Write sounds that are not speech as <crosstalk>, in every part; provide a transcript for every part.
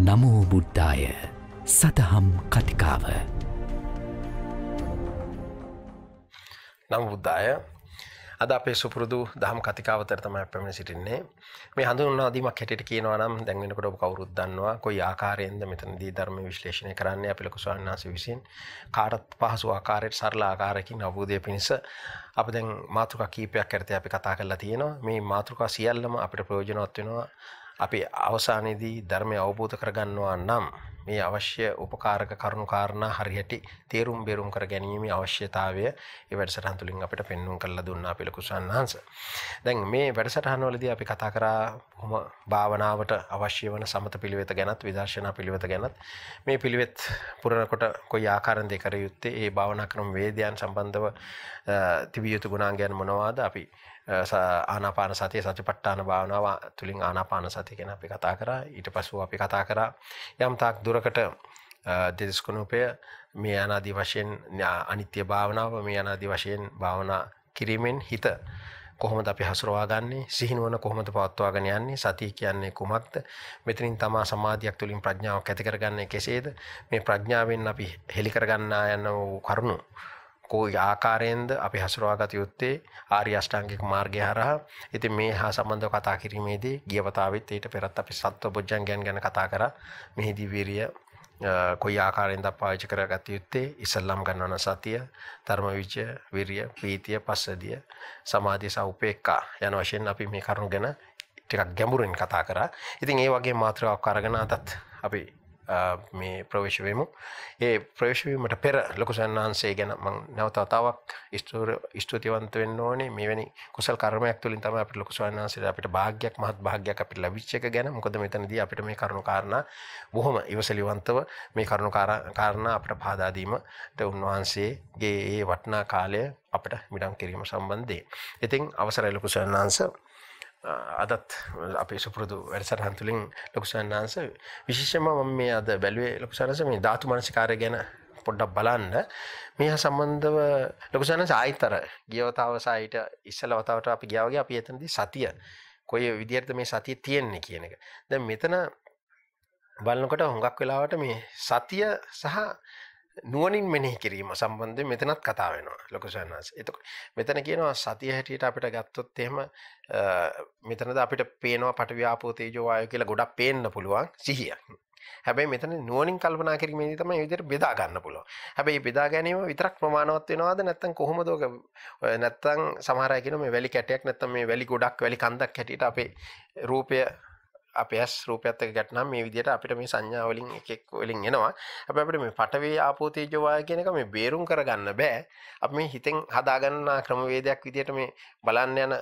නමෝ බුද්ධාය. සතහම් කතිකාව. නම් බුද්ධාය. අද අපේ සුපුරුදු දහම් කතිකාවතර තමයි පැමිණ සිටින්නේ. මේ හඳුන්වාදීමක් හැටියට කියනවා නම් දැන් වෙනකොට ඔබ කවුරුත් දන්නවා කොයි ආකාරයෙන්ද මෙතනදී ධර්ම විශ්ලේෂණය කරන්නේ අපේ ලොකු ස්වාමීන් වහන්සේ විසින්. කාටත් පහසු ආකාරයට සරල ආකාරයකින් අවබෝධය පිණිස අප දැන් මාතෘකා කීපයක් යටතේ අපි කතා කරලා තියෙනවා. මේ මාතෘකා සියල්ලම අපිට ප්‍රයෝජනවත් වෙනවා. අපි අවසානයේදී ධර්මය අවබෝධ කරගන්නවා නම් මේ අවශ්‍ය උපකාරක කරුණු කාරණා හරියට තේරුම් බේරුම් කර ගැනීමේ අවශ්‍යතාවය ඒ වැඩසටහන් තුලින් අපිට පෙන්වුම් කරලා දුන්නා අපේ ලොකු සන්හන්ස. දැන් මේ වැඩසටහන් වලදී අපි කතා කරා කොහොම භාවනාවට අවශ්‍ය වන සමත පිළිවෙත ගැනත් විදර්ශනා පිළිවෙත ගැනත්. මේ පිළිවෙත් පුරනකොට කොයි ආකාරයෙන්ද කර යුත්තේ? ඒ භාවනා ක්‍රම වේදයන් සම්බන්ධව තිබිය යුතු ගුණාංගයන් මොනවාද? අපි ආනාපාන සතිය සතිපට්ඨාන භාවනාව තුළින් ආනාපාන සතිය ගැන අපි කතා කරා. ඊට පසුව අපි කතා කරා යම් තාක් දුරකට දෙතිස් කුණුපය මේ අනාදී වශයෙන් අනිත්‍ය භාවනාව මේ අනාදී වශයෙන් භාවනා කිරීමෙන් හිත කොහොමද අපි හසුරවා ගන්නේ සිහිනුවන කොහොමද පවත්වාගෙන යන්නේ සතිය කියන්නේ කුමක්ද? මෙතනින් තමා සමාධියක් තුළින් ප්‍රඥාවක් ඇති කරගන්නේ කෙසේද? මේ ප්‍රඥාවෙන් අපි හෙලි කරගන්නා යන කරුණු කොයි ආකාරයෙන්ද අපි හසුරවාගත යුත්තේ ආර්ය අෂ්ටාංගික මාර්ගය හරහා. ඉතින් මේ හා සම්බන්ධව කතා කිරීමේදී ගිය වතාවෙත් ඊට පෙරත් අපි සත්ව බොජ්ජංගයන් ගැන කතා කරා. මෙහිදී වීරිය කොයි ආකාරයෙන්ද පාවිච්චි කරගත යුත්තේ ඉස්සල්ලාම් ගන්නවන සතිය, ධර්ම විචය, විරිය, ප්‍රීතිය, පස්සදිය, සමාධිය සහ උපේක්ඛා යන වශයෙන් අපි මේ කරුණු ගැන ටිකක් ගැඹුරින් කතා කරා. ඉතින් ඒ වගේ මාත්‍රාවක් අරගෙන අදත් අපි මේ ප්‍රවේශවීමු ඒ ප්‍රවේශවීමට පෙර ලොකු සන්හන්සේ ගැන මං නැවතතාවක් ස්තුතිවන්ත වෙන්න ඕනේ. මෙවැනි කුසල් කර්මයක් තුළින් තම අපට ලොකු සන්හන්සේ අපිට භාග්‍යයක් මහත් භාග්‍යයක් අපිට ලැබිච්ච එක ගැන. මොකද මෙතනදී අපිට මේ කරුණු කාරණා බොහොම ඉවසලිවන්තව මේ කරුණු කාරණා අපිට පහදා දීමට උන්වහන්සේගේ ඒ වටිනා කාලය අපිට මිඩම් කිරීම සම්බන්ධයෙන්. ඉතින් අවසරයි ලොකු සන්හන්සේ අදත් අපේ සුපුරුදු වැඩසටහන් තුළින් ලොකු සන්නාංශ විශේෂයෙන්ම මම මේ අද බැලුවේ ලොකු සන්නාංශ මේ ධාතු මනසිකාරය ගැන පොඩ්ඩක් බලන්න. මේ සම්බන්ධව ලොකු සන්නාංශ ආයතර ගියවතාව සායිට ඉස්සල වතාවට අපි ගියා වගේ අපි එතනදී සතිය. කොයි විදිහටද මේ සතිය තියෙන්නේ කියන එක. දැන් මෙතන බලනකොට හුඟක් වෙලාවට මේ සතිය සහ නුවනින් මෙනෙහි කිරීම සම්බන්ධය මෙතනත් කතා වෙනවා ලොකු සන්නාස එතක මෙතන කියනවා සතිය හැටියට අපිට ගත්තොත් එහෙම මෙතනද අපිට පේනවා පටව්‍යාපෝ තේජෝවාය කියලා ගොඩක් පේන්න පුළුවන් සිහිය හැබැයි මෙතන නුවනින් කල්පනා කිරීමේදී තමයි විදිහට බෙදා ගන්න පුළුවන්. හැබැයි බෙදා ගැනීම විතරක් ප්‍රමාණවත් වෙනවද නැත්නම් කොහොමද ඔක නැත්නම් සමහර අය කියනවා මේ වැලි කැටයක් නැත්නම් මේ වැලි ගොඩක් වැලි කන්දක් හැටියට අපේ රූපය අප ඇස් රූපයත් එක්ක ගැටනම් මේ විදිහට අපිට මේ සංඥා වලින් එක එක වලින් එනවා. හැබැයි අපිට මේ පටවේ ආපෝ තේජෝ වායු කියන එක මේ බේරුම් කරගන්න බෑ. අපි මේ හිතෙන් හදාගන්න ක්‍රමවේදයක් විදිහට මේ බලන්න යන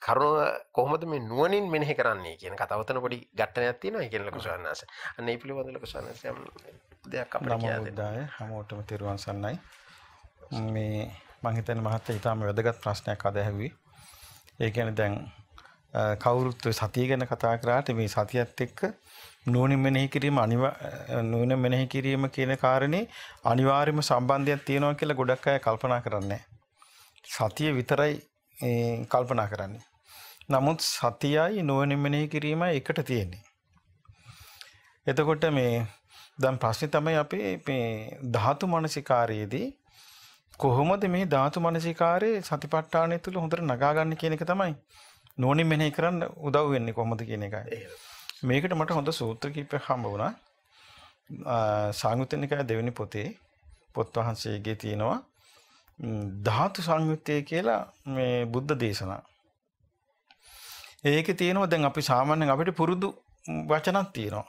කරුණ කොහොමද මේ නුවණින් මෙනෙහි කරන්නේ කියන කතාවතන පොඩි ගැටණයක් තියෙනවා කියන ලොකු ස්වාමීන් අන්න ඒ පිළිබඳව ලොකු ස්වාමීන් දෙයක් අපිට කියන්න දෙන්න. හැමෝටම තෙරුවන් සරණයි. මේ මං හිතන්නේ මහත්තයා ඊටාම වැදගත් ප්‍රශ්නයක් අද ඇහුවේ. ඒ කියන්නේ දැන් කවුරුත් සතිය ගැන කතා කරාට මේ සතියත් එක්ක නුවණින් මෙනෙහි කිරීම අනිවා නුවණ මෙනෙහි කිරීම කියන කාරණේ අනිවාර්යම සම්බන්ධයක් තියෙනවා කියලා ගොඩක් අය කල්පනා කරන්නේ සතිය විතරයි කල්පනා කරන්නේ. නමුත් සතියයි නුවණින් මෙනෙහි කිරීමයි එකට තියෙන්නේ. එතකොට මේ දැන් ප්‍රශ්නේ තමයි අපේ මේ ධාතු මනසිකාරයේදී කොහොමද මේ ධාතු මනසිකාරයේ සතිපට්ඨානය තුළ හොඳට නගා ගන්න කියන එක තමයි නෝනින් මෙනෙහි කරන්න උදව් වෙන්නේ කොහොමද කියන එකයි. මේකට මට හොඳ සූත්‍ර කීපයක් හම්බ වුණා. සංයුත්තනිකය දෙවෙනි පොතේ පොත් වහන්සේගේ තියෙනවා ධාතු සංයුත්තය කියලා මේ බුද්ධ දේශනා. ඒකේ තියෙනවා දැන් අපි සාමාන්‍යයෙන් අපිට පුරුදු වචනක් තියෙනවා.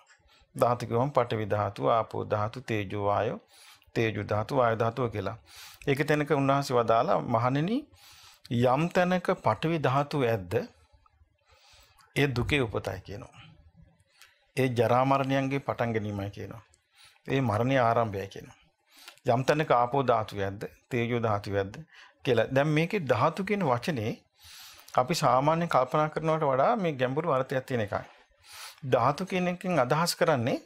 ධාතු කියවම පඨවි ධාතු, ආපෝ ධාතු, තේජෝ වායෝ, තේජු ධාතු, වායු ධාතුව කියලා. ඒක තැනක උන්වහන්සේ වදාලා මහණෙනි යම් තැනක පඨවි ධාතුව ඇද්ද ඒ දුකේ උපතයි කියනවා. ඒ ජරා මරණයන්ගේ පටන් ගැනීමයි කියනවා. ඒ මරණයේ ආරම්භයයි කියනවා. යම් තැනක ආපෝ ධාතුවක්ද තේජෝ ධාතුවක්ද කියලා. දැන් මේකේ ධාතු කියන වචනේ අපි සාමාන්‍යයෙන් කල්පනා කරනවට වඩා මේ ගැඹුරු අර්ථයක් තියෙන එකයි. ධාතු කියන එකෙන් අදහස් කරන්නේ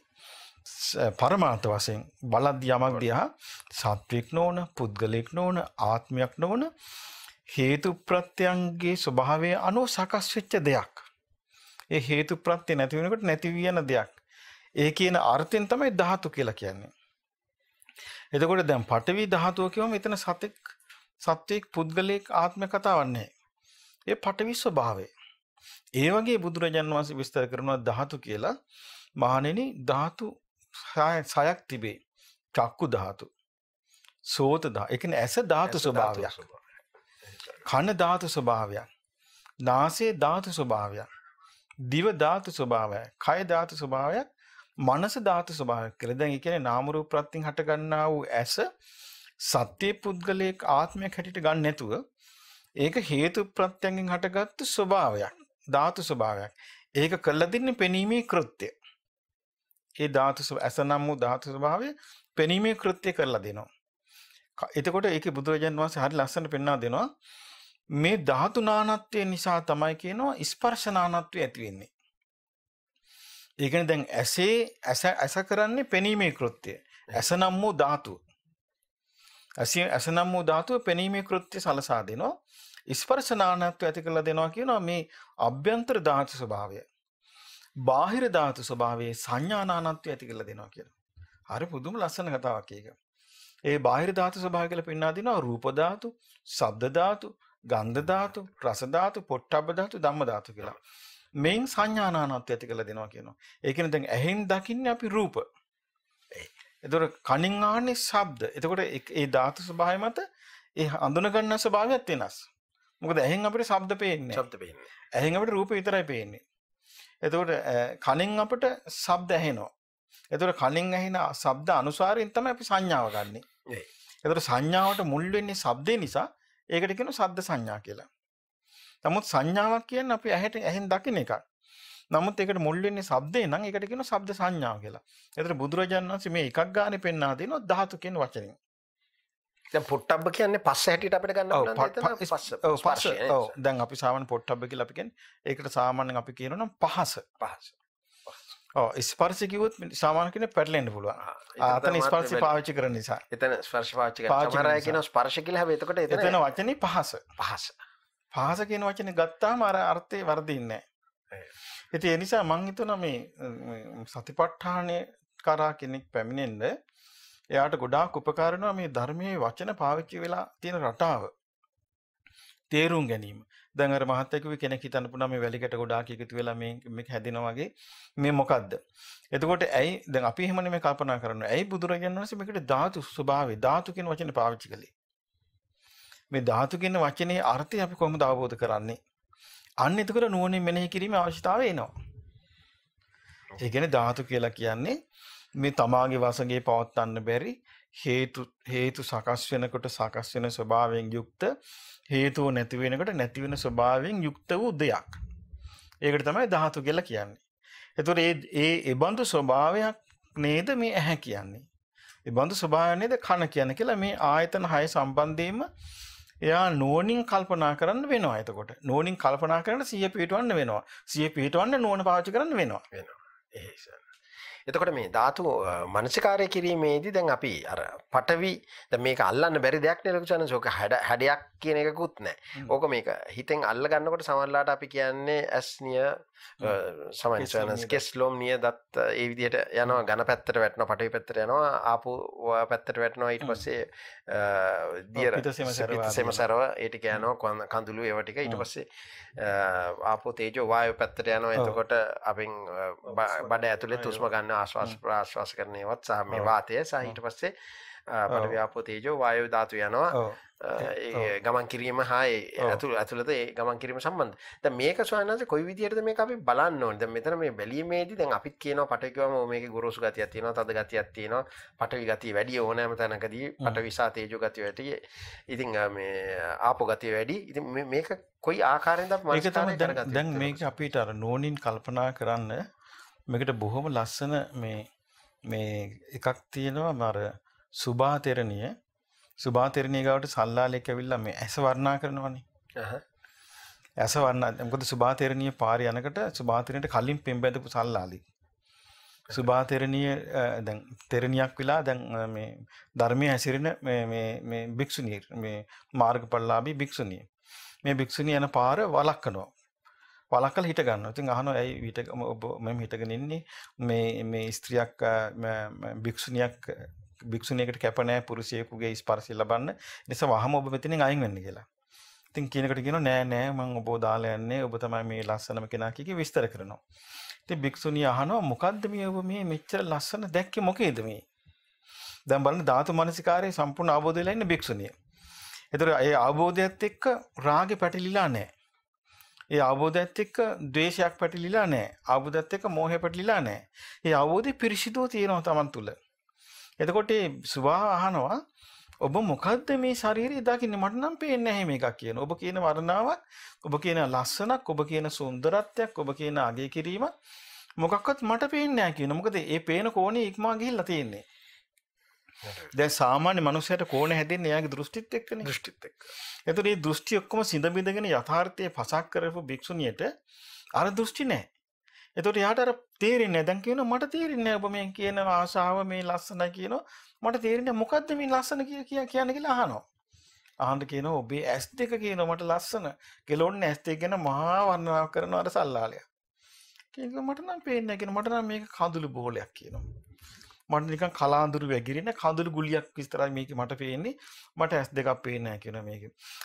පරමාර්ථ වශයෙන් බලද්දි යමක් දිහා සත්‍වික් නොවන පුද්ගලික නොවන ආත්මයක් නොවන හේතු ප්‍රත්‍යයන්ගේ ස්වභාවය අනුව සකස් වෙච්ච දෙයක්. ඒ හේතු ප්‍රත්‍ය නැති වෙනකොට නැති වී යන දෙයක්. ඒ කියන අර්ථයෙන් තමයි ධාතු කියලා කියන්නේ. එතකොට දැන් පඨවි ධාතුව කියවම එතන සතෙක් සත්වයක් පුද්ගලයෙක් ආත්ම කතාවක් නැහැ. ඒ පඨවි ස්වභාවය. ඒ වගේ බුදුරජාන් වහන්සේ විස්තර කරනවා ධාතු කියලා. මහණෙනි ධාතු සයක් තිබේ. චක්කු ධාතු. සෝත ධාතු. ඒ කියන්නේ ඇස ධාතු ස්වභාවයක්. කන ධාතු ස්වභාවයක්. නාසය ධාතු ස්වභාවයක්. දිව ධාතු ස්වභාවයක්. කය ධාතු ස්වභාවයක්. මනස ධාතු ස්වභාවයක් කියලා. දැන් ඒ කියන්නේ නාම රූප ප්‍රත්‍යයෙන් හට ගන්නා වූ ඇස සත්‍ය පුද්ගලයෙක් ආත්මයක් හැටියට ගන්න නැතුව ඒක හේතු ප්‍රත්‍යයෙන් හටගත්තු ස්වභාවයක්. ධාතු ස්වභාවයක්. ඒක කළ දෙන්නේ පෙනීමේ කෘත්‍ය. ඒ ධාතු ඇස නම් වූ ධාතු ස්වභාවය පෙනීමේ කෘත්‍ය කරලා දෙනවා. එතකොට ඒකේ බුදුරජාන් වහන්සේ හරි ලස්සනට පෙන්වා දෙනවා මේ ධාතු නානත්වය නිසා තමයි කියනවා ස්පර්ශ නානත්වය ඇති වෙන්නේ. ඒ කියන්නේ දැන් ඇසේ ඇස ඇස කරන්නේ පෙනීමේ කෘත්‍ය. ඇස නම් වූ ධාතුව. ඇසේ ඇස නම් වූ ධාතුව පෙනීමේ කෘත්‍ය සලසා දෙනවා. ස්පර්ශ නානත්වය ඇති කරලා දෙනවා කියනවා මේ අභ්‍යන්තර ධාතු ස්වභාවය. බාහිර ධාතු ස්වභාවයේ සංඥා නානත්වය ඇති කරලා දෙනවා කියලා. හරි පුදුම ලස්සන කතාවක් ඒක. ඒ බාහිර ධාතු ස්වභාවය කියලා පෙන්වා දෙනවා රූප ධාතු, ශබ්ද ධාතු, ගන්ධ ධාතු, රස ධාතු, පොට්ටබ්බ ධාතු, ධම්ම ධාතු කියලා. මෙයින් සංඥානානත්වය ඇති කරලා දෙනවා කියනවා. ඒ කියන්නේ දැන් ඇහෙන් දකින්නේ අපි රූප. එතකොට කනින් ආන්නේ ශබ්ද. එතකොට ඒ ධාතු ස්වභාවය මත ඒ අඳුන ගන්න ස්වභාවයත් වෙනස්. මොකද ඇහෙන් අපිට ශබ්ද පේන්නේ ශබ්ද පේන්නේ. ඇහෙන් අපිට රූප විතරයි පේන්නේ. එතකොට කනින් අපිට ශබ්ද ඇහෙනවා. එතකොට කනින් ඇහෙන ශබ්ද අනුසාරයෙන් තමයි අපි සංඥාව ගන්නෙ. එතකොට සංඥාවට මුල් වෙන්නේ ශබ්දේ නිසා ඒකට කියනවා ශබ්ද සංඥා කියලා. නමුත් සංඥාවක් කියන්නේ අපි ඇහැට ඇහෙන් දකින එකක්. නමුත් ඒකට මුල් වෙන්නේ ශබ්දේ නම් ඒකට කියනවා ශබ්ද සංඥාව කියලා. ඒතර බුදුරජාණන් වහන්සේ මේ එකක් ගානේ පෙන්වා දෙනවා ධාතු කියන වචනෙන්. දැන් පොට්ටබ්බ කියන්නේ පස්ස හැටියට අපිට ගන්න පුළුවන් ප- පස්ස ඔව් පස්ස නේද? ඔව් දැන් අපි සාමාන්‍ය පොට්ටබ්බ කියලා අපි කියන්නේ ඒකට සාමාන්‍යයෙන් අපි කියනවා නම් පහස. පහස. ස්පර්ශ කිව්වොත් සාමාන්‍ය කෙනෙක් පැටලෙන්න පුළුවන්. ආ, ආ, එතන අතන තමයි ස්පර්ශ වැඩි. පාවිච්චි කරන නිසා. එතන ස්පර්ශ පාවිච්චි කරනවා. සමහර අය කරන කියනවා ස්පර්ශ කියලා හැබැයි එතකොට එතන එතන වචනේ පහස. පහස. පහස කියන වචනේ ගත්තාම අර අර්ථය වර්ධින්නේ නැහැ. ඉතින් ඒ නිසා මම හිතනවා මේ සතිපට්ඨානය කරා කෙනෙක් පැමිණෙන්න එයාට ගොඩාක් උපකාර වෙනවා මේ ධර්මයේ වචන පාවිච්චි වෙලා තියෙන රටාව. තේරුම් ගැනීම. දැන් අර මහත්තයා කිව්වේ කෙනෙක් හිතන්න පුළුවන් මේ වැලිකට ගොඩාක් එකතු වෙලා මේ මේක හැදෙනවා වගේ මේ මොකද්ද? එතකොට ඇයි දැන් අපි එහෙමනේ මේ කල්පනා කරන්නේ. ඇයි බුදුරජාණන් වහන්සේ මේකට ධාතු ස්වභාවය ධාතු කියන වචනේ පාවිච්චි කළේ? මේ ධාතු කියන වචනේ අර්ථය අපි කොහොමද අවබෝධ කරන්නේ? අන්න එතකොට නුවණින් මෙනෙහි කිරීමේ අවශ්‍යතාවය එනවා. ඒ කියන්නේ ධාතු කියලා කියන්නේ මේ තමාගේ වසඟේ පවත්වන්න බැරි හේතු හේතු සකස් වෙනකොට සකස් වෙන ස්වභාවයෙන් යුක්ත හේතුව නැති වෙනකොට නැති වෙන ස්වභාවයෙන් යුක්ත වූ දෙයක්. ඒකට තමයි ධාතු කියලා කියන්නේ. එතකොට ඒ ඒ ඒබඳු ස්වභාවයක් නේද මේ ඇහැ කියන්නේ. ඒබඳු ස්වභාවය නේද කන කියන්නේ කියලා මේ ආයතන හය සම්බන්ධයෙන්ම එයා නුවණින් කල්පනා කරන්න වෙනවා එතකොට. නුවණින් කල්පනා කරන්න සිහිය පිටවන්න වෙනවා. සිහිය පිටවන්න නුවණ පාවිච්චි කරන්න වෙනවා. වෙනවා. එහෙයි සර්. එතකොට මේ ධාතු මනසිකාරය කිරීමේදී දැන් අපි අර පටවි දැන් මේක අල්ලන්න බැරි දෙයක් නේ ලොකු channel ඕක හැඩ හැඩයක් කියන එකකුත් නැහැ. ඕක මේක හිතෙන් අල්ල ගන්නකොට සමහරලාට අපි කියන්නේ ඇස්නිය සමහර කෙස්ලොම් channels නිය දත්. ඒ විදිහට යනවා ඝන පැත්තට වැටෙනවා පටවි පැත්තට යනවා ආපු පැත්තට වැටෙනවා ඊට. පස්සේ දියර පිතසෙම සැරව පිතසෙම ආදීන. සැරව ඒ ටික යනවා කොන්- කඳුළු ඒවා ටික ඊට හ්ම්. පස්සේ ආපෝ තේජෝ වායු පැත්තට යනවා. එතකොට අපෙන් බඩ ඇතුලේ තුස්ම ගන්න ආශ්වාස හ්ම්. ප්‍රාශ්වාස කරන ඒවත් සහ මේ. වාතය සහ ඊට පස්සේ පට ව්‍යාපෝ තේජෝ වායු ධාතු යනවා. ගමන් කිරීම හා ඒ ඔව්. ඇතුළ ඇතුළත ඒ ගමන් කිරීම සම්බන්ධ. දැන් මේක ස්වාමීන් කොයි විදිහටද මේක අපි බලන්න ඕනේ? දැන් මෙතන මේ බැලීමේදී දැන් අපිත් කියනවා ඕ මේකේ ගොරෝසු ගතියක් තියෙනවා තද ගතියක් තියෙනවා. පටවි ගතිය වැඩි ඕනෑම තැනකදී පටවි සහ තේජෝ ගතිය වැඩි. ඉතින් මේ ආපෝ ගතිය වැඩි. ඉතින් මේ- මේක කොයි ආකාරයෙන්ද ඒක තමයි දැන් මේක අපිට අර නෝනින් කල්පනා කරන්න මේකට බොහොම ලස්සන මේ මේ එකක් තියෙනවා මර සුභාතෙරණිය. සුභාතෙරණිය ගාවට සල්ලාලෙක් ඇවිල්ලා මේ ඇස වර්ණනා කරනවනේ. ඇස වර්ණනා මොකද සුභාතෙරණිය පාරේ යනකොට සුභාතෙරණියට කලින් පෙම් බැඳපු සල්ලාලි සුභාතෙරණිය දැන් තෙරණියක් වෙලා දැන් මේ ධර්මයේ හැසිරෙන මේ මේ මේ භික්ෂුණිය මේ මාර්ගඵලලාභී භික්ෂුණිය. මේ භික්ෂුණිය යන පාර වළක්වනවා වලක්කල හිට ගන්න ඉතින් අහන ඇයි විට ඔබ මෙම හිටගෙන ඉන්නේ? මේ මේ ස්ත්‍රියක් භික්ෂුණයක් භික්ෂුණයකට කැපනෑ පුරුෂයකුගේ ස්පර්ශය ලබන්න. නිසා වහම ඔබ මෙතිනින් අයින් වෙන්න කියලා. ඉතින් කියනකට කියන නෑ නෑ මං ඔබ දාලා යන්නේ. ඔබ තමයි මේ ලස්සනම කෙනා කිය විස්තර කරනවා. ඉතින් භික්ෂුණිය අහනවා මොකද්ද මේ ඔබ මේ මෙච්චර ලස්සන දැක්කේ? මොකේද මේ? දැන් බලන්න ධාතු මනසිකාරයේ සම්පූර්ණ අවබෝධ වෙලා ඉන්න භික්ෂුණිය. ඒතර ඒ අවබෝධයත් එක්ක රාගෙ පැටලිලා නැහැ. ඒ අවබෝධයත් එක්ක ද්වේෂයක් පැටලිලා නැහැ. අවබෝධයත් එක්ක මෝහය පැටලිලා නැහැ. ඒ අවබෝධය පිරිසිදුව තියෙනවා Taman තුල. එතකොට ඒ සුභා අහනවා ඔබ මොකද්ද මේ ශරීරය දකින්නේ මට නම් පේන්නේ නැහැ මේකක් කියන. ඔබ කියන වර්ණාවක්, ඔබ කියන ලස්සනක්, ඔබ කියන සුන්දරත්වයක්, ඔබ කියන අගය කිරීමක් මොකක්වත් මට පේන්නේ නැහැ කියන. මොකද ඒ පේන කෝණේ ඉක්මවා ගිහිල්ලා තියෙන්නේ. දැන් සාමාන්‍ය මනුස්සයට කෝණ හැදෙන්නේ එයාගේ දෘෂ්ටිත් එක්කනේ. දෘෂ්ටිත් එක්ක. එතකොට මේ දෘෂ්ටි ඔක්කොම සිඳ බිඳගෙන යථාර්ථයේ පසක් කරපු භික්ෂුණියට අර දෘෂ්ටි නැහැ. එතකොට යාට අර තේරෙන්නේ නැහැ. දැන් කියනවා මට තේරෙන්නේ නැහැ ඔබ මේ කියන ආශාව මේ ලස්සන කියනවා. මට තේරෙන්නේ මොකද්ද මේ ලස්සන කිය කිය කියන්නේ කියලා අහනවා. අහන්න කියනවා ඔබේ ඇස් දෙක කියනවා මට ලස්සන. කෙලොන්නේ ඇස් දෙක ගැන මහා වර්ණනාවක් කරනවා අර සල්ලාලයා. කියනවා මට නම් පේන්නේ නැහැ කියනවා. මට නම් මේක කඳුළු බෝලයක් කියනවා. මට නිකන් කලාඳුරු වැගිරෙන කඳුළු ගුලියක් විතරයි මේක මට පේන්නේ. මට ඇස් දෙකක් පේන්නේ නැහැ කියන මේක.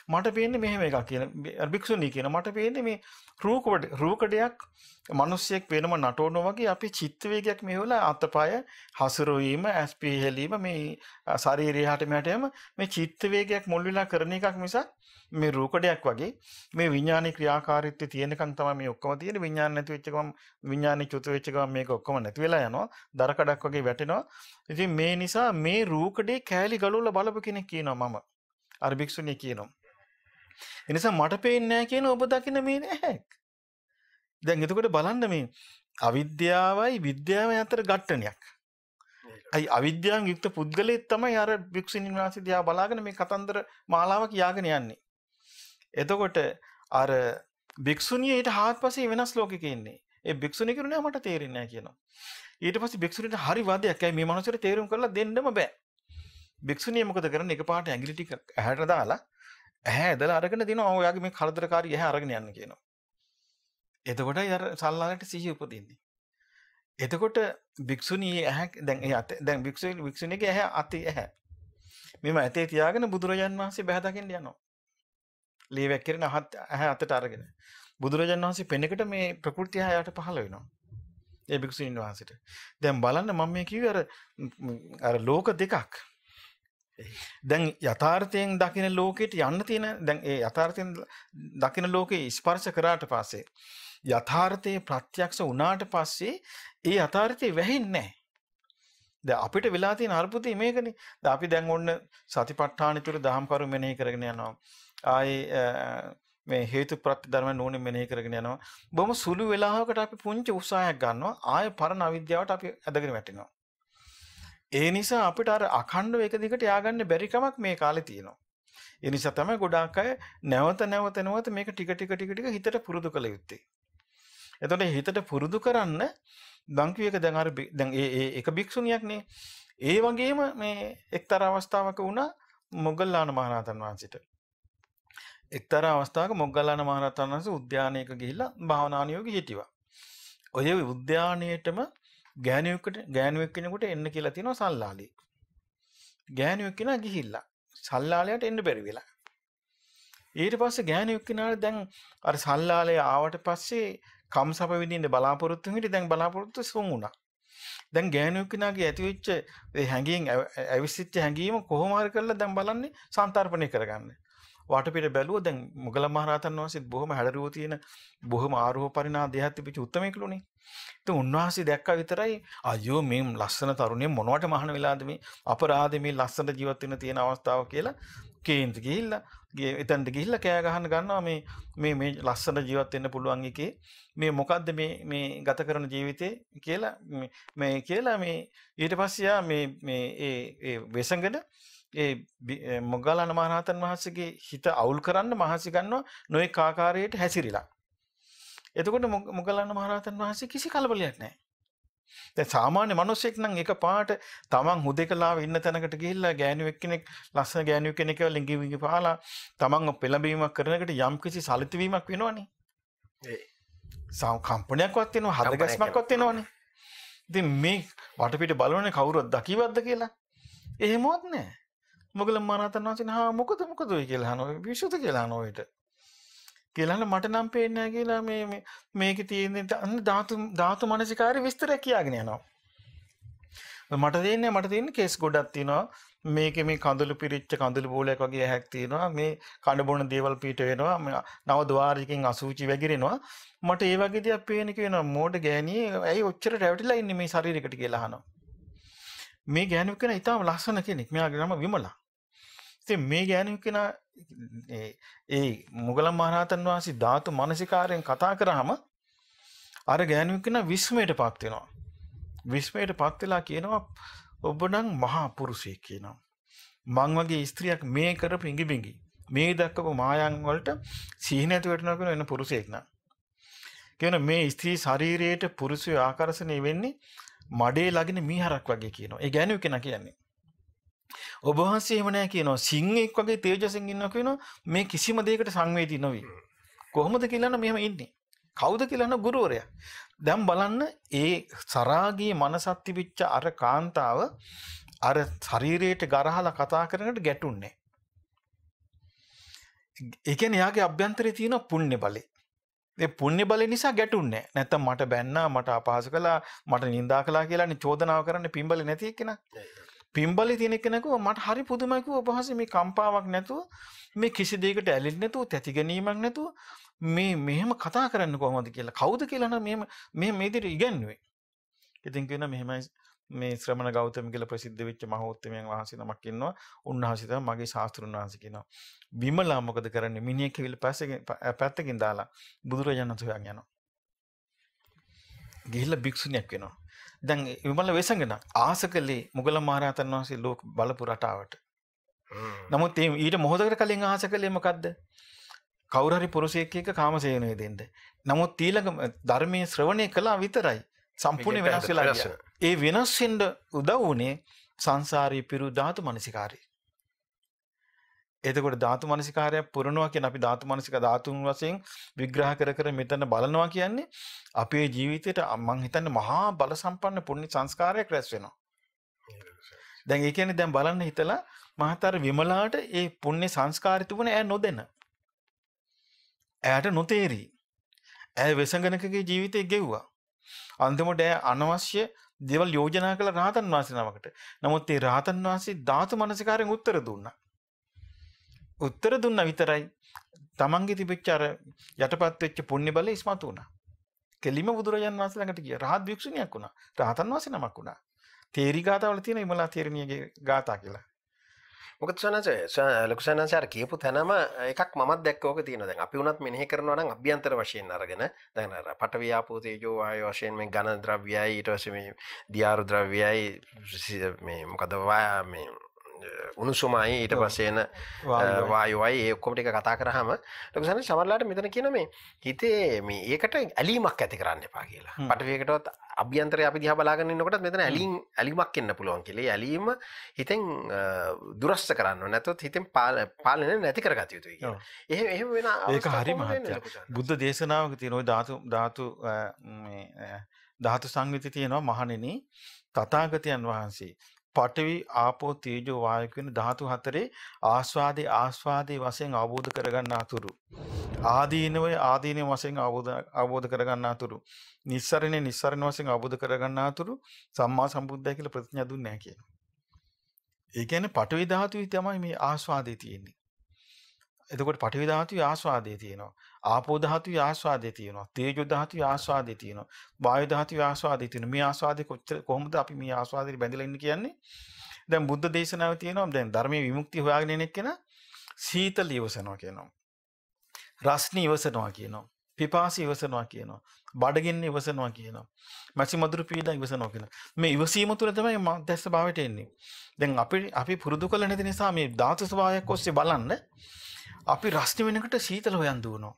මට පේන්නේ මෙහෙම එකක් කියන භික්ෂුණී කියන මට පේන්නේ මේ රූකඩ රූකඩයක් මිනිස්සෙක් වෙනම නටවනවා වගේ අපි චිත්ත වේගයක් මෙහෙवला අතපය හසුරුවීම ඇස් පිහෙලීම මේ ශරීරය හැට මෙහාට යම මේ චිත්ත වේගයක් මුල් වෙලා කරන එකක් මිසක් මේ රූකඩයක් වගේ මේ විඥානයේ ක්‍රියාකාරීත්වය තියෙනකන් තමයි මේ ඔක්කොම තියෙන්නේ. විඥාන නැති වෙච්ච ගමන් විඥානේ චුත වෙච්ච ගමන් මේක ඔක්කොම නැති වෙලා යනවා. දරකඩක් වගේ වැටෙනවා. ඉතින් මේ නිසා මේ රූකඩේ කෑලි ගලවලා බලපු කෙනෙක් කියනවා මම. අර භික්ෂුණිය කියනවා. එනිසා මට පේන්නේ නැහැ කියන ඔබ දකින මේ නැහැ. දැන් එතකොට බලන්න මේ අවිද්‍යාවයි විද්‍යාවයි අතර ගැටණයක් අයි අවිද්‍යාවෙන් යුක්ත පුද්ගලයෙක් තමයි අර භික්ෂුණීන් වහන්සේ දිහා බලාගෙන මේ කතන්දර මාලාවක් යාගෙන යන්නේ එතකොට අර භික්ෂුණිය ඊට හාත්පසේ වෙනස් ලෝකෙක ඉන්නේ. ඒ භික්ෂුණිය කියනවා මට තේරෙන්නේ නැහැ කියනවා. ඊට පස්සේ භික්ෂුණියට හරි වදයක්. ඇයි මේ මනුස්සයට තේරුම් කරලා දෙන්නම බෑ. භික්ෂුණිය මොකද කරන්නේ? එකපාරට ඇඟිලි ටික ඇහැට දාලා ඇහැ ඇදලා අරගෙන දිනවා. ඔයාගේ මේ කලදරකාරී ඇහැ අරගෙන යන්න කියනවා. එතකොටයි අර සල්ලාලට සිහිය උපදින්නේ. එතකොට භික්ෂුණී ඇහැ දැන් ඒ අත දැන් භික්ෂුණී භික්ෂුණීගේ ඇහැ අතේ ඇහැ. මෙම ඇතේ තියාගෙන බුදුරජාන් වහන්සේ බහැ දකින්න යනවා. ලේ වැක්කිරෙන අහත් ඇහැ අතට අරගෙන. බුදුරජාණන් වහන්සේ පෙනෙකට මේ ප්‍රකෘතිය යාට පහළ වෙනවා. ඒ භික්ෂුණීන් වහන්සේට. දැන් බලන්න මම මේ කිව්වේ අර අර ලෝක දෙකක්. දැන් යථාර්ථයෙන් දකින ලෝකෙට යන්න තියෙන දැන් ඒ යථාර්ථයෙන් දකින ලෝකේ ස්පර්ශ කරාට පස්සේ යථාර්ථයේ ප්‍රත්‍යක්ෂ වුණාට පස්සේ ඒ යථාර්ථය වැහෙන්නේ නැහැ. දැන් අපිට වෙලා තියෙන අර්බුදේ මේකනේ. දැන් අපි දැන් ඔන්න සතිපට්ඨාන තුර දහම් කරු මෙනෙහි කරගෙන යනවා. ආයේ මේ හේතු ප්‍රත්‍ය ධර්ම නෝනෙ මෙනෙහි කරගෙන යනවා. බොහොම සුළු වෙලාවකට අපි පුංචි උත්සාහයක් ගන්නවා. ආයේ පරණ අවිද්‍යාවට අපි ඇදගෙන වැටෙනවා. ඒ නිසා අපිට අර අඛණ්ඩව එක දිගට ය아가න්න බැරි කමක් මේ කාලේ තියෙනවා. ඒ නිසා තමයි ගොඩාක් අය නැවත නැවත නැවත මේක ටික ටික ටික ටික හිතට පුරුදු කළ යුත්තේ. එතකොට හිතට පුරුදු කරන්න බංකුවේක දැන් අර දැන් ඒ ඒ එක භික්ෂුණියක්නේ. ඒ වගේම මේ එක්තරා අවස්ථාවක වුණා මොග්ගල්ලාන මහරහතන් වහන්සේට. එක්තරා අවස්ථාවක මොග්ගල්ලාන මහරහතන් වහන්සේ උද්‍යානයක ගිහිල්ලා භාවනානියෝගී හිටියා. ඔය උද්‍යානයේටම ගෑනුවෙකුට ගෑනුවෙක් කෙනෙකුට එන්න කියලා තියෙනවා සල්ලාලිය. ගෑනුවෙක් කෙනා ගිහිල්ලා සල්ලාලයට එන්න බැරි වෙලා. ඊට පස්සේ ගෑනුවෙක් කෙනාට දැන් අර සල්ලාලය ආවට පස්සේ කම්සප විඳින්න බලාපොරොත්තු වෙමිට දැන් බලාපොරොත්තු සුන් වුණා. දැන් ගෑනුවෙක් කෙනාගේ ඇතිවෙච්ච ඒ හැඟීම් ඇවිසිච්ච හැඟීම කොහොම හරි කරලා දැන් බලන්නේ සන්තරපණය කරගන්න. වටපිට බැලුව දැන් මුගල මහරහතන් වහන්සේත් බොහොම හැඩරුව තියෙන බොහොම ආරෝහ පරිණා දෙයක් තිබිච්ච උත්මයෙක්ලුනේ. ඉතින් උන්වහන්සේ දැක්කා විතරයි අයියෝ මේ ලස්සන තරුණිය මොනවට මහාන වෙලාද මේ අපරාධේ මේ ලස්සන ජීවත් වෙන්න තියෙන අවස්ථාව කියලා කේන්ද්‍ර ගිහිල්ලා එතනට ගිහිල්ලා කෑ ගහන්න ගන්නවා මේ මේ මේ ලස්සන ජීවත් වෙන්න පුළුවන් එකේ මේ මොකද්ද මේ මේ ගත කරන ජීවිතේ කියලා මේ කියලා මේ ඊට පස්සේ යා මේ මේ ඒ ඒ වෙසඟන ඒ මොග්ගලණ මහරහතන් වහන්සේගේ හිත අවුල් කරන්න මහසි ගන්නවා නොයෙක් ආකාරයට හැසිරිලා. එතකොට මොග්ගලණ මහරහතන් වහන්සේ කිසි කලබලයක් නැහැ. දැන් සාමාන්‍ය මිනිස්සෙක් නම් එක පාට තමන් හුදේකලාව ඉන්න තැනකට ගිහිල්ලා ගෑණියෙක් කෙනෙක් ලස්සන ගෑණියෙක් කෙනෙක් ලිංගි විංගි පහලා තමන්ව පෙළඹීමක් කරන එකට යම් කිසි සලිතවීමක් වෙනවනේ. සම් කම්පනයක්වත් තියෙනවා හද ගැස්මක්වත් තියෙනවනේ ඉතින් මේ වටපිට බලවනේ කවුරුත් දකිවද්ද කියලා එහෙමවත් නෑ මොගල මනතන් වසින හා මොකද මොකද ඔය කියලා හනෝ විශ්වත කියලා හනෝයට කියලාන මට නම් පේන්නේ කියලා මේ මේක තියෙන ධාතු ධාතු මනසිකාරය විස්තර කියාගෙන යනවා. මට දෙන්නේ මට තියෙන කේස් ගොඩක් තියෙනවා. මේක මේ කඳුළු පිරිච්ච කඳුළු බෝලයක් වගේ ඇහක් තියෙනවා. මේ කන බොන දේවල් පීට වෙනවා. නව ద్వාරයකින් අසුචි වැగిරෙනවා. මට ඒ වගේ දේවල් පේන කියනවා මෝඩ ගෑණියේ ඇයි ඔච්චර රැවටිලා ඉන්නේ මේ ශරීරයකට කියලා අහනවා. මේ ගෑනුව කෙනා ඊටම ලස්සන කෙනෙක්. මෙයාගේ නම විමලා. ඉතින් මේ ගෑණියෙක් කෙනා ඒ මුගලන් මහරහතන් වහන්සේ ධාතු මනසිකාරයෙන් කතා කරාම අර ගෑණියෙක් කෙනා විස්මයටපත් වෙනවා විස්මයටපත් වෙලා කියනවා ඔබ නම් මහා පුරුෂයෙක් කියනවා. මං වගේ ස්ත්‍රියක් මේ කරපු ඉඟිබිඟි මේ දක්වපු මායන් වලට සිහි නැති වැටෙනවා කියන එන පුරුෂයෙක් නං. කියන මේ ස්ත්‍රී ශරීරයට පුරුෂය ආකර්ෂණය වෙන්නේ මඩේ ලගින මීහරක් වගේ කියනවා. ඒ ගැණියු කෙනා කියන්නේ. ඔබ වහන්සේ එහෙම නැහැ කියනවා. සිංහෙක් වගේ තේජසින් ඉන්නවා කියනවා. මේ කිසිම දෙයකට සංවේදී නොවි. කොහොමද කියලා නම් මෙහෙම ඉන්නේ. කවුද කියලා නම් ගුරුවරයා. දැන් බලන්න ඒ සරාගී මනසත් තිබිච්ච අර කාන්තාව අර ශරීරයට ගරහලා කතා කරනකට ගැටුන්නේ. ඒ කියන්නේ යාගේ අභ්‍යන්තරේ තියෙන පුණ්‍ය බලය. ඒ පුණ්‍ය බලය නිසා ගැටුන්නේ. නැත්තම් මට බැන්නා මට අපහාස කළා මට නිඳා කළා කියලානේ චෝදනාව කරන්න පිම්බලේ නැති එක්කෙනා. පිම්බලේ තියෙන එක්කෙනෙකු මට හරි පුදුමයි කිව්ව ඔබ මේ කම්පාවක් නැතුව මේ කිසි දෙයකට ඇලෙන්නේ නැතුව තැති ගැනීමක් නැතුව මේ මෙහෙම කතා කරන්න කොහොමද කියලා කවුද කියලා නම් මෙහෙම මේ මේ විදිහට ඉගන්නුවේ. ඉතින් කියන මෙහෙමයි මේ ශ්‍රමණ ගෞතම කියලා ප්‍රසිද්ධ වෙච්ච මහෝත්තමයන් වහන්සේ නමක් ඉන්නවා. උන්වහන්සේ තමයි මගේ ශාස්ත්‍රුන් වහන්සේ කියනවා. විමලා මොකද කරන්නේ? මිනිහෙක් කියලා පස්සේ පැත්තකින් දාලා බුදුරජාණන් හොයන් යනවා. ගිහිල්ලා භික්ෂුණියක් වෙනවා. දැන් විමල වෙසඟන ආසකලේ මුගල මහරහතන් වහන්සේ ලෝක බලපු රටාවට. නමුත් ඊට මොහොතකට කලින් ආස කළේ මොකද්ද? කවුරු හරි පුරුෂයෙක් එක්ක කාමසේවනය දෙන්න. නමුත් ඊළඟ ධර්මයේ ශ්‍රවණය කළා විතරයි සම්පූර්ණ වෙනස් වෙලා. ඒ වෙනස් වෙන්න උදව් වුණේ සංසාරී පිරු ධාතු මනසිකාරය. එතකොට ධාතු මනසිකාරය පුරනවා කියන අපි ධාතු මනසික ධාතුන් වශයෙන් විග්‍රහ කර කර මෙතන බලනවා කියන්නේ අපේ ජීවිතයට මං හිතන්නේ මහා බල සම්පන්න පුණ්‍ය සංස්කාරයක් රැස් වෙනවා. දැන් ඒ කියන්නේ දැන් බලන්න හිතලා මහතර විමලාට ඒ පුණ්‍ය සංස්කාරය තිබුණ ඈ නොදෙන. ඇයට නොතේරී. ඇය වෙසඟනකගේ ජීවිතය ගෙව්වා. අන්තිමට ඇය අනවශ්‍ය දෙවල් යෝජනා කළ රාතන් වහන්සේ නමකට. නමුත් ඒ රාතන් වහන්සේ ධාතු මනසිකාරයෙන් උත්තර දුන්නා. උත්තර දුන්න විතරයි තමන්ගේ තිබිච්ච අර යටපත් වෙච්ච පුණ්‍ය බලය ඉස්මතු වුණා. කෙලිම බුදුරජාණන් වහන්සේ ළඟට ගියා. රහත් භික්ෂුණියක් වුණා. රහතන් වහන්සේ නමක් වුණා. තේරි ගාතාවල තියෙන ඉමලා තේරණියගේ ගාථා කියලා. මොකද සනස ලොකු සනසාර කියපු තැනම එකක් මත් දැක්කෝක තියෙන දැන් අපි උනත් මෙහි කරනවා නම් අභ්‍යන්තර වශයෙන් අරගෙන දැන් පට ව්‍යාපෝ තේජෝ ආය වශයෙන් මේ ඝන ද්‍රව්‍යයි ඊට පස්සේ මේ දියාරු ද්‍රව්‍යයි මේ මොකද වායා මේ උණුසුමයි ඊට පස්සේන වායුවයි ඒ ඔක්කොම ටික කතා කරාම ලොකු සනස සමහරලාට මෙතන කියන මේ හිතේ මේ ඒකට ඇලීමක් ඇති කරන්න එපා කියලා. පටවියකටවත් අභ්‍යන්තරය අපි දිහා බලාගෙන ඉන්නකොට මෙතන ඇලීම් ඇලීමක් එන්න පුළුවන් කියලා. ඇලීම හිතෙන් දුරස්ස කරන්න නැත්නම් හිතෙන් පාලනය නැති කරගත යුතුයි කියලා. එහෙම එහෙම වෙන ඒක හරි මහත්ය. බුද්ධ දේශනාවක තියෙන ওই ධාතු ධාතු ධාතු සංවිති තියෙනවා මහණෙනි. තථාගතයන් වහන්සේ පඨවි ආපෝ තේජෝ වායු කියන ධාතු හතරේ ආස්වාදේ ආස්වාදේ වශයෙන් අවබෝධ කරගන්න අතුරු ආදීනවේ ආදීනව වශයෙන් අවබෝධ අවබෝධ කරගන්න අතුරු නිස්සරණේ නිස්සරණ වශයෙන් අවබෝධ කරගන්න අතුරු සම්මා සම්බුද්ධය කියලා ප්‍රතිඥා දුන්නේ නැහැ කියනවා. ඒ කියන්නේ පඨවි ධාතුවේ තමයි මේ ආස්වාදේ තියෙන්නේ. එතකොට පඨවි ධාතුවේ ආස්වාදේ තියෙනවා. ආපෝ ධාතුවේ ආස්වාදේ තියෙනවා. තේජෝ ධාතුවේ ආස්වාදේ තියෙනවා. වායු ධාතුවේ ආස්වාදේ තියෙනවා. මේ ආස්වාදේ කොච්චර කොහොමද අපි මේ ආස්වාදේ බැඳලා ඉන්නේ කියන්නේ? දැන් බුද්ධ දේශනාවේ තියෙනවා දැන් ධර්මයේ විමුක්තිය හොයාගෙන ඉන්න එක්කෙනා සීතල ඉවසනවා කියනවා. රස්නි ඉවසනවා කියනවා. පිපාසි ඉවසනවා කියනවා. බඩගින්න ඉවසනවා කියනවා. මැසි මදුරු පීඩා ඉවසනවා කියනවා. මේ ඉවසීම තුළ තමයි මධ්‍යස්ථ භාවයට එන්නේ. දැන් අපි අපි පුරුදු කළ නැති නිසා මේ ධාතු ස්වභාවයක් ඔස්සේ බලන්න අපි රස්නි වෙනකොට සීතල හොයන් දුවනවා.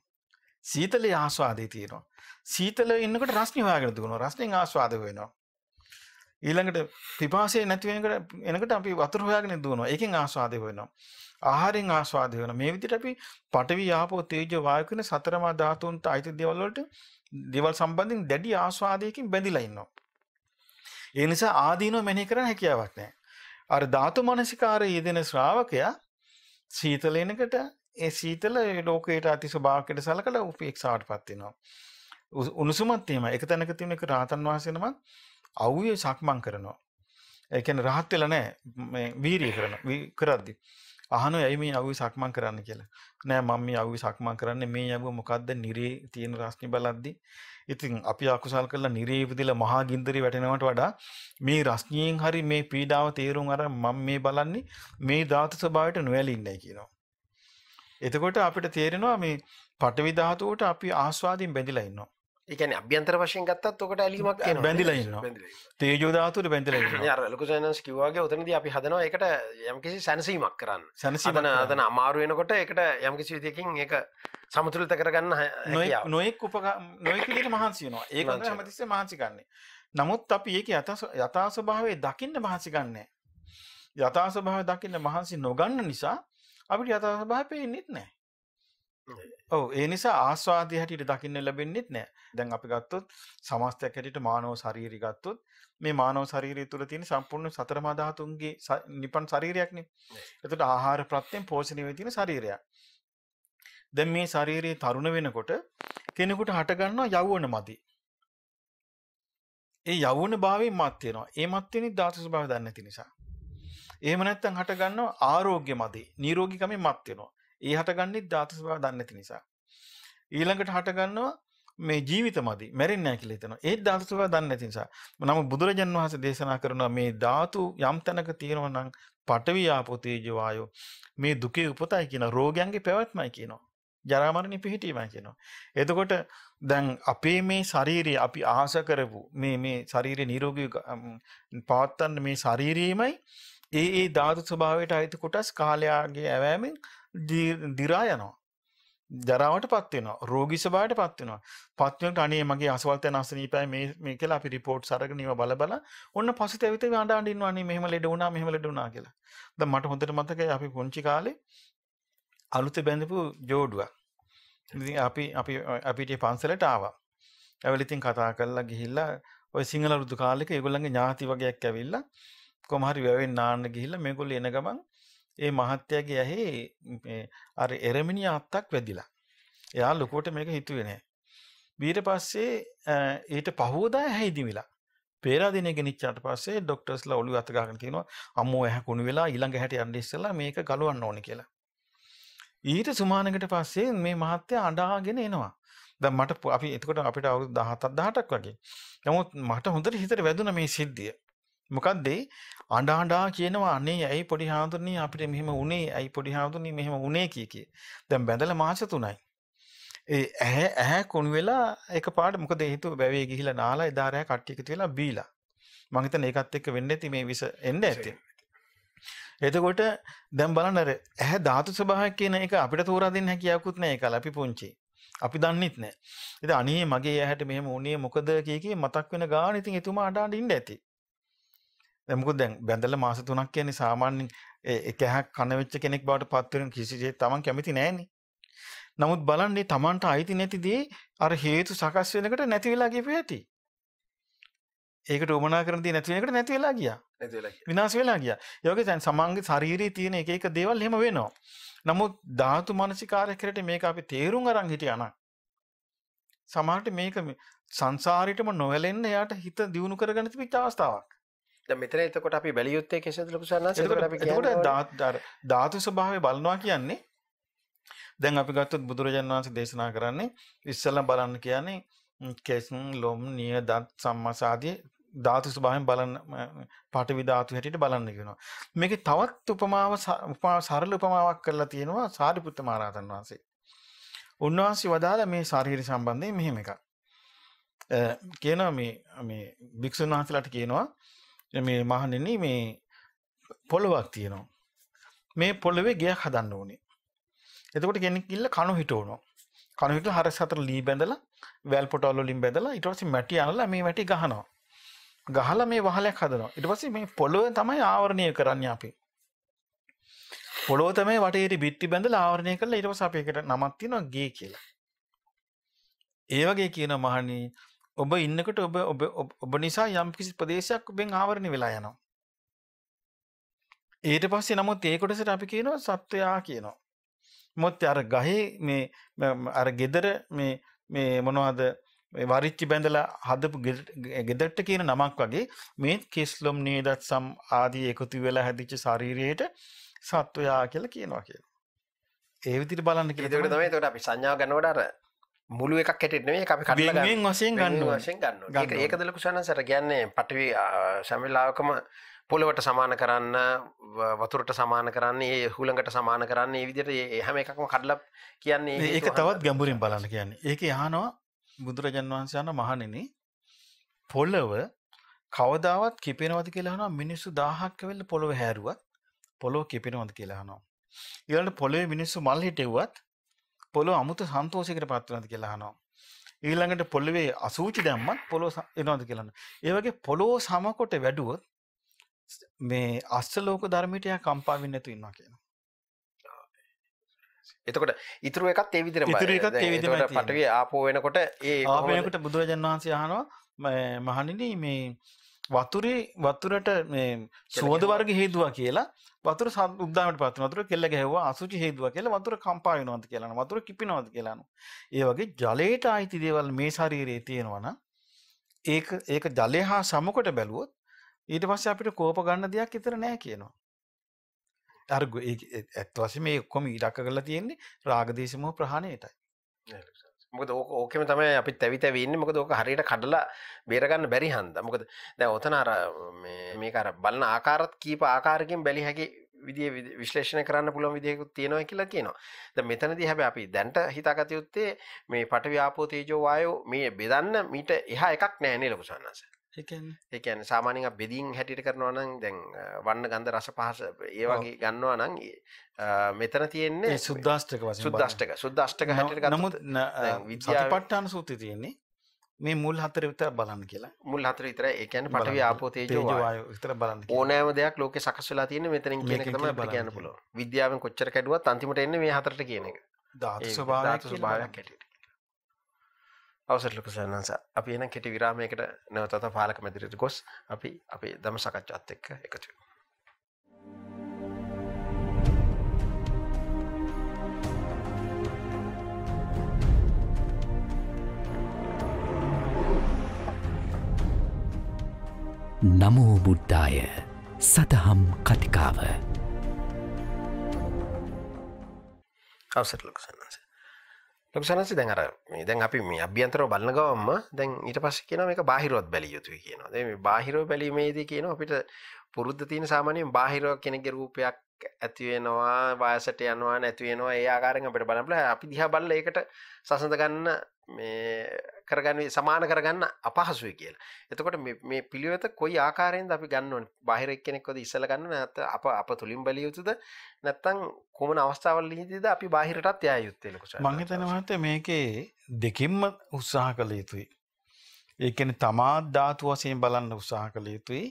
සීතලේ ආස්වාදේ තියෙනවා. සීතල ඉන්නකොට රස්නි හොයාගෙන දුවනවා. රස්නෙන් ආස්වාද වෙනවා. ඊළඟට පිපාසය නැති වෙනකොට එනකොට අපි වතුර හොයාගෙන දුවනවා. ඒකෙන් ආස්වාදේ වෙනවා. ආහාරයෙන් ආස්වාදේ වෙනවා. මේ විදිහට අපි පඨවි ආපෝ තේජෝ වායු කියන සතරමා ධාතුන්ට අයිති දේවල් වලට දේවල් සම්බන්ධයෙන් දැඩි ආස්වාදයකින් බැඳිලා ඉන්නවා. ඒ නිසා ආදීනව මෙනෙහි කරන්න හැකියාවක් නැහැ. අර ධාතු මනසිකාරයේ යෙදෙන ශ්‍රාවකයා සීතලෙනකට ඒ සීතල ලෝකයට අති ස්වභාවකට සලකලා උපේක්ෂාවටපත් වෙනවා. උණුසුමත් එහෙම එක තැනක තියෙන එක රාතන් වහන්සේ නම අවුවේ සක්මන් කරනවා. ඒ කියන්නේ රහත් වෙලා නැහැ මේ වීරිය කරන කරද්දි. අහනවා ඇයි මේ අවුවේ සක්මන් කරන්න කියලා. නෑ මම මේ අවුවේ සක්මන් කරන්නේ මේ යවුව මොකද්ද නිරේ තියෙන රස්නි බලද්දි. ඉතින් අපි අකුසල් කරලා නිරේ ඉපදිලා මහා ගින්දරේ වැටෙනවට වඩා මේ රස්නියෙන් හරි මේ පීඩාව තේරුම් අර මම මේ බලන්නේ මේ ධාතු ස්වභාවයට නොඇලී ඉන්නයි කියනවා. එතකොට අපිට තේරෙනවා මේ පටවි ධාතුවට අපි ආස්වාදයෙන් බැඳිලා ඉන්නවා. ඒ කියන්නේ අභ්‍යන්තර වශයෙන් ගත්තත් ඔකට ඇලීමක් තියෙනවා. බැඳිලා ඉන්නවා. තේජෝ ධාතුවට බැඳිලා <coughs> ඉන්නවා. අර ලොකු සයන්ස් කිව්වා වගේ උතනදී අපි හදනවා ඒකට යම්කිසි සැනසීමක් කරන්න. සැනසීමක් අතන අමාරු වෙනකොට ඒකට යම්කිසි විදියකින් ඒක සමතුලිත කරගන්න හැකියාව. නොයෙක් උපක නොයෙක් විදිහට මහන්සි වෙනවා. ඒක තමයි හැමතිස්සෙම මහන්සි ගන්නෙ. නමුත් අපි ඒකේ යථා ස්වභාවය දකින්න මහන්සි ගන්නෑ. යථා ස්වභාවය දකින්න මහන්සි නොගන්න නිසා අපිට යථා ස්වභාවය පේන්නේත් නැහැ. ඔව් ඒ නිසා ආස්වාදය හැටියට දකින්න ලැබෙන්නෙත් නෑ. දැන් අපි ගත්තොත් සමස්තයක් හැටියට මානව ශරීරය ගත්තොත් මේ මානව ශරීරය තුළ තියෙන සම්පූර්ණ සතර මහා ධාතුන්ගේ නිපන් ශරීරයක්නේ. එතකොට ආහාර ප්‍රත්‍යයෙන් පෝෂණය වෙ තියෙන ශරීරයක්. දැන් මේ ශරීරයේ තරුණ වෙනකොට කෙනෙකුට හට ගන්නවා යෞවන මදි. ඒ යෞවන භාවයෙන් මත් වෙනවා. ඒ මත් වෙන්නේ ධාතු ස්වභාවය දන්නේ නැති නිසා. එහෙම නැත්නම් හට ගන්නවා ආරෝග්‍ය මදි. නිරෝගීකමෙන් මත් වෙනවා. ඒ හටගන්නේ ධාතු ස්වභාව දන්නේ නැති නිසා. ඊළඟට හටගන්නවා මේ ජීවිත මදි මැරෙන්නේ නැහැ කියලා හිතනවා. ඒත් ධාතු ස්වභාව දන්නේ නැති නිසා. නමුත් බුදුරජාන් වහන්සේ දේශනා කරනවා මේ ධාතු යම් තැනක තියෙනවා නම් පඨවි ආපෝ තේජෝ වායෝ මේ දුකේ උපතයි කියන රෝගයන්ගේ පැවැත්මයි කියනවා. ජරා මරණේ පිහිටීමයි කියනවා. එතකොට දැන් අපේ මේ ශරීරය අපි ආස කරපු මේ මේ ශරීරය නිරෝගී පවත්වන්න මේ ශරීරයමයි ඒ ඒ ධාතු ස්වභාවයට අයිති කොටස් කාලයාගේ ඇවෑමෙන් දිරා යනවා. ජරාවට පත් වෙනවා. රෝගී ස්වභාවයට පත් වෙනවා. පත් වෙනකොට අනේ මගේ අසවල් තැන අසනීපයි මේ මේ කියලා අපි රිපෝට්ස් අරගෙන ඒවා බල බල ඔන්න පසුතැවිත අඬ අඬ ඉන්නවා අනේ මෙහෙම ලෙඩ වුණා මෙහෙම ලෙඩ වුණා කියලා. දැන් මට හොඳට මතකයි අපි පුංචි කාලේ අලුත බැඳපු ජෝඩුවක්. ඉතින් අපි අපි අපිට පන්සලට ආවා. ඇවිල්ලා ඉතින් කතා කරලා ගිහිල්ලා ওই සිංහල රුදු කාලෙක ඒගොල්ලන්ගේ ඥාති වගේක් ඇවිල්ලා කොහම හරි වැවෙන් නාන්න ගිහිල්ලා මේගොල්ලෝ එන ගමන් ඒ මහත්තයාගේ ඇහි අර එරමිණි අත්තක් වැදිලා. එයා ලොකුවට මේක හිතුවේ නැහැ. ඊට පස්සේ ඊට පහුවදා ඇහැ ඉදිමිලා. පේරා දිනේ ගෙනිච්චාට පස්සේ ડોක්ටර්ස්ලා ඔළුව අත ගහගෙන කියනවා අම්මෝ ඇහැ කුණු වෙලා ඊළඟ හැට යන්න ඉස්සෙල්ලා මේක ගලවන්න ඕනේ කියලා. ඊට සුමානකට පස්සේ මේ මහත්තයා අඬාගෙන එනවා. දැන් මට අපි එතකොට අපිට අවුරුදු 17ක් 18ක් වගේ. නමුත් මට හොඳට හිතට වැදුනා මේ සිද්ධිය. මොකක්ද අඬ අඬා කියනවා අනේ ඇයි පොඩි හාමුදුරනේ අපිට මෙහෙම වුනේ ඇයි පොඩි හාමුදුරනේ මෙහෙම වුනේ කිය කී. දැන් බැඳලා මාස 3යි. ඒ ඇහැ ඇහැ කුණු වෙලා එකපාරට මොකද හේතුව බැවේ ගිහිලා නාලා එදා රෑ කට්ටිය එකතු වෙලා බීලා. මං හිතන්නේ ඒකත් එක්ක වෙන්න ඇති මේ විස එන්න ඇති. එතකොට දැන් බලන්න අර ඇහැ ධාතු ස්වභාවයක් කියන එක අපිට තෝරා දෙන්න හැකියාවකුත් නැහැ ඒකල අපි පුංචි. අපි දන්නෙත් නැහැ. ඉතින් අනේ මගේ ඇහැට මෙහෙම වුණේ මොකද කිය කී මතක් වෙන ගාන ඉතින් එතුමා අඬ අඬ ඉන්න ඇති. මොකද දැන් බැඳලා මාස 3ක් කියන්නේ සාමාන්‍යයෙන් එක ඇහක් කන වෙච්ච කෙනෙක් බවට පත් වෙන කිසිසේත් Taman කැමති නෑනේ. නමුත් බලන්නේ Tamanට අයිති නැති දේ අර හේතු සකස් වෙනකොට නැති වෙලා ගියපු ඇති. ඒකට උමනා කරන දේ නැති වෙනකොට නැති වෙලා ගියා. නැති වෙලා ගියා. විනාශ වෙලා ගියා. ඒ වගේ දැන් සමන්ගේ ශරීරයේ තියෙන එක එක දේවල් එහෙම වෙනවා. නමුත් ධාතු මනසිකාරය කරට මේක අපි තේරුම් අරන් හිටියා නම් සමහරට මේක සංසාරෙටම නොවැළෙන්න එයාට හිත දියුණු කරගන්න තිබිච්ච අවස්ථාවක්. මෙතන එතකොට අපි බැලිය යුත්තේ කෙසේද ලොකු සන්නස් එතකොට අපි කියන්නේ ධාතු ස්වභාවය බලනවා කියන්නේ දැන් අපි ගත්තොත් බුදුරජාණන් වහන්සේ දේශනා කරන්නේ ඉස්සෙල්ලා බලන්න කියන්නේ කෙස් ලොම් නිය දත් සම්මසාදී ධාතු ස්වභාවයෙන් බලන්න පටවි ධාතු හැටියට බලන්න කියනවා. මේකේ තවත් උපමාව උපමා සරල උපමාවක් කරලා තියෙනවා සාරිපුත්ත මහරහතන් වහන්සේ. උන්වහන්සේ වදාළ මේ ශාරීරික සම්බන්ධයෙන් මෙහෙම එකක්. කියනවා මේ මේ භික්ෂුන් වහන්සේලාට කියනවා මේ මහණෙනි මේ පොළොවක් තියෙනවා. මේ පොළොවේ ගෙයක් හදන්න ඕනේ. එතකොට කෙනෙක් ගිල්ල කණු හිටවනවා. කණු හිටලා හරස් හතර ලී බැඳලා වැල් පොටවල වලින් බැඳලා ඊට පස්සේ මැටි අනලා මේ මැටි ගහනවා. ගහලා මේ වහලයක් හදනවා. ඊට පස්සේ මේ පොළොව තමයි ආවරණය කරන්නේ අපි. පොළොව තමයි වටේට බිත්ති බැඳලා ආවරණය කරලා ඊට පස්සේ අපි ඒකට නමක් තියෙනවා ගේ කියලා. ඒ වගේ කියන මහණී ඔබ ඉන්නකොට ඔබ ඔබ ඔබ- නිසා යම්කිසි ප්‍රදේශයක් ඔබෙන් ආවරණය වෙලා යනවා. ඊට පස්සේ නමුත් ඒ කොටසට අපි කියනවා සත්වයා කියනවා. මොත් අර ගහේ මේ අර ගෙදර මේ මේ මොනවද මේ වරිච්චි බැඳලා හදපු ගෙද- ගෙදරට කියන නමක් වගේ මේ කෙස්ලොම් නේදත් සම් ආදී එකතු වෙලා හැදිච්ච ශරීරයට සත්වයා කියලා කියනවා කියලා. ඒ විදිහට බලන්න කියලා ඒකට තමයි එතකොට අපි සංඥාව ගන්නකොට අර මුළු එකක් ඒක අපි. වෙන්වෙන් වශයෙන් ගන්න. වශයෙන් ගන්න ඕනේ. ගන්න ඒක ඒකද ලොකු සනසර කියන්නේ පටවි සැමිලාවකම පොළවට සමාන කරන්න වතුරට සමාන කරන්න හුළඟට සමාන කරන්න ඒ විදිහට ඒ හැම එකක්ම කඩලා කියන්නේ ඒක තවත්. ගැඹුරින් බලන්න කියන්නේ. ඒක යහනවා බුදුරජාන් වහන්සේ යන මහණෙනි පොළව කවදාවත් කිපෙනවද කියලා අහනවා මිනිස්සු 1000ක් වෙලා පොළව හැරුවත් පොළව කිපෙනවද කියලා අහනවා. ඊළඟට පොළවේ මිනිස්සු මල් හිටෙව්වත් පොළව අමුතු සන්තෝෂයකට පත් වෙනවද කියලා අහනවා. ඊළඟට පොළවේ අසූචි දැම්මත් පොළව එනවද කියලා. ඒ වගේ පොළොව සමකොට වැඩුවොත් මේ අස්සලෝක ධර්මයට එයා කම්පා වෙන්නේ නැතු ඉන්නවා කියනවා. එතකොට ඉතුරු එකත් ඒ විදිහටම ඉතුරු එකත් ඒ දැන් විදිහමයි එතකොට පටවි ආපෝ වෙනකොට ඒ කොහොමද? ආපයකට බුදුරජාන් වහන්සේ අහනවා "ම- මහණෙනි මේ වතුරේ වතුරට මේ සුවඳ. වර්ග හේතුවා කියලා වතුර උද්දාමට පත් වතුර කෙල්ල ගැහුවා අසුචි හේදුවා කියලා වතුර කම්පා වෙනවද කියලා අහනවා. වතුර කිපිනවද කියලා අහනවා. ඒ වගේ ජලයට ආйти දේවල් මේ ශරීරයේ තියෙනවා නම් ඒක ඒක ජලය හා සමකොට බැලුවොත් ඊට පස්සේ අපිට කෝප ගන්න දෙයක් ඉතර නැහැ කියනවා. අර ඇත්ත වශයෙන් මේ ඔක්කොම ඉලක්ක කරලා තියෙන්නේ රාග දේශ මොහ ප්‍රහාණයටයි. මොකද ඕක ඕකෙම තමයි අපිත් ඇවිත් ඇවි ඉන්නේ. මොකද ඕක හරියට කඩලා බේරගන්න බැරි හන්දා? මොකද දැන් ඔතන අර මේ මේක අර බලන ආකාරات කීප ආකාරකින් බැලිය හැකි විදිය විදි- විශ්ලේෂණය කරන්න පුළුවන් විදිහකුත් තියෙනවා කියලා කියනවා. දැන් මෙතනදී හැබැයි අපි දැන්ට හිතාගත යුත්තේ මේ පඨවි ආපෝ තේජෝ වායෝ මේ බෙදන්න මීට එහා එකක් නැහැ නේ සාමාන්‍යයෙන් අපි බෙදීම් හැටියට කරනවා නම් දැන් වර්ණ ගන්ධ රස පහස ඒ වගේ ගන්නවා අ, මෙතන තියෙන්නේ සුද්දාෂ්ටක බලන්න. සුද්දාෂ්ටක සුද්දාෂ්ටක ගත්තොත් නමුත් න- සතිපට්ඨාන සූත්‍රයේ තියෙන්නේ මේ මුල් හතර විතර බලන්න කියලා. මුල් හතර විතරයි ඒ කියන්නේ බලන්න පඨවි ආපෝ තේජෝ තේජෝ වායෝ වායෝ විතර බලන්න. ඕනෑම දෙයක් ලෝකේ සකස් වෙලා තියෙන්නේ මෙතනින් කියන කියන්න බලන්න පුළුවන්. විද්‍යාවෙන් කොච්චර කැඩුවත් අන්තිමට එන්නේ මේ හතරට කියන එක. ධාතු ස්වභාවයක් ස්වභාවයක්. හැටියට. අවසර ලොකු සන්නංස අපි එනම් කෙටි විරාමයකට නැවතත් පාලක මැදිරියට ගොස් අපි අපේ ධම සාකච්ඡාත් එක්ක එකතු වෙමු. නමෝ බුද්ධාය. සතහම් කතිකාව. අවසර ලොකු සන්නංස. ලොකු සන්නංස දැන් අර මේ දැන් අපි මේ අභ්‍යන්තරව බලන ගමන්ම දැන් ඊට පස්සේ කියනවා මේක බාහිරවත් බැලිය යුතුයි කියනවා. දැන් මේ බාහිරව බැලීමේදී කියනවා අපිට පුරුද්ද තියෙන සාමාන්‍යයෙන් බාහිරව කෙනෙක්ගේ රූපයක් ඇති වෙනවා වයසට යනවා නැති වෙනවා ඒ ආකාරයෙන් අපිට බලන්න පුළුවන්. අපි දිහා බලලා ඒකට සසඳ ගන්න මේ කරගන්න සමාන කරගන්න අපහසුයි කියලා. එතකොට මේ මේ පිළිවෙත කොයි ආකාරයෙන්ද අපි ගන්න ඕනේ? බාහිර එක්කෙනෙක්වද ඉස්සලා ගන්න නැත්නම් අප අප තුලින් බැලිය යුතුද? නැත්නම් කොමන අවස්ථාවලදීද අපි බාහිරටත් යා යුත්තේ ලොකු සර්? මං හිතනවා මහත්තයා මේකේ දෙකින්ම උත්සාහ කළ යුතුයි. ඒ කියන්නේ තමා ධාතු වශයෙන් බලන්න උත්සාහ කළ යුතුයි.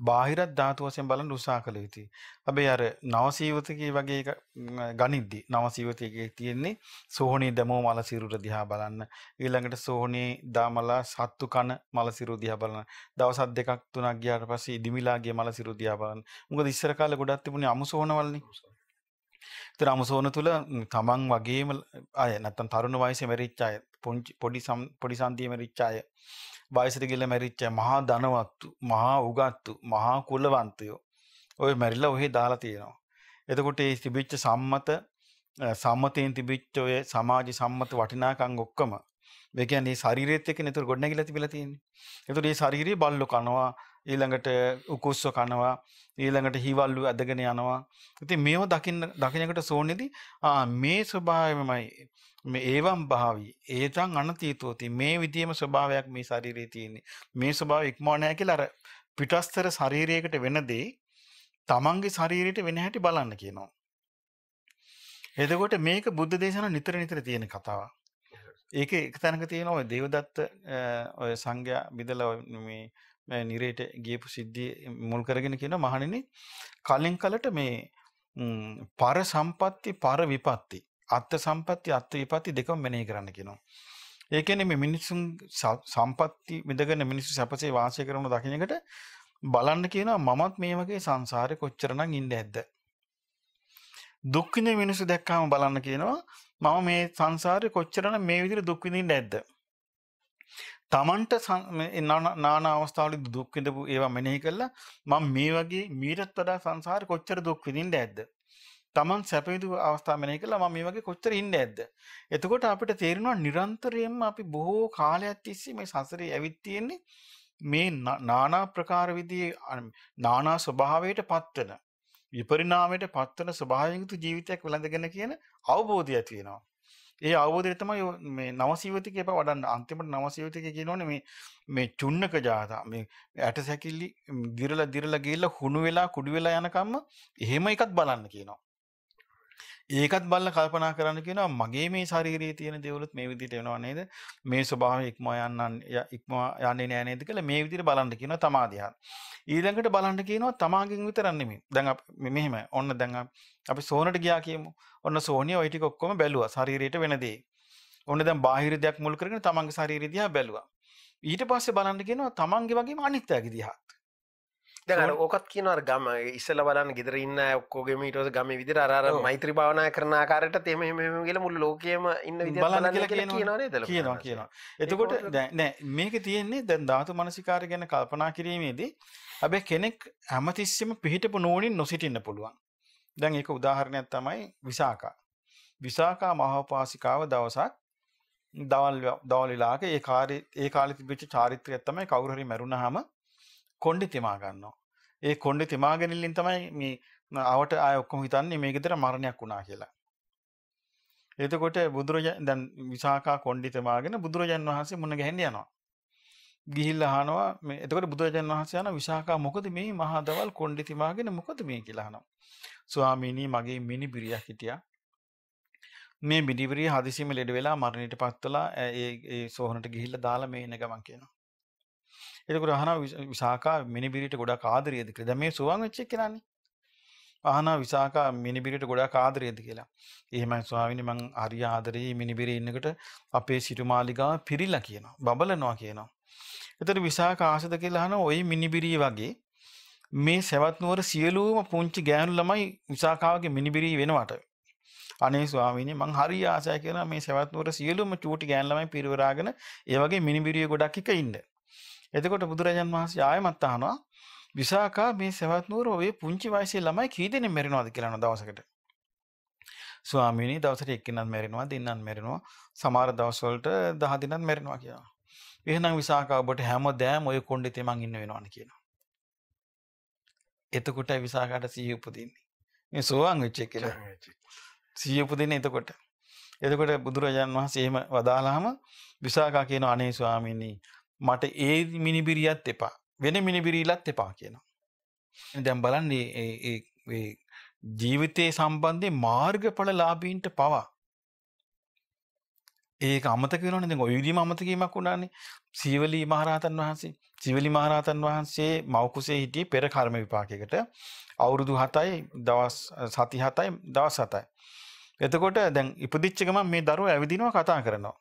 බාහිරත් ධාතු වශයෙන් බලන්න උත්සාහ කළ යුතුයි. හැබැයි අර නවසීවතකී වගේ එක ම, ගනිද්දි නවසීවතකේ තියෙන්නේ සෝහනේ දමෝ මල සිරුර දිහා බලන්න. ඊළඟට සෝහනේ දාමලා සත්තු කන මල සිරුර දිහා බලන්න. දවස් දෙකක් තුනක් ගියාට පස්සේ ඉදිමිලා ගිය මල සිරුර දිහා බලන්න. මොකද ඉස්සර කාලේ ගොඩක් තිබුණේ අමුසෝනවල්නේ. ඒතර අමුසෝන තුල ම්, තමන් වගේම ල- අය නැත්තම් තරුණ වයසේ මැරිච්ච අය පොන්චි පොඩි සම් පොඩි සන්තියේ මැරිච්ච අය වයසට ගිහලා මැරිච්ච අය මහා ධනවත්තු මහා උගත්තු මහා කුලවන්තයෝ ඔය මැරිලා ඔහේ දාලා තියෙනවා එතකොට ඒ තිබිච්ච සම්මත අ, සම්මතයෙන් තිබිච්ච ඔය සමාජ සම්මත වටිනාකම් ඔක්කොම මේ කියන්නේ ශරීරයත් එක්ක නේද ගොඩනැගිලා තිබිලා තියෙන්නේ. ඒතකොට මේ ශාරීරිය බල්ලෝ කනවා ඊළඟට උකුස්ස කනවා ඊළඟට හිවල්ලු ඇදගෙන යනවා. ඉතින් මේව දකින්න දකින්නකට සෝනේදී ආ මේ ස්වභාවයමයි මේ ඒවම් භාවි ඒතං අනතීතෝති මේ විදියම ස්වභාවයක් මේ ශරීරයේ තියෙන්නේ. මේ ස්වභාවය ඉක්මව නැහැ කියලා අර පිටස්තර ශරීරයකට වෙන දේ තමන්ගේ ශරීරයට වෙන හැටි බලන්න කියනවා. එතකොට මේක බුද්ධ දේශනා නිතර නිතර තියෙන කතාවක්. ඒක එක තැනක තියෙනවා ඔය දේවදත්ත ඔය සංඝයා බිදලා මේ නිරේට ගියපු සිද්ධිය මුල් කරගෙන කියන මහණෙනි කලින් කලට මේ ම්, පර සම්පatti පර විපatti අත්ත් සම්පatti අත්ත් විපatti දෙකම මෙනෙහි කරන්න කියනවා. ඒ කියන්නේ මේ මිනිස්සුන් ස- සම්පත්ති විඳගෙන මිනිස්සු සැපසේ වාසය කරන දකින්න එකට බලන්න කියනවා මමත් මේ වගේ සංසාරේ කොච්චරනම් ඉන්නේ ඇද්ද දුක් විඳින මිනිස්සු දැක්කම බලන්න කියනවා මම මේ සංසාරේ කොච්චරනම් මේ විදිහට දුක් විඳින්න ඇද්ද තමන්ට සං- මේ නානා නානා අවස්ථාවලදී දුක් විඳපු ඒවා මෙනෙහි කළා. මම මේ වගේ මීටත් වඩා සංසාරේ කොච්චර දුක් විඳින්න ඇද්ද? තමන් සැප විඳපු අවස්ථා මෙනෙහි කළා. මම මේ වගේ කොච්චර ඉන්නේ ඇද්ද? එතකොට අපිට තේරෙනවා නිරන්තරයෙන්ම අපි බොහෝ කාලයක් තිස්සේ මේ සසරේ ඇවිත් තියෙන්නේ මේ නා- නානා ප්‍රකාර විදිහේ අ- නානා ස්වභාවයට පත්වන විපරිණාමයට පත්වන ස්වභාවයෙන් යුතු ජීවිතයක් වෙළඳගෙන කියන අවබෝධය ඇති වෙනවා. ඒ අවබෝධය තමයි ඔය මේ නවසීවතිකේ එපා වඩන්න අන්තිමට නවසීවතිකේ කියනෝනේ මේ මේ චුන්නක ජාතා මේ ඇට සැකිලි දිරලා දිරලා ගිහිල්ලා හුණු වෙලා කුඩු වෙලා යනකම්ම එහෙම එකක් බලන්න කියනවා. ඒකත් බලලා කල්පනා කරන්න කියනවා මගේ මේ ශරීරයේ තියෙන දේවලුත් මේ විදිහට වෙනව නේද? මේ ස්වභාවය ඉක්මවා යන්න ඉක්මවා යන්නේ නෑ නේද කියලා මේ විදිහට බලන්න කියනවා තමාදිහා. ඊළඟට බලන්න කියනවා තමාගෙන් විතරක් නෙමෙයි. දැන් අපි මෙ- මෙහෙම ඔන්න දැන් අප- අපි සෝනට ගියා කියමු. ඔන්න සෝනිය ওই ටික ඔක්කොම බැලුවා ශරීරයට වෙන දේ. ඔන්න දැන් බාහිර දෙයක් මුල් කරගෙන තමන්ගේ ශරීරය දිහා බැලුවා. ඊට පස්සේ බලන්න කියනවා තමන්ගේ වගේම අනිත් අයගේ දිහා. දැන් ඕකත් කියනවා අර ගම ඉස්සෙල්ලා බලන්න ගෙදර ඉන්න අය ඔක්කොගෙම පස්සේ ගමේ විදිහට අර. මෛත්‍රී භාවනා කරන ආකාරයට තේම කියලා මුළු ලෝකෙම ඉන්න කියනවා කියනවා. එතකොට? දැන් නෑ මේක තියෙන්නේ දැන් ධාතු මනසිකාරය ගැන කල්පනා කිරීමේදී හැබැයි කෙනෙක් හැමතිස්සෙම පිහිටපු නෝනින් නොසිටින්න පුළුවන්. දැන් ඒක උදාහරණයක් තමයි විසාකා. විසාකා මහෝපාසිකාව දවසක් දවල් ව- දවල් වෙලාවක ඒ කාර්ය ඒ කාලේ තිබිච්ච චාරිත්‍රයක් තමයි කවුරු හරි මැරුණාම කොණ්ඩේ තෙමා ගන්නවා. ඒ කොණ්ඩේ තෙමාගෙන ඉල්ලින් තමයි මේ අවට ආය ඔක්කොම හිතන්නේ මේ ගෙදර මරණයක් වුණා කියලා. එතකොට බුදුරජාණන් දැන් විසාකා කොණ්ඩේ තෙමාගෙන බුදුරජාණන් වහන්සේ මුණ ගැහෙන්න යනවා. ගිහිල්ලා අහනවා මේ එතකොට බුදුරජාණන් වහන්සේ අහනවා විසාකා මොකද මේ මහා දවල් කොණ්ඩේ තෙමාගෙන මොකද මේ කියලා අහනවා. ස්වාමීනි මගේ මිනි බිරියක් හිටියා. මේ මිනිබිරිය හදිසියෙම ලෙඩ වෙලා මරණයට පත් වෙලා ඈ ඒ ඒ සෝහනට ගිහිල්ලා දාලා මේ එන ගමන් කියනවා. එතකොට අහනවා විස- විසාකා මිනිබිරියට ගොඩක් ආදරේද කියලා. දැන් මේ සුවන් වෙච්ච එක්කෙනානේ. අහනවා විසාකා මිනිබිරියට ගොඩක් ආදරේද කියලා. එහෙමයි ස්වාමීනි මං හරි ආදරේ මිනිබිරිය ඉන්නකොට අපේ සිටුමාලිගාව පිරිලා කියනවා. බබලනවා කියනවා. එතකොට විසාකා ආසද කියලා අහනවා ওই මිනිබිරිය වගේ මේ සවැත් නුවර සියලුම පුංචි ගෑනු ළමයි විසාකාවගේ මිනිබිරිය වෙනවට අනේ ස්වාමීනි මං හරි ආසයි කියලා මේ සවැත් නුවර සියලුම චූටි ගෑනු ළමයි පිරිවරාගෙන ඒ වගේ මිනිබිරිය ගොඩක් එක ඉන්න. එතකොට බුදුරජාන් වහන්සේ ආයෙමත් අහනවා විසාකා මේ සවැත් නුවර ඔය පුංචි වයසේ ළමයි කී දෙනෙක් මැරෙනවද කියලා අහනවා දවසකට. ස්වාමීනි දවසට එක්කෙනෙක් මැරෙනවා දෙන්නෙක් මැරෙනවා සමහර දවස්වලට 10 දිනක් මැරෙනවා කියනවා. එහෙනම් විසාකා ඔබට හැමදාම ඔය කොණ්ඩේ තෙමන් ඉන්න වෙනවනේ කියනවා. එතකොට විසාකාට සිහිය උපදින්නේ. මේ සෝවාන් වෙච්ච කෙනා. සිහිය උපදින්නේ එතකොට. එතකොට බුදුරජාණන් වහන්සේ එහෙම වදාළාම විසාකා කියන අනේ ස්වාමීනි මට ඒ මිනිබිරියත් එපා. වෙන මිනිබිරිලත් එපා කියනවා. දැන් බලන්න මේ ඒ ඒ ඒ ජීවිතයේ සම්බන්ධයෙන් මාර්ගඵල ලාභීන්ට පවා. ඒක අමතක වෙනවනේ. දැන් ඔය විදිහම අමතක වීමක් වුණානේ සීවලී මහරහතන් වහන්සේ සීවලී මහරහතන් වහන්සේ මෞකුසේ හිටියේ පෙර කර්ම විපාකයකට. අවුරුදු 7යි දවස් සති 7යි දවස් 7යි එතකොට දැන් ඉපදිච්ච ගමන් මේ දරුවා ඇවිදිනවා කතා කරනවා.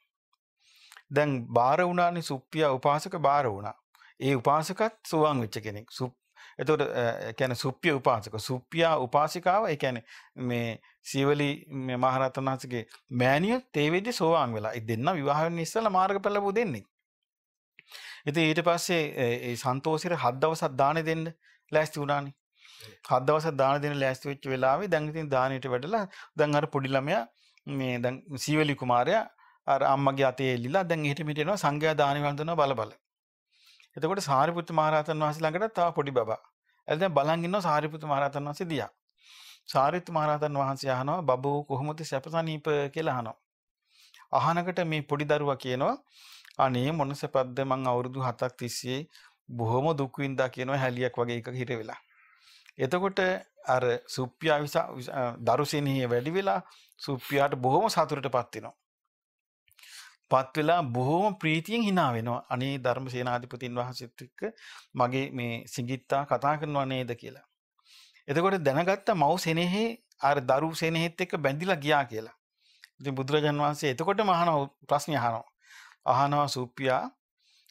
දැන් බාර වුණානේ සුප්පියා උපාසක බාර වුණා ඒ උපාසකත් සුවන් වෙච්ච කෙනෙක් සුප් එතකොට ඒ කියන්නේ සුප්පිය උපාසක සුප්පියා උපාසිකාව ඒ කියන්නේ මේ සීවලි මේ මහරහතන් වහන්සේගේ මෑණියොත් ඒ වෙද්දි සෝවාන් වෙලා. ඒ දෙන්න විවාහ වෙන්න ඉස්සෙල්ලා මාර්ගඵල ලැබුව දෙන්නේ. ඉතින් ඊට පස්සේ ඒ ඒ සන්තෝෂිර හත් දවසක් දානෙ දෙන්න ලෑස්ති වුණානේ. හත් දවසක් දාන දෙන්න ලෑස්ති වෙච්ච වෙලාවේ දැන් ඉතින් දානෙට වැඩලා දැන් අර පොඩි ළමයා මේ දැන් සීවලි කුමාරයා අර අම්මගේ අතේ එල්ලිලා දැන් එහෙට මෙහෙට එනවා සංඝයා දානෙ වන්දනවා බල බල. එතකොට සාරිපුත්ත මහරහතන් වහන්සේ ළඟට තව පොඩි බබා. එළ දැන් බලන් ඉන්නවා සාරිපුත්ත මහරහතන් වහන්සේ දිහා. සාරිපුත්ත මහරහතන් වහන්සේ අහනවා බබෝ කොහොමද සැපසනීප කියලා අහනවා. අහනකට මේ පොඩි දරුවා කියනවා අනේ මොන සැපද්ද මං අවුරුදු 7ක් තිස්සේ බොහොම දුක් විඳා කියනවා හැලියක් වගේ එකක හිර වෙලා. එතකොට අර සුප්පියා විස දරුසෙනෙහි වැඩි වෙලා සුප්පියාට බොහොම සතුටටපත් වෙනවා. පත් වෙලා බොහොම ප්‍රීතියෙන් hina වෙනවා. අනේ ධර්මසේනාධිපතින් වහන්සේත් එක්ක මගේ මේ සිඟිත්තා කතා කරනවා නේද කියලා. එතකොට දැනගත්ත මව් සෙනෙහි අර දරු සෙනෙහෙත් එක්ක බැඳිලා ගියා කියලා. ඉතින් බුදුරජාන් වහන්සේ එතකොටම අහන ප්‍රශ්නේ අහනවා. අහනවා සුප්පියා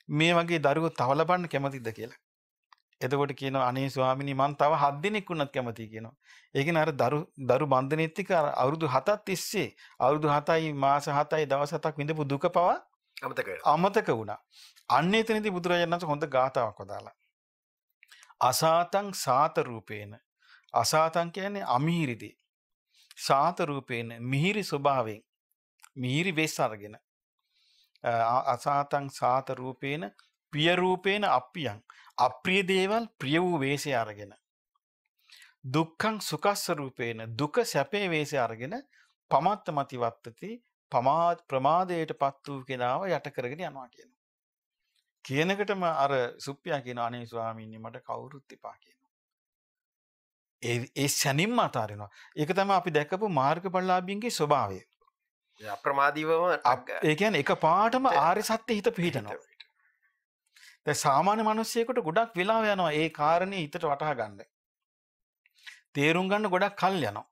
මේ වගේ දරුවෝ තව ලබන්න කැමතිද කියලා. එතකොට කියනවා අනේ ස්වාමිනී මං තව හත් දිනක් වුණත් කැමතියි කියනවා. ඒ කියන්නේ අර දරු දරු බන්ධනෙත් එක්ක අවුරුදු 7ක් තිස්සේ අවුරුදු 7යි මාස 7යි දවස් 7ක් විඳපු දුක පවා අමතක වෙලා. අමතක වුණා. අන්න එතනදී බුදුරජාණන් වහන්සේ හොඳ ගාතාවක් වදාලා. අසාතං සාත රූපේන අසාතං කියන්නේ අමිහිරිදී. සාත රූපේන මිහිරි ස්වභාවයෙන් මිහිරි වෙස් අරගෙන අසාතං සාත රූපේන ප්‍රිය රූපේන අප්පියං අප්‍රිය දේවල් ප්‍රිය වූ වේශය අරගෙන දුක්ඛං සුකස්ස රූපේන දුක සැපේ වේශය අරගෙන පමත්ත මති වත්තති පමාද ප්‍රමාදයට පත් වූ කෙනාව යට කරගෙන යනවා කියන. කියනකටම අර සුප්පියා කියන අනේ ස්වාමීනි මට කවුරුත් එපා කියනවා. ඒ සැනින්ම අතාරිනවා. ඒක තමයි අපි දැකපු මාර්ගඵලලාභීන්ගේ ස්වභාවය. ඒ අප්‍රමාදීවම අප- ඒ කියන්නේ එක පාටම ආර්ය සත්‍ය හිත පිහිටනවා. දැන් සාමාන්‍ය මිනිස්සෙකුට ගොඩක් වෙලාව යනවා ඒ කාරණේ හිතට වටහා ගන්න. තේරුම් ගන්න ගොඩක් කල් යනවා.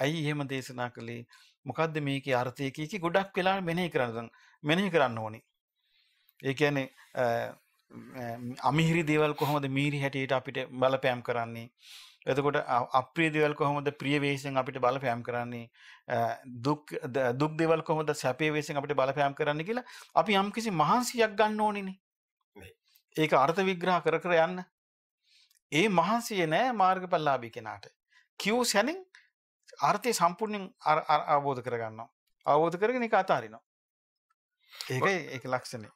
ඇයි එහෙම දේශනා කළේ? මොකද්ද මේකේ අර්ථය කී කී ගොඩක් වෙලා මෙනෙහි කරන්න මෙනෙහි කරන්න ඕනේ. ඒ කියන්නේ අ, අ, අමිහිරි දේවල් කොහොමද මීරි හැටියට අපිට බලපෑම් කරන්නේ? එතකොට අ- අප්‍රිය දේවල් කොහොමද ප්‍රිය වේශයෙන් අපිට බලපෑම් කරන්නේ? අ, දුක් ද- දුක් දේවල් කොහොමද සැපේ වේශයෙන් අපිට බලපෑම් කරන්නේ කියලා අපි යම්කිසි මහන්සියක් ගන්න ඕනේනේ. ඒක අර්ථ විග්‍රහ කර කර යන්න. ඒ මහන්සිය නෑ මාර්ගඵලලාභී කෙනාට. කිව් සැනින් අර්ථය සම්පූර්ණයෙන් අවබෝධ කරගන්නවා. අවබෝධ කරගෙන ඒක අතාරිනවා. ඒකයි ඒක ලක්ෂණය.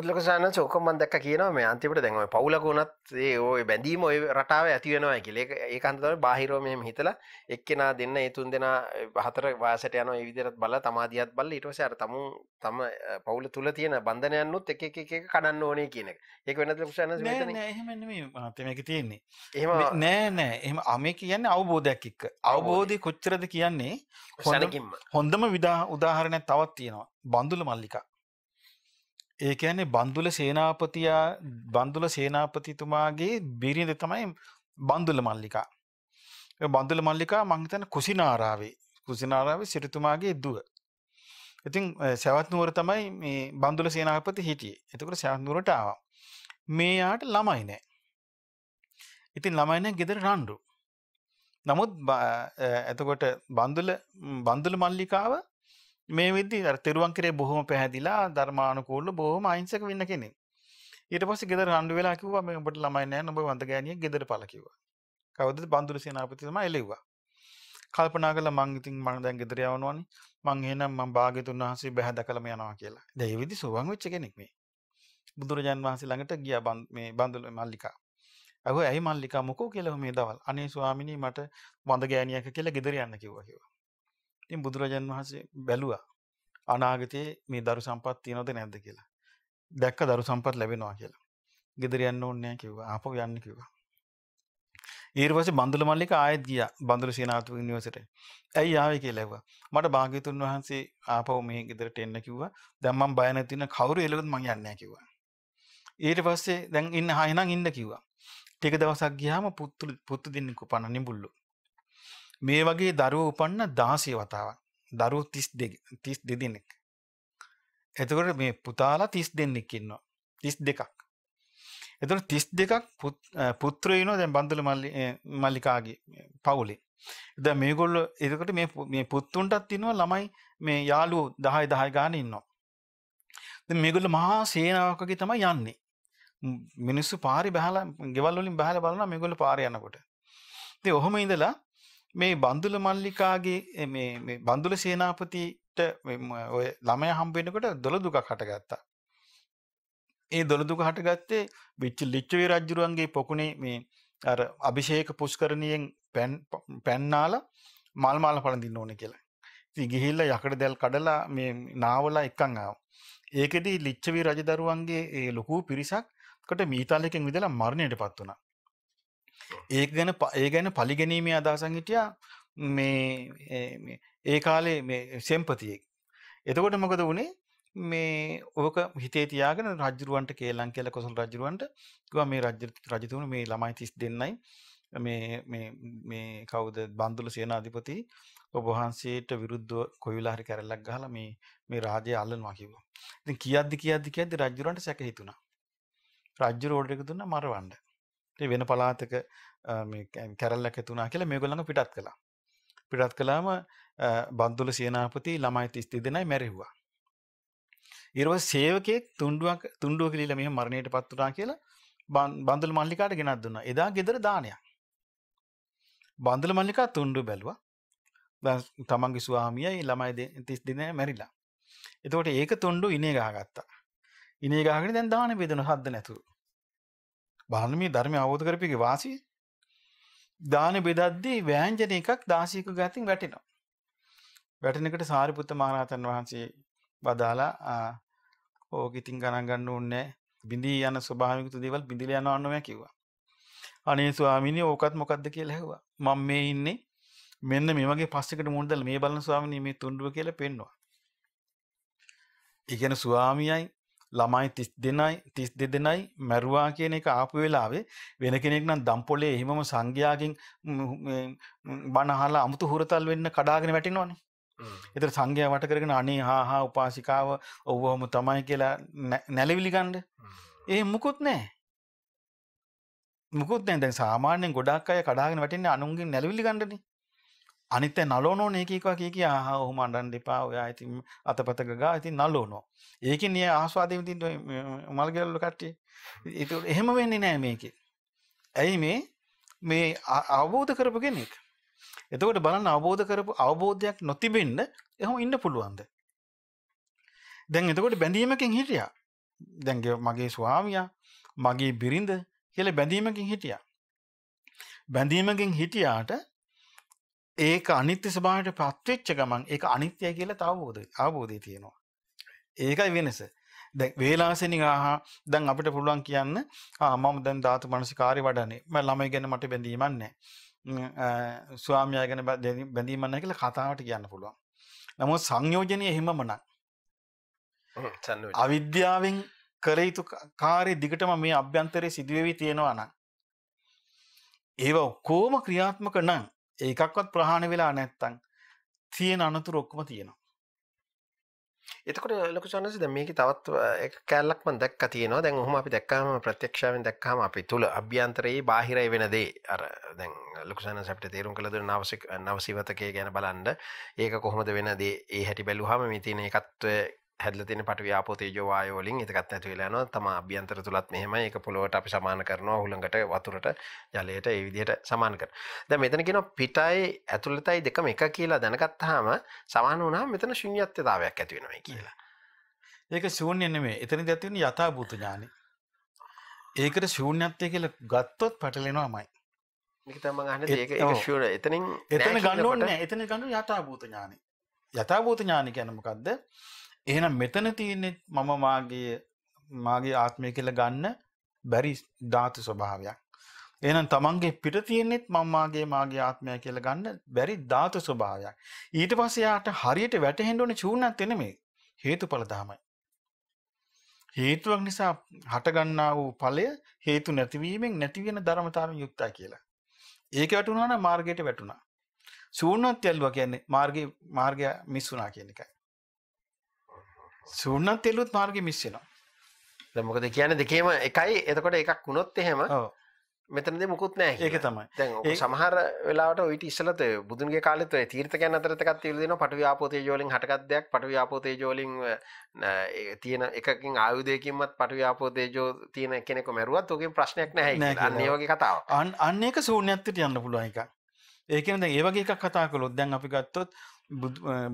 ලොකු සානංශ ඔක්කොම මම දැක්ක කියනවා මේ අන්තිමට දැන් ඔය පවුලක උනත් ඒ ඔය බැඳීම ඔය රටාව ඇති වෙනවා කියලා. ඒක ඒක අන්ත තමයි බාහිරව මෙහෙම හිතලා එක්කෙනා දෙන්න ඒ තුන් දෙනා ඒ හතර වයසට යනවා ඒ විදිහට බලලා තමාදියත් අර තමුන් තම අ, පවුල තුල තියෙන බන්ධනයන්නුත් එක එක කඩන්න ඕනේ කියන එක. ඒක වෙනද ලොකු සානංශ නෑ මෙතන. නෑ එහෙම නෙමෙයි මහත්තයා මේක තියෙන්නේ. එහෙම නෑ නෑ එහෙම අමේ කියන්නේ අවබෝධයක් එක්ක. අවබෝධය කොච්චරද කියන්නේ හොඳ- සැනකින්ම. හොඳම විදා උදාහරණයක් තවත් තියෙනවා. බන්දුල මල්ලිකා. ඒ කියන්නේ බන්දුල සේනාපතියා බන්දුල සේනාපතිතුමාගේ බිරිඳ තමයි බන්දුල මල්ලිකා. ඒ බන්දුල මල්ලිකා මං හිතන්නේ කුසිනාරාවේ කුසිනාරාවේ සිටුතුමාගේ දුව. ඉතින් අ, සවැත් නුවර තමයි මේ බන්දුල සේනාපති හිටියේ. එතකොට සවැත් නුවරට ආවා. මේ යාට ළමයි නෑ. ඉතින් ළමයි නෑ ගෙදර රණ්ඩු. නමුත් බ- අ, එතකොට බන්දුල ම්, බන්දුල මල්ලිකාව මේ වෙද්දි අර තෙරුවන් කෙරේ බොහොම පැහැදිලා ධර්මානුකූලව බොහොම අහිංසක වෙන්න කෙනෙක්. ඊට පස්සේ ගෙදර රණ්ඩු වෙලා කිව්වා මේ ඔබට ළමයි නැහැ නුඹ වඳ ගෑණියෙක් ගෙදර පළ කිව්වා. කවදද බන්දුල සේනාපති තමයි එළෙව්වා. කල්පනා කළා මං ඉතින් මං දැන් ගෙදර යවනවනේ. මං එහෙනම් මං භාග්‍යතුන් වහන්සේ බැහැ දැකලාම යනවා කියලා. දැන් ඒ විදි සෝවන් වෙච්ච කෙනෙක් මේ. බුදුරජාන් වහන්සේ ළඟට ගියා බන්- මේ බන්දුල මල්ලිකා. අහුව ඇයි මල්ලිකා මොකෝ කියලා මේ දවල්. අනේ ස්වාමිනී මට වඳ ගෑණියක කියලා ගෙදර යන්න කිව්වා කිව්වා. ඉතින් බුදුරජාන් වහන්සේ බැලුවා අනාගතයේ මේ දරු සම්පත් තියෙනවද නැද්ද කියලා. දැක්ක දරු සම්පත් ලැබෙනවා කියලා. ගෙදර යන්න ඕනේ නැහැ කිව්වා. ආපහු යන්න කිව්වා. ඊට පස්සේ බන්දුල මල්ලික ආයෙත් ගියා බන්දුල සේනාධිපති නිවසේට. ඇයි ආවේ කියලා ඇහුවා. මට භාග්‍යතුන් වහන්සේ ආපහු මේ ගෙදරට එන්න කිව්වා. දැන් මම බය නැති වෙන කවුරු එළවෙත් මං යන්නේ නැහැ කිව්වා. ඊට පස්සේ දැන් ඉන්න හායනම් ඉන්න කිව්වා. ටික දවසක් ගියාම පුත්තු පුත්තු දෙන්නෙක් උපන්න නිඹුල්ලු. මේ වගේ දරුවෝ උපන්න 16 වතාවක්. දරුවෝ 32 32 දෙනෙක්. එතකොට මේ පුතාලා 30 දෙනෙක් ඉන්නවා. 32ක්. එතකොට 32ක් පුත්‍රයෝ ඉන්නවා දැන් බන්දුල මල්ලි eh, මල්ලිකාගේ පවුලේ. දැන් මේගොල්ලෝ එතකොට මේ පු- මේ පුත්තුන්ටත් ඉන්නවා ළමයි මේ යාළුවෝ 10 10 ගාන ඉන්නවා. දැන් මේගොල්ලෝ මහා සේනාවක් වගේ තමයි යන්නේ. ම්, මිනිස්සු පාරේ බහලා ගෙවල් වලින් බහලා බලනවා මේගොල්ලෝ පාරේ යනකොට. ඉතින් ඔහොම ඉඳලා මේ බන්දුල මල්ලිකාගේ eh, මේ මේ බන්දුල සේනාපතිට මේ ම- ඔය ළමයා හම්බ වෙනකොට දොළ දුකක් හටගත්තා. ඒ දොළ දුක හටගත්තේ විච්ච ලිච්ඡවි රජුරුවන්ගේ පොකුණේ මේ අර අභිෂේක පුස්කරණියෙන් පැන් පැන්නාලා මල් මාල පළඳින්න ඕනේ කියලා. ඉතින් ගිහිල්ලා යකඩ දැල් කඩලා මේ නාවලා එක්කන් ආවා. ඒකෙදි ලිච්ඡවි රජදරුවන්ගේ ඒ ලොකු පිරිසක් කට මීතාලයකින් විදලා මරණයටපත් වුණා. ඒක ගැන ප- ඒ ගැන පරිගැනීමේ අදහසන් හිටියා මේ ඒ- මේ- ඒ කාලේ මේ සෙම්පතියෙක්. එතකොට මොකද වුණේ මේ ඕක හිතේ තියාගෙන රජුරවන්ට කේලම් කියලා කොසල් රජුරවන්ට කිව්වා මේ රජ රජතුමනි මේ ළමයි 30 දෙන්නයි මේ මේ මේ කවුද බන්දුල සේනාධිපති ඔබ වහන්සේට විරුද්ධව කොයිලා හරි කැරල්ලක් ගහලා මේ මේ රාජ්‍යය අල්ලනවා කිව්වා. ඉතින් කියද්දි කියද්දි කියද්දි රජුරන්ට සැක හිතුණා. රජුර ඕඩර් එක දුන්නා මරවන්න. ඉතින් වෙන පළාතක අ, මේ කැ- කැරල්ලක් ඇතුණා කියලා මේගොල්ලන්ව පිටත් කළා. පිටත් කළාම අ, බන්දුල සේනාපති ළමයි 32 දෙනයි මැරෙව්වා. ඊට පස්සේ සේවකයෙක් තුණ්ඩුවක් තුණ්ඩුව කිලිලා මෙහෙම මරණයටපත් වුණා කියලා බන්- බන්දුල මල්ලිකාට ගෙනත් දුන්නා. එදා ගෙදර දානයක්. බන්දුල මල්ලිකා තුණ්ඩුව බැලුවා. දැන් තමන්ගේ ස්වාමියයි ළමයි දෙ- 32 දෙනා මැරිලා. එතකොට ඒක තුණ්ඩු ඉනේ ගහගත්තා. ඉනේ ගහගෙන දැන් දාන බෙදන හද්ද නැතුව. බලන්න මේ ධර්මය අවබෝධ කරපිගේ වාසිය. දාන බෙදද්දී වෑංජන එකක් දාසියක ගතින් වැටෙනවා. වැටෙන එකට සාරිපුත්ත මහරහතන් වහන්සේ වදාලා ආ, ඕක ඉතින් ගණන් ගන්න ඕනේ නැහැ. බිඳී යන ස්වභාවික දේවල් බිඳිලා යනවා නෝ කිව්වා. අනේ ස්වාමීනි ඕකත් මොකද්ද කියලා ඇහුවා. මම මේ ඉන්නේ මෙන්න මේ වගේ පස්සෙකට මුහුණ දාලා මේ බලන ස්වාමීනි මේ තුන්ඩුව කියලා පෙන්නවා. ඒ කියන්නේ ස්වාමියයි ළමයි 30 දෙනයි 32 දෙනයි මැරුවා කියන එක ආපු වෙලාවේ වෙන කෙනෙක් නම් දම්පොලේ එහෙමම සංඝයාගෙන් බණ අහලා අමුතු හුරතල් වෙන්න කඩාගෙන වැටෙනවනේ. ඒතර සංඝයා වට කරගෙන අනේ හා හා උපාසිකාව ඔව්වම තමයි කියලා නැලවිලි ගන්න. ඒ මුකුත් නැහැ. මුකුත් නැහැ. දැන් සාමාන්‍යයෙන් ගොඩාක් අය කඩාගෙන වැටෙන්නේ අනුන්ගෙන් නැලවිලි ගන්නනේ. අනිත් අය නලවනෝනේ එක එකවා කී කිය ආහා ඔහොම අඬන්න එපා. ඔයා ඉතින් අතපත ගගා ඉතින් නලවනෝ. ඒකෙන් නිය ආස්වාදයෙන් ඉතින් මල්ගල්ල කට්ටිය. ඒක එහෙම වෙන්නේ නැහැ මේකේ. ඇයි මේ මේ අ- අවබෝධ කරපු කෙනෙක්. එතකොට බලන්න අවබෝධ කරපු අවබෝධයක් නොතිබෙන්න එහෙම ඉන්න පුළුවන්ද? දැන් එතකොට බැඳීමකින් හිටියා. දැන් ගේ- මගේ ස්වාමියා මගේ බිරිඳ කියලා බැඳීමකින් හිටියා. බැඳීමකින් හිටියාට ඒක අනිත්‍ය ස්වභාවයට පත්වෙච්ච ගමන් ඒක අනිත්‍යයි කියලා තවබෝධ අවබෝධය තියෙනවා. ඒකයි වෙනස. දැන් වේලාසෙනින් ආහා දැන් අපිට පුළුවන් කියන්න ආ මම දැන් ධාතු මනසිකාරය වඩන්නේ. මම ළමයි ගැන මට බැඳීමක් නැහැ. ම්, අ, ස්වාමියා ගැන බැඳී- බැඳීමක් නැහැ කියලා කතාවට කියන්න පුළුවන්. නමුත් සංයෝජනය එහෙමම නම් සන්න අවිද්‍යාවෙන් කර යුතු කාර්ය දිගටම මේ අභ්‍යන්තරයේ සිදුවෙවි තියෙනවා නම් ඒව ඔක්කොම ක්‍රියාත්මක නම් ඒකක්වත් ප්‍රහාණය වෙලා නැත්තම් තියෙන අනතුරු ඔක්කොම තියෙනවා. එතකොට ලොකු සන්නස දැන් මේකේ තවත් එක කැලලක් මම දැක්ක තියෙනවා. දැන් ඔහොම අපි දැක්කාම ප්‍රත්‍යක්ෂයෙන් දැක්කාම අපි තුල අභ්‍යන්තරයේ බාහිරයි වෙන දේ. අර දැන් ලොකු සන්නස අපිට තේරුම් කළ දෙන නවසික නවසිවතකයේ ගැන බලන්න. ඒක කොහොමද වෙන දේ? ඒ හැටි බැලුවාම මේ තියෙන ඒකත්වය හැදලා තියෙන පටු ව්‍යාපෝ තේජෝ වායෝ වලින් ඒකත් නැති වෙලා යනවා තමා අභ්‍යන්තර තුලත් මෙහෙමයි ඒක පොළොවට අපි සමාන කරනවා හුළඟට වතුරට ජලයට ඒ විදිහට සමාන කරනවා දැන් මෙතන කියනවා පිටයි ඇතුළතයි දෙකම එක කියලා දැනගත්තාම සමාන වුණාම මෙතන ශුන්‍යත්වතාවයක් ඇති වෙනවා කියලා ඒක ශූන්‍ය නෙමෙයි. එතනදී ඇති වෙන යථාභූත ඥානෙ. ඒකට ශූන්‍යත්වය කියලා ගත්තොත්. ෂුවර් එතනින් එතන නෑ ගන්න කියනකොට- ඕනේ නැහැ. එතන ගන්න ඕනේ යථාභූත ඥානෙ. යථාභූත ඥානෙ කියන්නේ මොකද්ද? එහෙනම් මෙතන තියෙන්නේ මම මාගේ මාගේ ආත්මය කියලා ගන්න බැරි ධාතු ස්වභාවයක්. එහෙනම් තමන්ගේ පිට තියෙන්නේත් මම මාගේ මාගේ ආත්මය කියලා ගන්න බැරි ධාතු ස්වභාවයක්. ඊට පස්සේ යාට හරියට වැටහෙන්න ඕනේ ශූන්‍යත්වය නෙමෙයි. හේතුඵල ධමයි. හේතුවක් නිසා හටගන්නා වූ ඵලය හේතු නැතිවීමෙන් නැති වෙන ධර්මතාවයෙන් යුක්තයි කියලා. ඒක වැටුණා නම් මාර්ගයට වැටුණා. ශූන්‍යත්වය ඇල්ලුවා කියන්නේ මාර්ගේ මාර්ගය මිස් වුණා කියන එකයි. ශූන්‍යත්වය ඇල්ලුවොත් මාර්ගෙ මිස් වෙනවා. දැන් මොකද කියන්නේ දෙකේම එකයි එතකොට එකක් වුණොත් එහෙම. මෙතනදී මුකුත් නැහැ ඒක. තමයි. සමහර ඊට ඉස්සෙල්ලත් ඔය බුදුන්ගේ කාලෙත් ඔය තීර්ථකයන් අතරත් එකක් තියලා දෙනවා පඨවි ආපෝ තේජෝ වලින් හටගත් දෙයක් පඨවි ආපෝ තේජෝ වලින් අ, ඒ තියෙන එකකින් ආයුධයකින්වත් පඨවි ආපෝ තේජෝ තියෙන කෙනෙකු මැරුවත් ඔකෙන් ප්‍රශ්නයක් නැහැ නැහැ කියලා. අන්න ඒ කියලා. වගේ කතාවක්. අන් අන්න ඒක ශූන්‍යත්වයට යන්න පුළුවන් එකක්. ඒ කියන්නේ දැන් ඒ වගේ එකක් කතා කළොත් දැන් අපි ගත්තොත්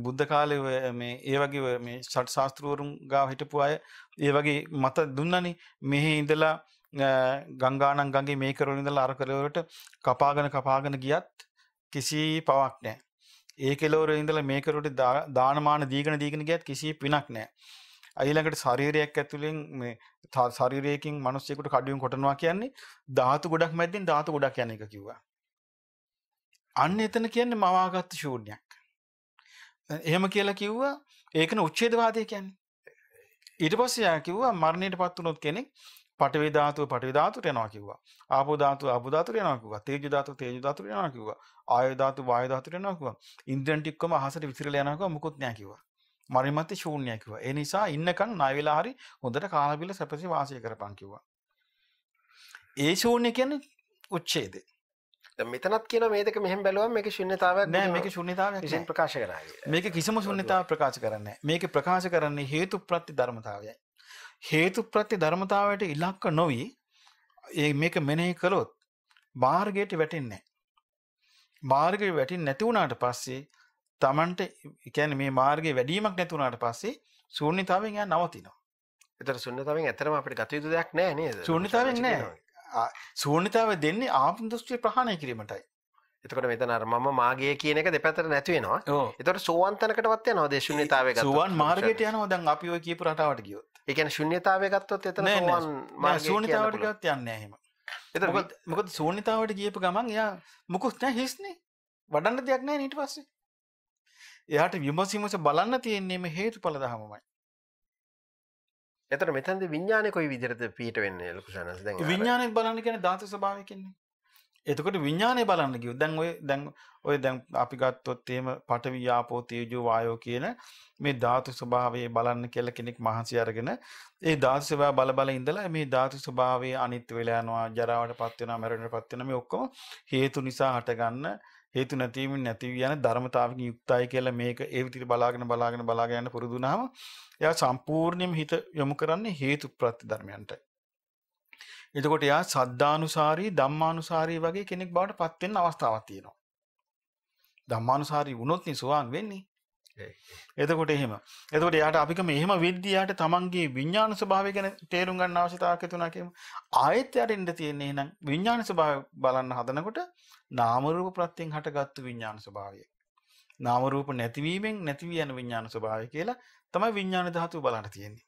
බුද්ධ කාලේ ඔය මේ ඒ වගේ ඔය මේ ෂට් ශාස්ත්‍රවරුන් ගාව හිටපු අය ඒ වගේ මත දුන්නනේ මෙහි ඉඳලා අ, ගංගානම් ගඟේ මේ කරවල ඉඳලා අර කරවලට කපාගෙන කපාගෙන ගියත් කිසි පවක් නැහැ. ඒ කෙලවර ඉඳලා මේ කරවලට දා- දානමාන දීගෙන දීගෙන ගියත් කිසි පිනක් නැහැ. ඊළඟට ශරීරයක් ඇතුලෙන් මේ තා- ශරීරයකින් මිනිස්සෙකුට කඩුවෙන් කොටනවා කියන්නේ ධාතු ගොඩක් මැද්දෙන් ධාතු ගොඩක් යන එක කිව්වා. අන්න එතන කියන්නේ මවාගත්තු ශූන්‍යයක්. එහෙම කියලා කිව්වා ඒකන උච්ඡේදවාදය කියන්නේ. ඊට පස්සේ යා කිව්වා මරණයට පත් වුණොත් කෙනෙක් පටවි ධාතුව පටවි ධාතුවට යනවා කිව්වා. ආපෝ ධාතුව ආපෝ ධාතුවට යනවා කිව්වා. තේජෝ ධාතුව තේජෝ ධාතුවට යනවා කිව්වා. ආයෝ ධාතුව වායෝ ධාතුවට යනවා කිව්වා. ඉන්ද්‍රයන් ටිකම අහසට විසිරලා යනවා කිව්වා. මුකුත් නෑ කිව්වා. මරිමත් ශූන්‍යයි කිව්වා. ඒ නිසා ඉන්නකන් ණය වෙලා හරි හොඳට කාලා බිල සැපසේ වාසය කරපන් කිව්වා. ඒ ශූන්‍ය කියන්නේ උච්ඡේදය. මෙතනත් කියන මේ දෙක මෙහෙම බැලුවම මේකේ ශුන්‍යතාවයක් නෑ මේක ශූන්‍යතාවයක් විසින්. ප්‍රකාශ කියලා. මේක කිසිම ශුන්‍යතාව ප්‍රකාශ කරන්නේ. මේක ප්‍රකාශ කරන්නේ හේතු ප්‍රත්‍ය ධර්මතාවයයි. හේතු ප්‍රත්‍ය ධර්මතාවයට ඉලක්ක නොවි ඒ මේක මෙනෙහි කළොත් මාර්ගයට වැටෙන්නේ නෑ. මාර්ගයට වැටෙන්නේ නැති වුණාට පස්සේ Tamanට ඒ කියන්නේ මේ මාර්ගයේ වැඩිවීමක් නැති වුණාට පස්සේ ශූන්‍යතාවයෙන් යා නවතිනවා. ඒතර ශුන්‍යතාවෙන් ඇත්තටම අපිට ගත යුතු දෙයක් නෑ නේද? ශූන්‍යතාවයෙන් නෑ. ශූන්‍යතාවය දෙන්නේ ආත්ම දෘෂ්ටිය ප්‍රහාණය කිරීමටයි. එතකොට මෙතන අර මම මාගේ කියන එක දෙපැත්තට නැති වෙනවා. එතකොට සෝවන් තැනකටවත් යනවා දේ ශුන්‍යතාවය ගත්තොත්. සුවන් මාර්ගයට යනවා දැන් අපි ඔය කියපු රටාවට ගියොත්. ඒ කියන්නේ ශුන්‍යතාවය ගත්තොත් එතන සෝවන් මාර්ගය ශූන්‍යතාවට. ගියොත් යන්නේ නැහැ එහෙම. එතන මොකද මොකද ශූන්‍යතාවට ගියපු ගමන් එයා මුකුත් නැහැ හිස්නේ. වඩන්න දෙයක් නැහැ ඊට පස්සේ. එයාට විමසිමස බලන්න තියෙන්නේ මේ හේතුඵල ධර්මමයි. එතන මෙතනදී විඥානේ කොයි විදිහටද පීඨ වෙන්නේ ලොකු සනස් දැන් අර- විඥානය බලන්න කියන්නේ ධාතු ස්වභාවය කියන්නේ. එතකොට විඥානය බලන්න කිව්වොත් දැන් ඔය දැන් ඔය දැන් අපි ගත්තොත් එහෙම පඨවි ආපෝ තේජෝ වායෝ කියන මේ ධාතු ස්වභාවය බලන්න කියලා කෙනෙක් මහන්සි අරගෙන ඒ ධාතු ස්වභාවය බල බල ඉඳලා මේ ධාතු ස්වභාවය අනිත්‍ය වෙලා යනවා ජරාවටපත් වෙනවා මරණයටපත් වෙනවා මේ ඔක්කොම හේතු නිසා හටගන්න හේතු නැතිවීම නැති යන ධර්මතාවකින් යුක්තයි කියලා මේක ඒ විදිහට බලාගෙන බලාගෙන බලාගෙන යන පුරුදු වුණාම එයා සම්පූර්ණයෙන්ම හිත යොමු කරන්නේ හේතු ප්‍රත්‍ය ධර්මයන්ට. එතකොට එයා සද්ධානුසාරී ධම්මානුසාරී වගේ කෙනෙක් බවට පත් වෙන්න අවස්ථාවක් තියෙනවා. ධම්මානුසාරී වුණොත් නේ සෝවාන් වෙන්නේ. එතකොට එහෙම. එතකොට එයාට අපික මෙහෙම වෙද්දී එයාට තමන්ගේ විඥාන ස්වභාවය ගැන තේරුම් ගන්න අවශ්‍යතාවයක් වුණා කියමු. ආයෙත් එයාට ඉන්න තියෙන්නේ එහෙනම් විඥාන ස්වභාවය බලන්න හදනකොට නාම රූප ප්‍රත්‍යයෙන් හටගත්තු විඥාන ස්වභාවය. නාම රූප නැතිවීමෙන් නැති වී යන විඥාන ස්වභාවය කියලා තමයි විඥාන ධාතුව බලන්න තියෙන්නේ.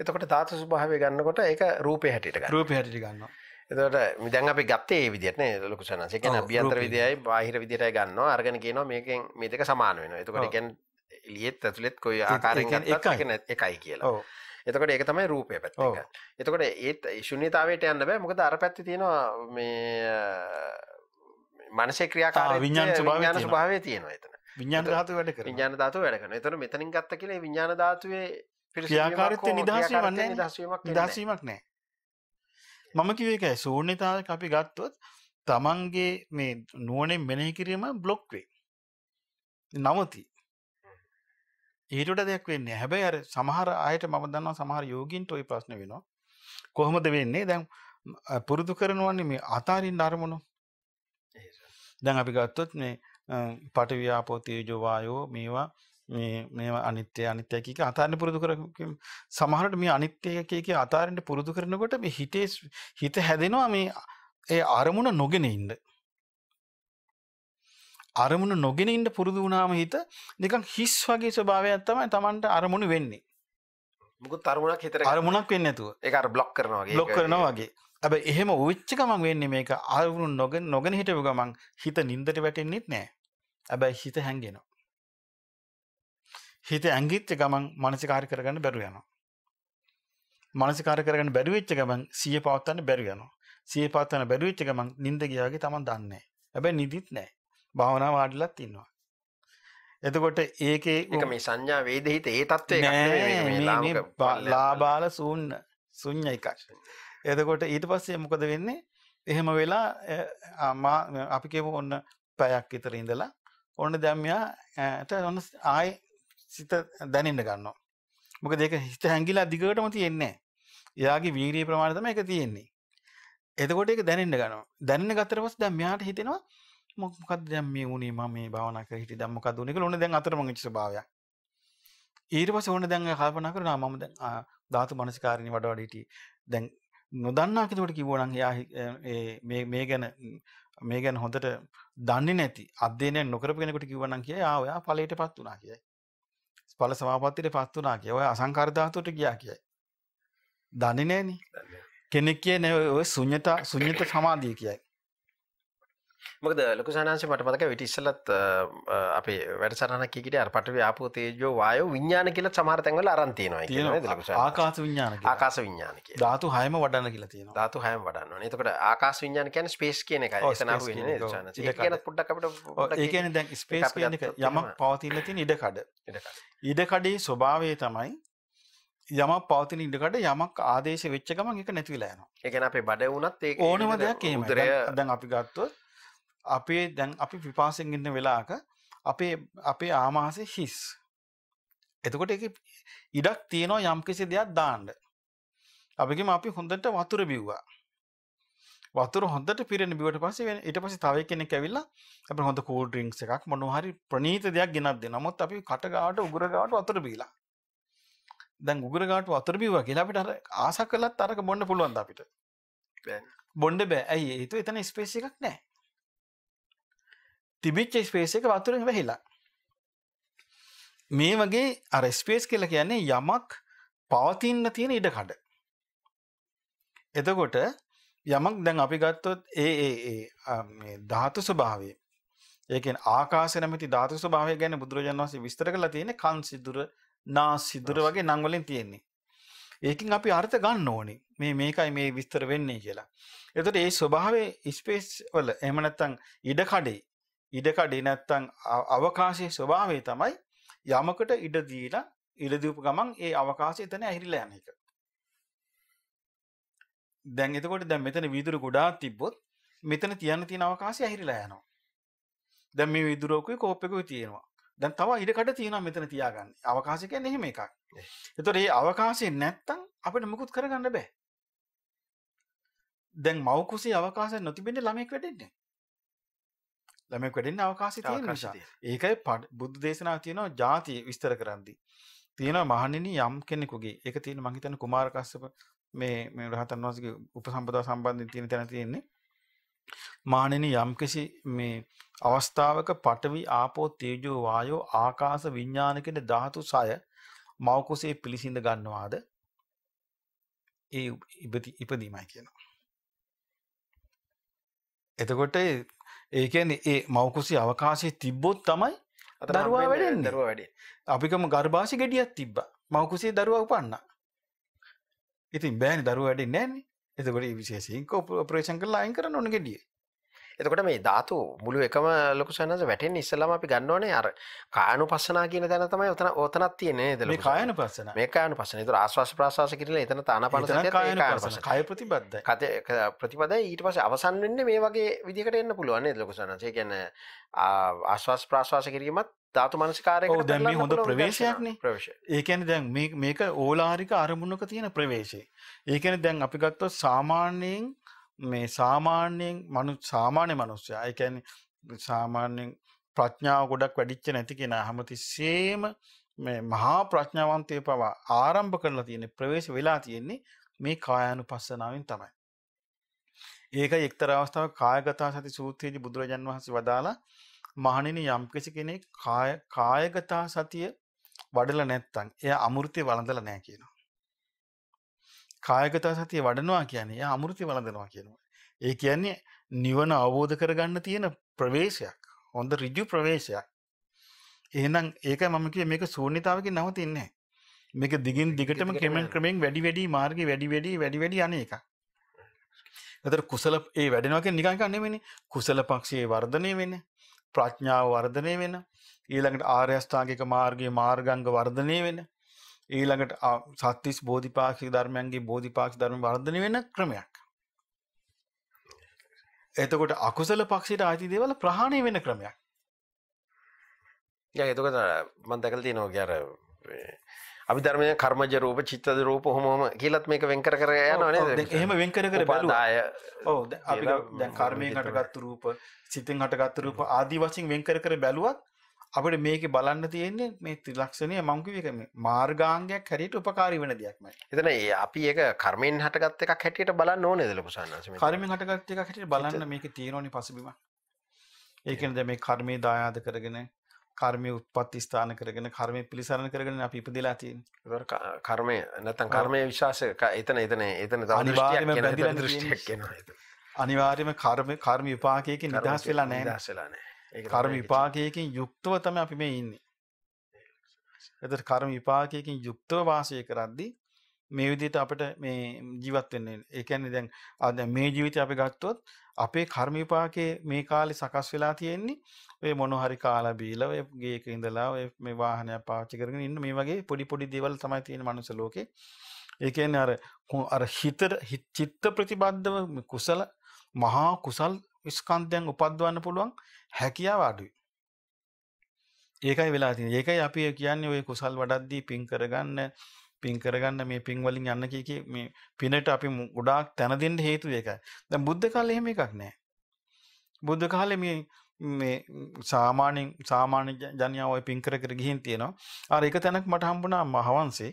එතකොට ධාතු ස්වභාවය ගන්නකොට ඒක රූපේ හැටියට ගන්න. රූපේ හැටියට ගන්නවා. එතකොට දැන් අපි ගත්තේ මේ විදිහට නේ ලොකු සනස්. ඒ කියන්නේ අභ්‍යන්තර රූපේ. විද්‍යයයි බාහිර විද්‍යයයි ගන්නවා. අරගෙන කියනවා මේකෙන් මේ දෙක සමාන වෙනවා. එතකොට. ඒ කියන්නේ එළියෙත් ඇතුළෙත් කොයි ඒ ආකාරයෙන් ගත්තත් එකයි. කියලා. එතකොට ඒක තමයි රූපය පැත්ත. එක. එතකොට ඒත් ශුන්‍යතාවයට යන්න බෑ. මොකද අර පැත්තේ තියෙනවා මේ මනසේ ක්‍රියාකාරීත්වය විඥාන ස්වභාවය විඥාන තියෙනවා. එතන. විඥාන ධාතුව වැඩ. විඥාන ධාතුව වැඩ කරනවා. එතකොට මෙතනින් ගත්ත කියලා විඥාන ධාතුවේ ක්‍රියාකාරීත්වය නිදහස් නේ. වෙන්නේ නිදහස් වීමක් නැහැ. මම ඒකයි ශූන්‍යතාවයක අපි ගත්තොත් තමන්ගේ මේ නුවණෙන් මෙනෙහි කිරීම බ්ලොක් වේ. නවති. ඊට වඩා දෙයක් වෙන්නේ. හැබැයි අර සමහර අයට මම දන්නවා සමහර යෝගීන්ට ওই ප්‍රශ්න වෙනවා. කොහොමද වෙන්නේ? දැන් පුරුදු කරනවන්නේ මේ අතාරින්න අරමුණු. දැන් අපි ගත්තොත් මේ ආපෝ තේජෝ වායෝ මේවා මේ අනිත්‍ය අනිත්‍ය කිය කිය අතාරින්න පුරුදු කරගමු. සමහරට මේ අනිත්‍ය කිය කිය අතාරින්න පුරුදු කරනකොට මේ හිතේ හිත හැදෙනවා මේ ඒ අරමුණ නොගෙන ඉන්න. අරමුණ නොගෙන ඉන්න පුරුදු වුණාම හිත නිකන් හිස් වගේ ස්වභාවයක් තමයි Tamanට අරමුණු වෙන්නේ. මුකුත් අරමුණක් ගන්න. අරමුණක් වෙන්නේ නැතුව. ඒක අර බ්ලොක් කරනවා වගේ. බ්ලොක් කරනවා වගේ. හැබැයි එහෙම වෙච්ච ගමන් වෙන්නේ මේක අරමුණු නොගෙන නොගෙන හිටපු ගමන් හිත නින්දට වැටෙන්නෙත් නෑ. හැබැයි හිත හැංගෙනවා. හිත ඇඟිච්ච ගමන් මානසිකාර කරගන්න බැරුව යනවා. මානසිකාර කරගන්න බැරි වෙච්ච ගමන් සිහිය පවත්වන්න බැරුව යනවා. සිහිය පවත්වන්න බැරි වෙච්ච ගමන් නිින්ද ගියා වගේ Taman දන්නේ. හැබැයි නිදිත් නැහැ. භාවනාව වාඩිලත් ඉන්නවා. එතකොට ඒකේ ඒක මේ සංඥා වේදහිත ඒ තත්ත්වය නෑ ලාබාල ශූන්‍ය ශුන්‍ය එකක්. එතකොට ඊට පස්සේ මොකද වෙන්නේ? එහෙම වෙලා අ, ආ, මා අපි කියමු ඔන්න පැයක් විතර ඉඳලා ඔන්න දැන් මෙයාට ඔන්න ආයේ සිත දැනෙන්න ගන්නවා. මොකද ඒක හිත හැංගිලා දිගටම තියෙන්නේ නැහැ. එයාගේ වීර්ය ප්‍රමාණය තමයි ඒක තියෙන්නේ. එතකොට ඒක දැනෙන්න ගන්නවා. දැනෙන්න ගත්තට පස්සේ දැන් මෙයාට හිතෙනවා මොක- මොකද්ද දැන් මේ වුනේ මම මේ භාවනා කර හිටියේ දැන් මොකද්ද උනේ කියලා ඔන්න දැන් අතරමං වෙච්ච ස්වභාවයක්. ඊට පස්සේ ඕන දැන් එයා කල්පනා කරනවා මම දැන් ආ, ධාතු මනසිකාරිනි වඩ වඩ හිටියේ. දැන් නොදන්නා කෙනෙකුට කිව්වනම් එයා මේ ගැන ම්, ගැන හොඳට දන්නේ නැති අධ්‍යයනයක් නොකරපු කෙනෙකුට කිව්වනම් කියයි ආ ඔයා ඵලයටපත් වුණා කියයි. ඵල සමාපත්තියටපත් වුණා කියයි. ඔය අසංකාර ධාතුවට ගියා කියයි. දන්නේ නැහනේ. කෙනෙක් කියන්නේ ඔය ශුන්‍යතා ශුන්‍යත සමාධිය කියයි. මොකද ලොකු සනාංශ මට මතක විට ඉස්සලත් අපේ වැඩසරහනක් කියට අර පටවි ආපෝ තේජෝ වායෝ විඤ්ඥාන කියලා සමහර තැන්වල අරන් තියෙනවා සනාංශ? ආකාස විඤ්ඥාන කියලා. ආකාශ විඤ්ඥාන කිය ධාතු හයම වඩන්න කියලා තියෙනවා ධාතු හයම වඩන්න එතකට ආකාශ විඤ්ඥාන කියන ස්පේස් කියන එක ඔව්, එතන space කියන එක, ඔව්. කියන ඉඩකඩ. පුඩ්ඩක් අපිට ඒ කියන්නේ දැන් ස්පේස් කියන එක යමක්. පවතින තියෙන ඉඩකඩ ඉඩකඩ. ඉඩකඩේ ස්වභාවය තමයි යමක් පවතින ඉඩකඩ යමක් ආදේශ වෙච්ච ගමන් එක නැති වෙලා යනවා ඒ කියන්නේ අපේ බඩ වුණත් ඒක ඕනම දෙයක් එහෙම දැන් අපි ගත්තොත් අපේ දැන් අපි පිපාසෙන් ඉන්න වෙලාවක අපේ අපේ ආමාශය හිස්. එතකොට ඒක ඉඩක් තියෙනවා යම්කිසි දෙයක් දාන්න. අපිගේම අපි හොඳට වතුර බිව්වා. වතුර හොඳට පිරෙන බිවට පස්සේ වෙන ඊට පස්සේ තව කෙනෙක් ඇවිල්ලා අපිට හොඳ කූල් ඩ්‍රින්ක්ස් එකක් මොනවා හරි ප්‍රණීත දෙයක් ගෙනත් දෙනවා නමුත් අපි කට ගාවට උගුර ගාවට වතුර බීලා. දැන් උගුර ගාවට වතුර බිව්වා කියලා අපිට අර ආස කළත් අරක බොන්න පුළුවන් ද අපිට? බෑනේ. බොන්ඩ බෑ. ඇයි? ඒතු එතන ස්පේස් එකක් නෑ තිබිච්ච ස්පේස් එක වතුරෙන් වැහිලා. මේ වගේ අර ස්පේස් කියල කියන්නේ යමක් පවතින්න තියෙන ඉඩකඩ. එතකොට යමක් දැන් අපි ගත්තොත් ඒ ඒ ඒ ධාතු ස්වභාවය. ඒකෙන් ආකාශ නැමැති ධාතු ස්වභාවය ගැන බුදුරජාණන් වහන්සේ විස්තර කරලා තියෙන්නේ කන් සිදුර නාස් සිදුර වගේ නම් වලින් තියෙන්නේ. ඒකින් අපි අර්ථ ගන්න ඕනේ. මේ මේකයි මේ විස්තර වෙන්නේ කියලා. එතකොට ඒ ස්වභාවයේ ස්පේස් වල එහෙම නැත්නම් ඉඩකඩේ ඉඩකඩේ අ- අවකාශයේ ස්වභාවය තමයි යමකට ඉඩ දීලා ඉඩ දීපු ගමන් ඒ අවකාශය එතන ඇහිරිලා යන එක. දැන් එතකොට දැන් මෙතන වීදුරු ගොඩාක් තිබ්බොත් මෙතන තියන්න තියෙන අවකාශය ඇහිරිලා යනවා. දැන් මේ වීදුරුවකුයි කෝප්පකුයි තියෙනවා. දැන් තව ඉඩකඩ තියෙනවා මෙතන තියාගන්න. අවකාශය කියන්නේ එහෙම එකක්. එතකොට මේ අවකාශය නැත්තම් අපිට මුකුත් කරගන්න බෑ. දැන් මව් කුසේ අවකාශය නොතිබෙන්නේ ළමෙක් වැඩෙන්නේ. ළමෙක් වැඩෙන්නේ අවකාශය තියෙන නිසා. ඒකයි බුද්ධ දේශනාව තියෙනවා ಜಾති විස්තර කරද්දී. තියෙනවා මහණෙනි යම් කෙනෙකුගේ ඒක තියෙන මං හිතන්නේ කුමාර කස්සප මේ මේ රහතන් වහන්සේගේ උපසම්පදා සම්බන්ධයෙන් තියෙන තැන තියෙන්නේ. මහණෙනි යම්කිසි මේ අවස්ථාවක පඨවි ආපෝ තේජෝ වායෝ ආකාශ විඥාන කියන ධාතු සය මව් කුසේ පිළිසිඳ ගන්නවාද ඒ ඉපදීමයි කියනවා. එතකොට ඒ කියන්නේ ඒ මව් කුසේ අවකාශයේ තිබ්බොත් තමයි දරුවා වැඩෙන්නේ. දරුවා වැඩේ අපිකම ගර්භාෂ ගෙඩියක් තිබ්බා. මව් කුසේ දරුවා උපන්නා. ඉතින් බෑනේ දරුවා වැඩෙන්නේ නැන්නේ. එතකොට විශේෂයෙන් ඔපරේෂන් කරලා අයින් කරන්න ඕන ගෙඩිය. එතකොට මේ ධාතු මුළු එකම ලොකු සනස වැටෙන් ඉස්සලාම අපි ගන්නවනේ අර කායනු පස්සනා කියන තැන තමයි ඔතන ඔතනත් තියෙන්නේ ලොකු කායන? පස්සන. මේ කායනු පස්සන ඒතර ආස්වාස ප්‍රාස්වාස කිරලා එතන පස්සන. පස්සන කාය ප්‍රතිබද්ධයි. කත ප්‍රතිපදයි ඊට පස්සේ අවසන් වෙන්නේ මේ වගේ විදිහකට එන්න පුළුවන් ලොකු සනස ඒ කියන්නේ ආ- ආස්වාස් ප්‍රාස්වාස කිරීමත් ධාතු මනසිකාරයකට ඔව්, දැන් මේ කරලා හොඳ ප්‍රවේශයක්නේ. ප්‍රවේශය ඒ කියන්නේ දැන් මේක ඕලාරික අරමුණක තියෙන ප්‍රවේශය. ඒ කියන්නේ දැන් අපි ගත්තොත් සාමාන්‍යයෙන් මේ සාමාන්‍යයෙන් මනු සාමාන්‍ය මනුස්සයා. ඒ කියන්නේ සාමාන්‍යයෙන් ප්‍රඥාව ගොඩක් වැඩිච්ච නැති කෙනා හැමතිස්සෙම මේ මහා ප්‍රඥාවන්තය පවා ආරම්භ කරලා තියෙන ප්‍රවේශ වෙලා තියෙන්නේ මේ කායානුපස්සනාවෙන් තමයි. ඒකයි එක්තරා අවස්ථාවක කායගත සති සූත්‍රයේදී බුදුරජාන් වහන්සේ වදාලා මහණෙනි යම්කිසි කෙනෙක් කාය කායගත සතිය වඩලා නැත්තම් එයා අමෘතය වළඳලා නැහැ කියනවා. කායගත සතිය වඩනවා කියන්නේ එයා අමෘතය වළඳනවා කියනවා. ඒ කියන්නේ නිවන අවබෝධ කරගන්න තියෙන ප්‍රවේශයක්. හොඳ ඍජු ප්‍රවේශයක්. එහෙනම් ඒකයි මම කිව්වේ මේක ශූන්‍යතාවකින් නවතින්නේ නැහැ. මේක දිගින් දිගටම ක්‍රමෙන්. ක්‍රමෙන් වැඩි වැඩි මාර්ගේ වැඩි වැඩි වැඩි වැඩි යන එකක්. එතකොට කුසල ඒ වැඩෙනවා කියන්නේ නිකන් එකක් නෙමෙයිනේ. කුසල පක්ෂයේ වර්ධනය වෙන, ප්‍රඥාව වර්ධනය වෙන, ඊළඟට ආර්ය අෂ්ටාංගික මාර්ගයේ මාර්ගාංග වර්ධනය වෙන, ඊළඟට සත්තිස් බෝධිපාක්ෂික ධර්මයන්ගේ බෝධිපාක්ෂ ධර්ම වර්ධනය වෙන ක්‍රමයක්. එතකොට අකුසල පක්ෂයට ආйти දේවල් ප්‍රහාණය වෙන ක්‍රමයක්. යා එතකොට මම දැකලා තියෙනවා කියර අභිධර්මය කර්මජ රූප චිත්තද රූප හොමම කියලත් මේක වෙන්කර කර යනනේ එහෙම වෙන්කර කර බලය ඕ දැන් කර්මය හටගත්තු රූප සිතෙන් හටගත්තු රූප ආදී වශයෙන් වෙන්කර කර බැලුවත් අපිට මේකේ බලන්න තියෙන්නේ මේ ත්‍රිලක්ෂණය මම කිව්ව එක මේ මාර්ගාංගයක් හැටියට උපකාරී වෙන දෙයක්මයි. එතන අපි ඒක කර්මයෙන් හටගත් එකක් හැටියට බලන්න ඕනේ දලපු සන්නස කර්මයෙන් හටගත් එකක් හැටියට බලන්න මේකේ තියෙනවනේ පසුබිම. ඒ කියන්නේ දැන් මේ කර්මයේ දායාද කරගෙන කර්මයේ උත්පත්ති ස්ථාන කරගෙන කර්මයේ පිළිසරණ කරගෙන අපි ඉපදෙලා තියෙන්නේ. කර්මය නැතන් කර්මය විශවාස එතන එතන එතන තව අනිවාර්යයෙන්ම දෘෂ්ටියක් කියන. අනිවාර්යයෙන්ම කර්ම කර්ම විපාකයකින් නිදහස් වෙලා නැහැ. ඒක කර්ම විපාකයකින් යුක්තව තමයි අපි මේ ඉන්නේ. එතකොට කර්ම විපාකයකින් යුක්තව වාසය කරද්දී මේ විදිහට අපිට මේ ජීවත් වෙන්න. ඒ කියන්නේ දැන් දැන් මේ ජීවිතය අපි ගත්තොත් අපේ කර්ම විපාකයේ මේ කාලේ සකස් වෙලා තියෙන්නේ ඔය මොන හරි කාලා බීලා ඔය ගේක ඉඳලා ඔය මේ වාහනයක් පාවිච්චි කරගෙන ඉන්න මේ වගේ පොඩි පොඩි දේවල් තමයි තියෙන මනුස්ස ලෝකේ. ඒ කියන්නේ අර අර හිත- චිත්ත ප්‍රතිබද්ධව කුසල මහා කුසල් ස්කන්ධයන් උපද්දවන්න පුළුවන් හැකියාව අඩුයි. ඒකයි වෙලා තියෙන්නේ. ඒකයි අපි කියන්නේ ඔය කුසල් වඩද්දී පින් කරගන්න පින් කරගන්න මේ පින් වලින් යන්න කිය කී මේ පිනට අපි මු- ගොඩාක් තැන දෙන්න හේතුව ඒකයි. දැන් බුද්ධ කාලේ එහෙම එකක් නැහැ. බුද්ධ කාලේ මේ මේ සාමාන්‍යයෙන් සාමාන්‍ය ජ- ජනයා ඔය පින් කර කර ගිහින් තියෙනවා. අර එක තැනක් මට හම්බුණා මහවංශේ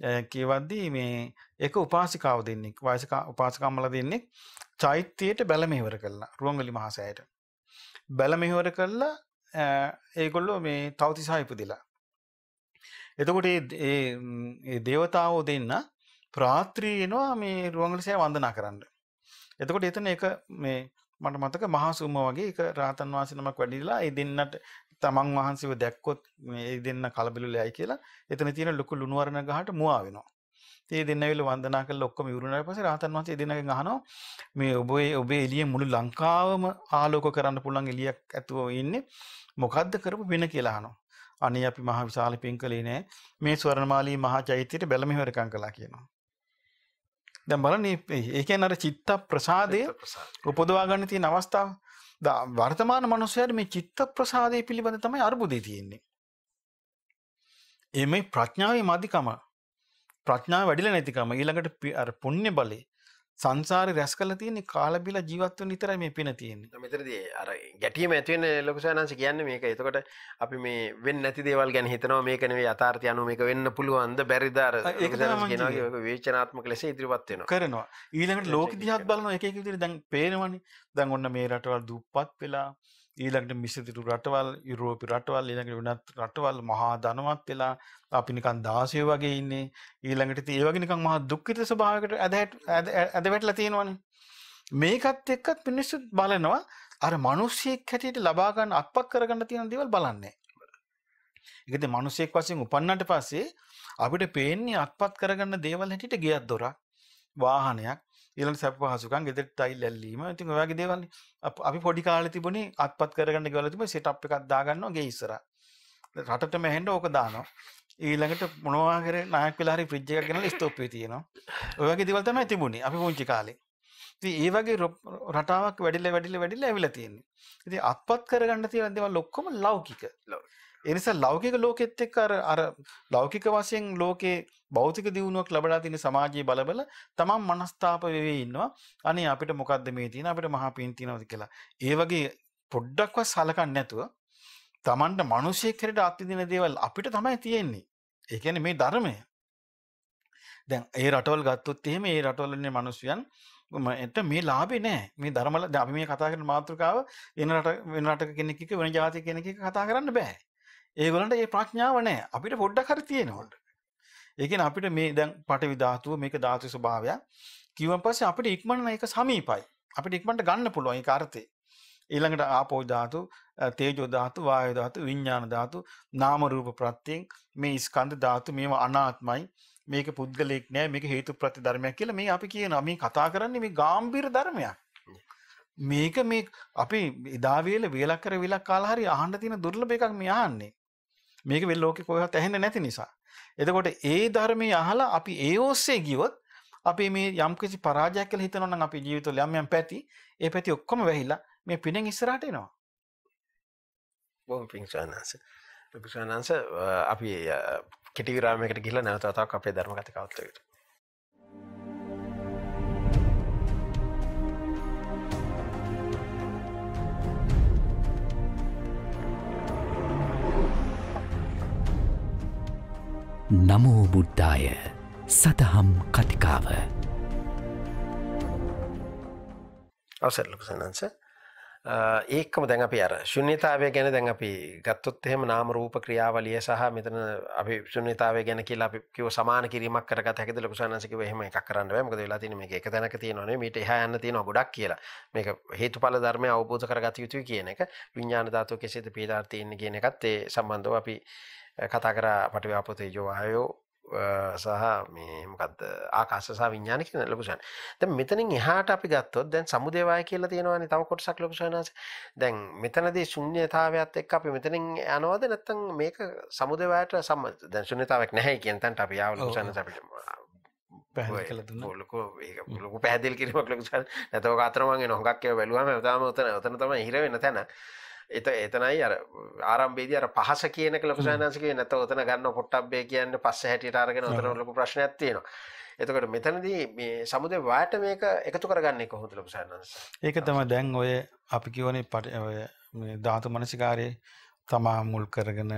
අ, කියවද්දී මේ එක උපාසිකාව දෙන්නෙක් වයසක උපාසිකම්මලා දෙන්නෙක් චෛත්‍යයට බැල මෙහෙවර කළා රුවන්වැලි මහසෑයට. බැල මෙහෙවර කළා අ, ඒගොල්ලෝ මේ තවතිසා ඉපදිලා. එතකොට ඒ ඒ ම්, ඒ දේවතාවෝ දෙන්න ප්‍රාත්‍රී එනවා මේ රුවන්වැලි සෑය වන්දනා කරන්න. එතකොට එතන එක මේ මට මතක මහා සුම වගේ එක රාතන් වහන්සේ නමක් වැඩිලා ඒ දෙන්නට තමන් වහන්සේව දැක්කොත් මේ ඒ දෙන්න කලබලුලයි කියලා එතන තියෙන ලොකු ලුණුවරණ ගහට මුවා වෙනවා. ඒ දෙන්න ඇවිල්ලා වන්දනා කරලා ඔක්කොම ඉවරුනාට පස්සේ රාතන් වහන්සේ දෙන්නගෙන් අහනවා මේ ඔබේ ඔබේ එළිය මුළු ලංකාවම ආලෝක කරන්න පුළුවන් එළියක් ඇතුව ඉන්නේ මොකද්ද කරපු වෙන කියලා අහනවා. අනේ අපි මහ විශාල පින් කළේ නෑ මේ ස්වර්ණමාලී මහා චෛත්‍යයට බැලම හිවරකම් කළා කියනවා. දැන් බලන්න මේ- ඒ කියන්නේ අර චිත්ත ප්‍රසාදය. උපදවා ගන්න තියෙන අවස්ථාව වර්තමාන මනුස්සයාට මේ චිත්ත ප්‍රසාදය පිළිබඳ තමයි අර්බුදේ තියෙන්නේ. ඒ මේ ප්‍රඥාවේ මදිකම ප්‍රඥාව වැඩිලා නැතිකම ඊළඟට අර පුණ්‍ය බලේ සංසාරේ රැස් තියෙන කාලා බිලා ජීවත් වෙන විතරයි මේ පින තියෙන්නේ. මෙතරදී අර ගැටීම ඇතිවෙන ලොකුසයනන්ස කියන්නේ මේක එතකොට අපි මේ වෙන්න නැති දේවල් ගැන හිතනවා මේක නෙවෙයි යථාර්ථය අනුව මේක වෙන්න පුළුවන්ද. වගේ විවේචනාත්මක ලෙස ඉදිරිපත් වෙනවා. කරනවා ඊළඟට ලෝක දිහාත්. බලනවා එක එක විදිහට දැන් පේනවනේ දැන් ඔන්න මේ රටවල් දුප්පත් වෙලා ඊළඟට මිසදිටු රටවල් යුරෝපි රටවල් ඊළඟට වෙනත් රටවල් මහා ධනවත් වෙලා අපි නිකන් දාසයෝ වගේ ඉන්නේ. ඊළඟට ඉතින් ඒ වගේ නිකන් මහා දුක්ඛිත ස්වභාවයකට ඇද ඇද ඇද වැටලා තියෙනවනේ. මේකත් එක්කත් මිනිස්සු බලනවා අර මිනිස්සෙක් හැටියට ලබා ගන්න අත්පත් කරගන්න තියෙන දේවල් බලන්නේ. ඒක ඉතින් මිනිස්සෙක් වශයෙන් උපන්නට පස්සේ අපිට පේන්නේ අත්පත් කරගන්න දේවල් හැටියට ගෙයක් දොරක් වාහනයක් ඊළඟ සැප පහසුකම් ගෙදරට ටයිල් ඇල්ලීම ඉතින් ඔය වගේ දේවල් අප- අපි පොඩි කාලේ තිබුණේ අත්පත් කරගන්න ගෙවල තිබුණේ සෙටප් එකක් දාගන්නවා ගේ ඉස්සරහ. රටටම ඇහෙන්න ඕක දානවා. ඊළඟට මොනවා කරේ? නායක වෙලා හරි ෆ්‍රිජ් එකක් ගෙනලා ස්ටෝප් එකේ තියෙනවා. ඔය වගේ දේවල් තමයි තිබුණේ අපි පුංචි කාලේ. ඉතින් ඒ වගේ රො- රටාවක් වැඩිලා වැඩිලා වැඩිලා ඇවිල්ලා තියෙන්නේ. ඉතින් අත්පත් කරගන්න තියෙන දේවල් ඔක්කොම ලෞකික. ලෞකික. ඒ නිසා ලෞකික ලෝකෙත් එක්ක අර අර ලෞකික වශයෙන් ලෝකේ භෞතික දියුණුවක් ලබලා තියෙන සමාජයේ බලබල තමන් මනස්ථාප වෙවි ඉන්නවා. අනේ අපිට මොකද්ද මේ තියෙන අපිට මහා පින් තියෙනවද කියලා. ඒ වගේ පොඩ්ඩක්වත් සලකන්නේ නැතුව තමන්ට මිනිසෙක් හැරට අත්විඳින දේවල් අපිට තමයි තියෙන්නේ. ඒ කියන්නේ මේ ධර්මය. දැන් ඒ රටවල් ගත්තොත් එහෙම ඒ රටවල ඉන්න මිනිස්යන් එට මේ ලාභේ නැහැ මේ ධර්මල දැන් අපි මේ කතා කරන මාතෘකාව වෙන රට වෙන රටක කෙනෙක් එක්ක වෙන ජාතික කෙනෙක් එක්ක කතා කරන්න බෑ. ඒගොල්ලන්ට ඒ ප්‍රඥාව නැහැ. අපිට පොඩ්ඩක් හරි තියෙනවා. ඒ කියන්නේ අපිට මේ දැන් පටවි ධාතුව මේක ධාතු ස්වභාවයක්. කිව්වන් පස්සේ අපිට ඉක්මනට ඒක සමීපයි. අපිට ඉක්මනට ගන්න පුළුවන් ඒක අර්ථේ ඊළඟට ආපෝ ධාතු අ, තේජෝ ධාතු වායු ධාතු විඥාන ධාතු නාම රූප ප්‍රත්‍යයෙන් මේ ස්කන්ධ ධාතු මේවා අනාත්මයි. මේක පුද්ගලෙක් නෑ. මේක හේතු ප්‍රති ධර්මයක් කියලා මේ අපි කියනවා. මේ කතා කරන්නේ මේ ගාම්භීර ධර්මයක්. මේක මේ අපි එදා වේල වේලක් කර වේලක් කාලා හරි අහන්න තියෙන දුර්ලභ එකක් මේ අහන්නේ. මේක වෙල් ලෝකේ කොහෙවත් ඇහෙන්නේ නැති නිසා. එතකොට ඒ ධර්මයේ අහලා අපි ඒ ඔස්සේ ගියොත් අපි මේ යම්කිසි පරාජයක් කියලා හිතනවා නම් අපේ ජීවිතවල යම් යම් පැති ඒ පැති ඔක්කොම වැහිලා මේ පිනෙන් ඉස්සරහට එනවා. බොහොම පිං ස්වාමීන් ලොකු ස්වාමීන් වහන්සේ, අ, අපි අ, කෙටි විරාමයකට ගිහිල්ලා නැවත වතාවක් අපේ ධර්ම කතිකාවත් එක්ක. නමෝ බුද්ධාය. සතහම් කතිකාව. අවසර ලොකු ස්වාමීන් වහන්සේ. ඒකම දැන් අපි අර ශුන්්‍යතාවය ගැන දැන් අපි ගත්තොත් එහෙම නාම රූප ක්‍රියාවලිය සහ මෙතන අපි ශුන්්‍යතාවය ගැන කියලා අපි කිව්ව සමාන කිරීමක් කරගත හැකිද ලොකු සානංශ කිව්ව එහෙම එකක් කරන්න බෑ. මොකද වෙලා තියෙන්නේ මේක එක තැනක තියෙනවා නෙමෙයි මීට එහා යන්න තියෙනවා ගොඩක් කියලා. මේක හේතුඵල ධර්මය අවබෝධ කරගත යුතුයි කියන එක. විඥාන ධාතුව කෙසේද පීඩාර තියෙන්නේ කියන එකත් ඒ සම්බන්ධව අපි කතා කරා පටිව්‍යාපෝ තේජෝ ආයෝ සහ මේ මොකක්ද ආකාශ සහ විඤ්ඥාන කියන ලොකුසන් දැ මෙතනින් එහාට අපි ගත්තොත් දැන් සමුදේවාය කියලා තියෙනවාන තව කොටසක් ලොකුසනස දැන් මෙතනදී ශුන්්‍යතාවයක් එක් අපි මෙතනින් යනවද? නැත්තන් මේක සමුදවායට සම දැන් ශුන්්‍යතාවක් නැහැ කියෙන් තැන්ට අපි යාව ලොකුසන අපිට ලොකු ලොකු පැදිල් කිරීමක් ලොකුසන් නැතව අතරමගේ නොහක්කය වැලුවම තාම තන ඔතන තම හිරවෙන තැන එත එතනයි අර ආරම්භේදී අර පහස කියන එක ලොකු සයන්සිකේ නැත්නම් ඔතන ගන්න පොට්ටබ්බේ කියන්නේ පස්ස හැටියට අරගෙන ඔතන ලොකු ප්‍රශ්නයක් තියෙනවා. එතකොට මෙතනදී මේ සමුදේ වාට මේක එකතු කරගන්නේ කොහොමද ලොකු සයන්ස්? ඒක තමයි දැන් ඔය අපි කියවනේ ඔය මේ ධාතු මනසිකාරයේ තමා මුල් කරගෙන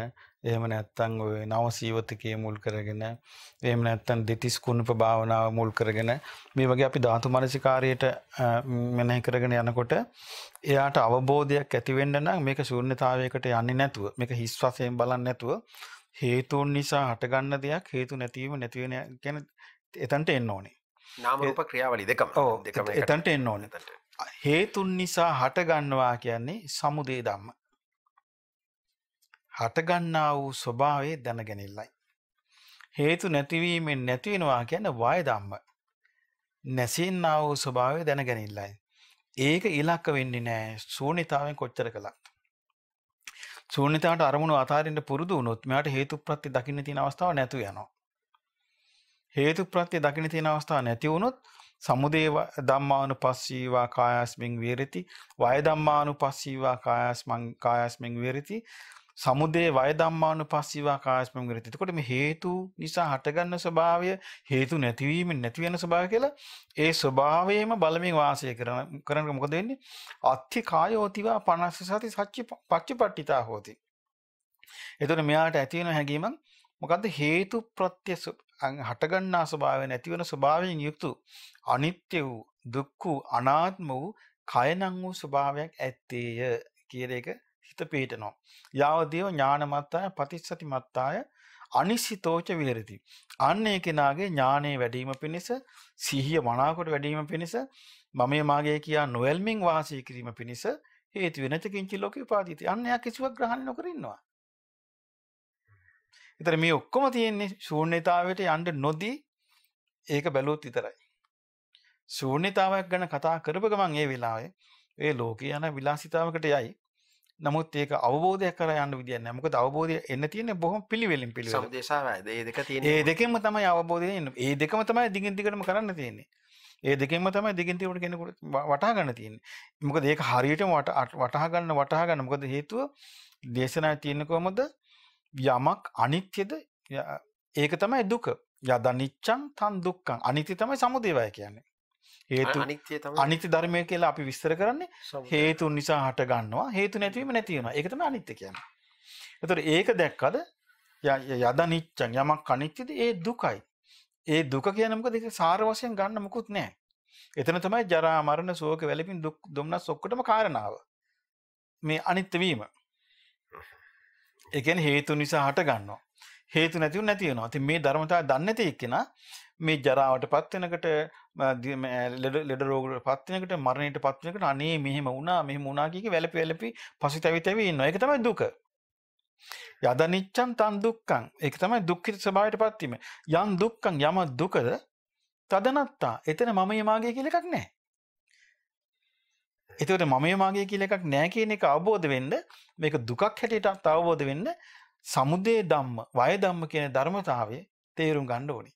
එහෙම නැත්තම් ඔය නව සීවතකයේ මුල් කරගෙන එහෙම නැත්තම් දෙතිස් කුණප භාවනාව මුල් කරගෙන මේ වගේ අපි ධාතු මනසිකාරයට මෙනෙහි කරගෙන යනකොට එයාට අවබෝධයක් ඇති වෙන්න නම් මේක ශූන්‍යතාවයකට යන්නේ නැතුව මේක හිස් වශයෙන් බලන්නේ නැතුව හේතුන් නිසා හටගන්න දෙයක් හේතු නැතිවීම නැති වෙන කියන එතනට එන්න ඕනේ. නාම රූප ක්‍රියාවලිය දෙකම දෙකම එතනට එන්න ඕනේ. හේතුන් නිසා හටගන්නවා කියන්නේ සමුදේ ධම්ම. හටගන්නා වූ ස්වභාවය දැනගැනිල්ලයි. හේතු නැතිවීමෙන් නැතිවෙනවා කියන්න වය දම්ම. නැසින්නා වූ ස්වභාවය දැනගැනිල්ලයි. ඒක ඉලක්ක වෙන්නේ නෑ සූනිතාවෙන් කොච්චර කළත්. සූනිතාවට අරමුණු අතාරෙන්ට පුරුදු වුණොත් මෙයාට හේතු ප්‍රත්ති දකින්න තියෙන අවස්ථාව නැතු යනවා. හේතු ප්‍රත්ති දකින තියෙන අවස්ථාව නැති වුණොත් සමුදේ ධම්මානු පස්සීවා කායස්මින් විරති වය ධම්මානු පස්සීවා කායස්මං කායස්මින් විරති සමුදේ වය ධම්මානු පස්සීවා කායස්මං විරති. එතකොට මේ හේතු නිසා හටගන්න ස්වභාවය හේතු නැතිවීමෙන් නැති වෙන ස්වභාවය කියලා ඒ ස්වභාවයෙන්ම බලමින් වාසය කරන කරන මොකද වෙන්නේ? අත්ථි කායෝතිවා 50 සති සච්චි පච්චපට්ඨිතා හෝති. එතකොට මෙයාට ඇති වෙන හැඟීමක් මොකද්ද හේතු ප්‍රත්‍ය හටගන්නා ස්වභාවය නැති වෙන ස්වභාවයෙන් යුක්තු අනිත්‍ය වූ දුක්ඛ අනාත්ම වූ කයනං වූ ස්වභාවයක් ඇත්තේය කියන එක හිත පීටනවා. යාවදේව ඥානමත්තාය පතිස්සති මත්තාය අනිසිතෝච විහෙරති. අන්න ඒ කෙනාගේ ඥානයේ වැඩිම පිණිස සිහිය මනාකොට වැඩිම පිණිස මමේ මාගේ කියා නොවැල්මින් වාසය කිරීම පිණිස හේතු වෙනත කිංචි ලෝකේ උපාදීති. අන්න එයා කිසිවක් ග්‍රහණය නොකර ඉන්නවා. ඒතර මේ ඔක්කොම තියෙන්නේ ශූන්‍යතාවයට යන්න නොදී ඒක බැලුවොත් විතරයි. ශූන්‍යතාවයක් ගැන කතා කරපු ගමන් ඒ වෙලාවේ ඒ ලෝකේ යන විලාසිතාවකට යයි. නමුත් ඒක අවබෝධයක් කර යන්න විදියක් නැහැ. මොකද අවබෝධය එන්න තියෙන්නේ බොහොම පිළිවෙලින් පිළිවෙල. සමුදේශාවයි. ඒ දෙක තියෙන්නේ. ඒ දෙකෙන්ම තමයි අවබෝධය එන්නේ. ඒ දෙකම තමයි දිගින් දිගටම කරන්න තියෙන්නේ. ඒ දෙකෙන්ම තමයි දිගින් දිගට කෙනෙකුට වටහා ගන්න තියෙන්නේ. මොකද ඒක හරියටම වටහා ගන්න වටහා ගන්න මොකද හේතුව දේශනාවේ තියෙන්නේ කොහොමද? යමක් අනිත්‍යද ඒක තමයි දුක. යදනිච්ඡං තන් දුක්ඛං. අනිත්‍ය තමයි සමුදේවය කියන්නේ. හේතු අනිත්‍ය ධර්මය කියලා අපි විස්තර කරන්නේ හේතුන් නිසා හට ගන්නවා හේතු නැතිවීම නැති වෙනවා. ඒක තමයි අනිත්‍ය කියන්නේ. එතකොට ඒක දැක්කද යද නිච්චං යමක් අනිත්‍යද ඒ දුකයි. ඒ දුක කියන්නේ මොකද ඒක සාර වශයෙන් ගන්න මොකුත් නැහැ. එතන තමයි ජරා මරණ ශෝක වැළපින් දුක් දුම්නස් ඔක්කොටම කාරණාව. මේ අනිත්‍ය වීම. ඒ කියන්නේ හේතු නිසා හට ගන්නවා. හේතු නැතිව නැති වෙනවා. ඉතින් මේ ධර්මතාවය දන්නේ නැති එක්කෙනා මේ ජරාවට පත් වෙනකොට ලෙඩ රෝගවලට පත් වෙනකොට මරණයට පත් වෙනකොට අනේ මෙහෙම වුණා මෙහෙම වුණා කිය වැළපි වැළපි පසුතැවි තැවි ඉන්නවා. ඒක තමයි දුක. යදනිච්ඡං තන් දුක්ඛං. ඒක තමයි දුක්ඛිත ස්වභාවයට පත් වීම. යම් දුක්ඛං යම දුකද තදනත්තා. එතන මමයේ මාගේ කියලා එකක් නැහැ. එතකොට මමයේ මාගේ කියලා එකක් නැහැ කියන එක අවබෝධ වෙන්න මේක දුකක් හැටියට අවබෝධ වෙන්න සමුදේ ධම්ම, වය ධම්ම කියන ධර්මතාවය තේරුම් ගන්න ඕනේ.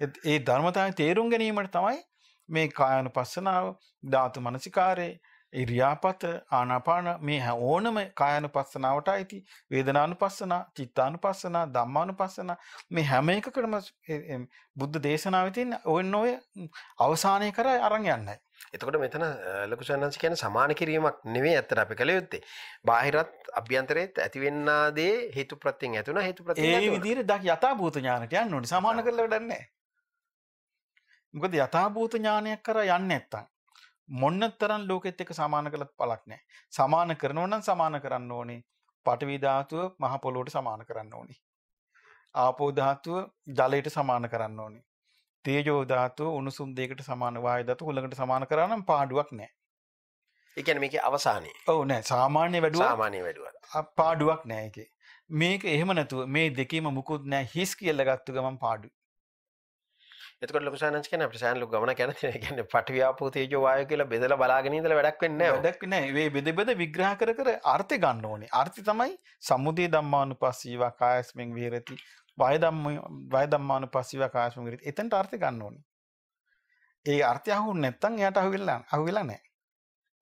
ඒ ධර්මතාවය තේරුම් ගැනීමට තමයි මේ කායानुපස්සනාව ධාතු මනසිකාරේ ඉරියාපත ආනාපාන මේ ඕනම කායानुපස්සනාවට අයිති වේදනානුපස්සනා චිත්තානුපස්සනා ධම්මානුපස්සනා මේ හැම එකකටම බුද්ධ දේශනාවේ තියෙන ඔන්න ඔය අවසානය කර අරන් යන්නයි. එතකොට මෙතන ලොකු සන්නංශ කියන්නේ සමාන කිරීමක් නෙවෙයි ඇත්තට අපි කළ යුත්තේ. බාහිරත් අභ්‍යන්තරයේත් ඇතිවෙන්නා දේ හේතු ප්‍රත්‍යයෙන් ඇතුණා හේතු ප්‍රත්‍යයෙන් ඒ විදිහට දක් යථාභූත ඥානට යන්න ඕනේ. සමාන කරලා වැඩක් නැහැ. මොකද යථාභූත ඥානයක් කරා යන්නේ නැත්තම් මොන්න තරම් ලෝකෙත් එක්ක සමාන කළත් පළක් නැහැ. සමාන කරනවා නම් සමාන කරන්න ඕනේ. පඨවි ධාතුව මහ පොළොවට සමාන කරන්න ඕනේ. ආපෝ ධාතුව ජලයට සමාන කරන්න ඕනේ. තේජෝ ධාතුව උණුසුම් දෙයකට සමාන වායු ධාතුව හුලඟට සමාන කරා නම් පාඩුවක් නැහැ. ඒ කියන්නේ මේකේ අවසානයේ ඔව් නෑ සාමාන්‍ය වැඩුව සාමාන්‍ය වැඩුවා. පාඩුවක් නෑ ඒකේ. මේක එහෙම නැතුව මේ දෙකේම මුකුත් නෑ හිස් කියලා ගත්ත ගමන් පාඩු. එතකොට ලොකු සානංශ කියන්නේ අපිට සෑහෙන ලොකු ගමනක් යන තියෙන. කියන්නේ පඨවි ආපෝ තේජෝ වායෝ කියලා බෙදලා බලාගෙන ඉඳලා වැඩක් වෙන්නේ නැහැ. වැඩක් නෑ මේ බෙද බෙද විග්‍රහ කර කර අර්ථය ගන්න ඕනේ. අර්ථය තමයි සමුදේ ධම්මානුපස්සීවා කායස්මෙන් විහෙරති. වය ධම්ම වය ධම්මානුපස්සීවා කායස්මෙන් විහෙරති. එතනට අර්ථය ගන්න ඕනේ. ඒ අර්ථය අහුන්නේ නැත්නම් එයාට අහුවෙලා අහුවෙලා නෑ.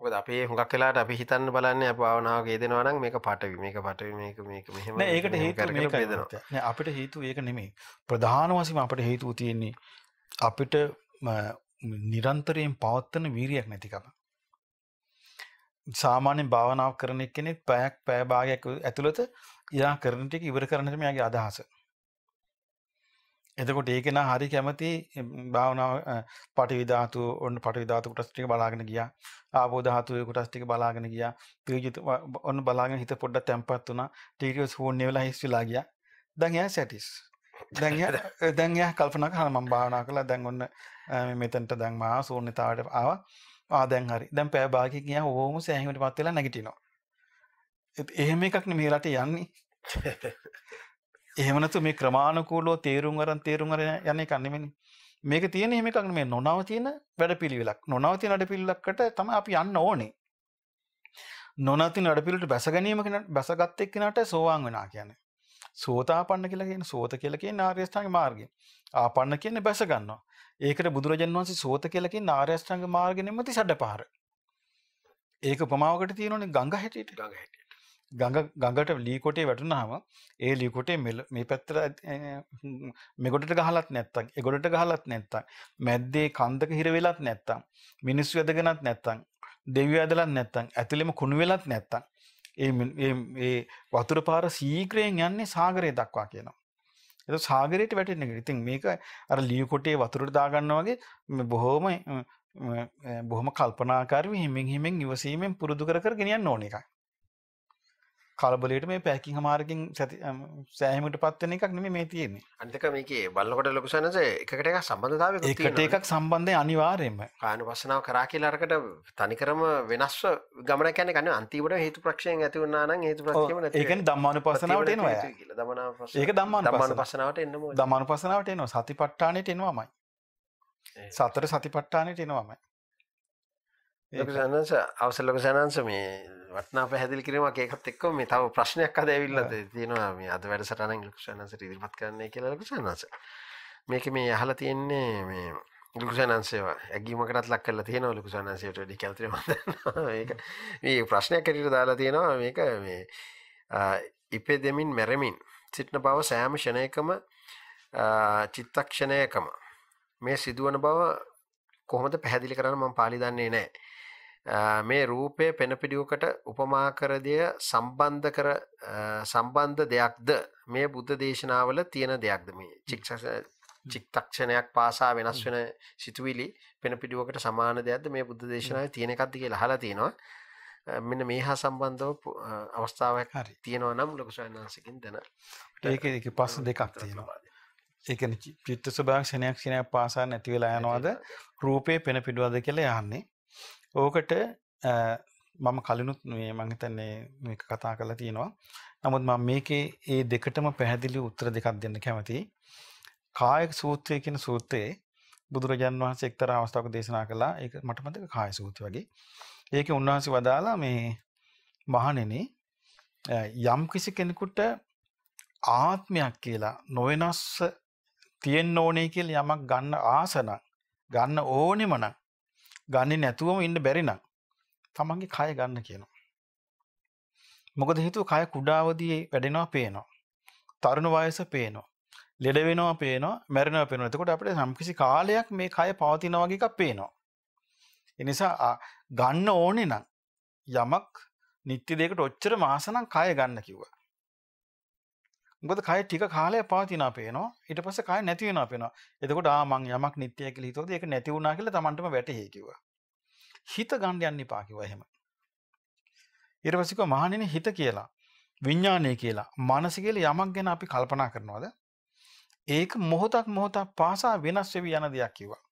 මොකද අපේ හුඟක් වෙලාට අපි හිතන්න බලන්නේ භාවනාවක යෙදෙනවා නම් මේක පටවි මේක පටවි මේක මේක මෙහෙම නෑ ඒකට හේතුව. මහත්තයා. නෑ අපිට හේතුව ඒක නෙමෙයි. ප්‍රධාන වශයෙන් අපිට හේතුව තියෙන්නේ අපිට ම, නිරන්තරයෙන් පවත්වන වීරියක් නැතිකම. සාමාන්‍යයෙන් භාවනාව කරන කෙනෙක් පැයක් පැය භාගයක් ඇතුළත යා කරන ටික ඉවර කරන තමයි යාගේ අදහස. එතකොට ඒක නා හරි කැමති එම්, භාවනාව අ, පඨවි ධාතු ඔන්න පඨවි ධාතු කොටස් ටික බලාගෙන ගියා. ආපෝ ධාතුවේ කොටස් ටික බලාගෙන ගියා. තේජිත ඔන්න බලාගෙන හිත පොඩ්ඩක් තැම්පත් වුණා. ටික ටික ශූන්‍ය වෙලා හිස් වෙලා ගියා. දැන් එයා සැටිස්. දැන් <laughs> දැන් එයා කල්පනා කරනවා මම භාවනා කළා දැන් ඔන්න මෙතනට දැන් මා ශූන්‍යතාවයට ආවා. ආ දැන් හරි. දැන් පැය භාගයකින් එයා ඕම සෑහීමටපත් වෙලා නැගිටිනවා. එහෙම එකක් නෙමේ රටේ යන්නේ. <laughs> එහෙම නැතු මේ ක්‍රමානුකූලව තේරුම් අරන් තේරුම් අරන් යන එකක් නෙමෙයි. මේක තියෙන එහෙම එකක් නෙමෙයි නොනව තියෙන වැඩපිළිවෙලක්. නොනව තියෙන වැඩපිළිවෙලකට තමයි අපි යන්න ඕනේ. නොනව තියෙන වැඩපිළිවෙලට බැස ගැනීම කෙනා බැසගත් එක්කෙනාට සෝවාන් වෙනවා කියන්නේ. සෝතාපන්න කියලා කියන සෝත කියලා කියන්නේ ආර්ය අෂ්ටාංග මාර්ගය. ආපන්න කියන්නේ බැස ගන්නවා. ඒකට බුදුරජාන් වහන්සේ සෝත කියලා කියන්නේ ආර්ය අෂ්ටාංග මාර්ගෙ නෙමෙති සැඩපහර. ඒක උපමාවකට තියෙනෝනේ ගංගා හැටියට. ගඟ හැටියට. ගඟ ගඟට ලී කොටේ වැටුනහම ඒ ලී කොටේ මේ පැත්තට මෙගොඩට ගහලත් නැත්තම් එගොඩට ගහලත් නැත්තම් මැද්දේ කන්දක හිර වෙලත් නැත්තම් මිනිස්සු ඇදගෙනත් නැත්තම් දෙවියෝ ඇදලත් නැත්තම් ඇතුළෙම කුණු වෙලත් නැත්තම් ඒ මින්- ඒ ඒ වතුර පාර සීක්‍රයෙන් යන්නේ සාගරය දක්වා කියනවා. ඒක සාගරයට වැටෙන එක. ඉතින් මේක අර ලී කොටේ වතුරට දාගන්නා වගේ මේ බොහොම අ, අ, බොහොම කල්පනාකාරීව හිමින් හිමින් ඉවසීමෙන් පුරුදු කර කර ගෙනියන්න ඕන එකක්. කලබලයට මේ පැකින් හමාරකින් සෑහීමට පත්වන එකක් නෙමෙයි මේ තියෙන්නේ. අනිත් එක මේකේ බලනකොට ලොකු සානංශ එකකට එකක් සම්බන්ධතාවයක් එකට එකක් සම්බන්ධය අනිවාර්යෙන්ම කායනුපස්සනාව කරා කියලා අරකට තනිකරම වෙනස්ව ගමනක් යන්නේ කන්නේ අන්තිමට හේතු ප්‍රක්ෂයෙන් ඇති වුණා නම් හේතු ප්‍රත්‍යයම නැති ඒකන දම්මානුපස්සනාවට එනවා ඒක ධම්මානුපස්සනාව. ධම්මානුපස්සනාවට එන්න ඕනේ. දම්මානුපස්සනාවට එනවා සතිපට්ඨානෙට එනවාමයි. ඒ. සතර සතිපට්ඨානෙට එනවාමයි. ලොකු සානංශ අවසර ලොකු සානංශ මේ වටනා පැහැදිලි කිරීමක් ඒකත් එක්ක මේ තව ප්‍රශ්නයක් අද ඇවිල්ලා තියෙනවා මේ අද වැඩසටහනෙන් ලොකු සානංශට ඉදිරිපත් කරන්නයි කියලා ලොකු සානංශ. මේක මේ අහලා තියෙන්නේ මේ ලොකු සානංශයව ඇගීමකටත් ලක් කරලා තියෙනවා ලොකු සානංශයට වැඩි කැමතිද මම දන්නවා. මේක මේ ප්‍රශ්නයක් ඇටියට දාලා තියෙනවා මේක මේ අ, ඉපෙදෙමින් මැරෙමින් සිටින බව සෑම ෂණයකම චිත්තක්ෂණයකම මේ සිදුවන බව කොහොමද පැහැදිලි කරන්න මම පාලි දන්නේ නැහැ. මේ රූපය පෙනපිඩියුවකට උපමා කර දෙය සම්බන්ධ කර සම්බන්ධ දෙයක්ද? මේ බුද්ධ දේශනාවල තියෙන දෙයක්ද මේ? චික්ෂ- චිත්තක්ෂණයක් පාසා වෙනස් වෙන සිතුවිලි පෙනපිඩියුවකට සමාන දෙයක්ද? මේ බුද්ධ දේශනාවේ තියෙන එකක්ද කියලා අහලා තියෙනවා. මෙන්න මේ හා සම්බන්ධව අවස්ථාවක් හරි. තියෙනවා නම් ලොකු සයන්නාංශකින් දැන ඒක ඒක පස් දෙකක් තියෙනවා. ඒ කියන්නේ චිත්ත ස්වභාවයක් ක්ෂණයක් ක්ෂණයක් පාසා නැති වෙලා යනවාද? රූපේ පෙන පිඩුවද කියලා යන්නේ. ඕකට අ, මම කලිනුත් මේ මං හිතන්නේ මේක කතා කරලා තියෙනවා. නමුත් මම මේකේ ඒ දෙකටම පැහැදිලි උත්තර දෙකක් දෙන්න කැමතියි. කාය සූත්‍රය කියන සූත්‍රයේ බුදුරජාන් වහන්සේ එක්තරා අවස්ථාවක දේශනා කළා. ඒක මට මතක කාය සූත්‍රය වගේ. ඒකේ උන්වහන්සේ වදාලා මේ මහණෙනි අ, යම් කිසි කෙනෙකුට ආත්මයක් කියලා නොවෙනස්ස තියෙන්න ඕනේ කියලා යමක් ගන්න ආසන ගන්න ඕනෙම නම් ගන්නේ නැතුවම ඉන්න බැරි නම් තමන්ගේ කය ගන්න කියනවා. මොකද හේතුව කය කුඩාවදී වැඩෙනවා පේනවා. තරුණ වයස පේනවා. ලෙඩ වෙනවා පේනවා, මැරෙනවා පේනවා. එතකොට අපිට යම්කිසි කාලයක් මේ කය පවතිනා වගේ එකක් පේනවා. ඒ නිසා ආ, ගන්න ඕනේ නම් යමක් නිත්‍ය දෙයකට ඔච්චර මාස නම් කය ගන්න කිව්වා. මොකද කය ටික කාලයක් පවතිනා පේනවා. ඊට පස්සේ කය නැති වෙනවා පේනවා. එතකොට ආ මං යමක් නිත්‍යයි කියලා හිතුවද ඒක නැති වුණා කියලා Tamanටම වැටහෙයි කිව්වා. හිත ගන්න යන්න එපා කිව්වා එහෙම. ඊට පස්සේ කිව්වා මහණෙනි හිත කියලා විඥානය කියලා මනස කියලා යමක් ගැන අපි කල්පනා කරනවද? ඒක මොහොතක් මොහොතක් පාසා වෙනස් වෙවි යන දෙයක් කිව්වා.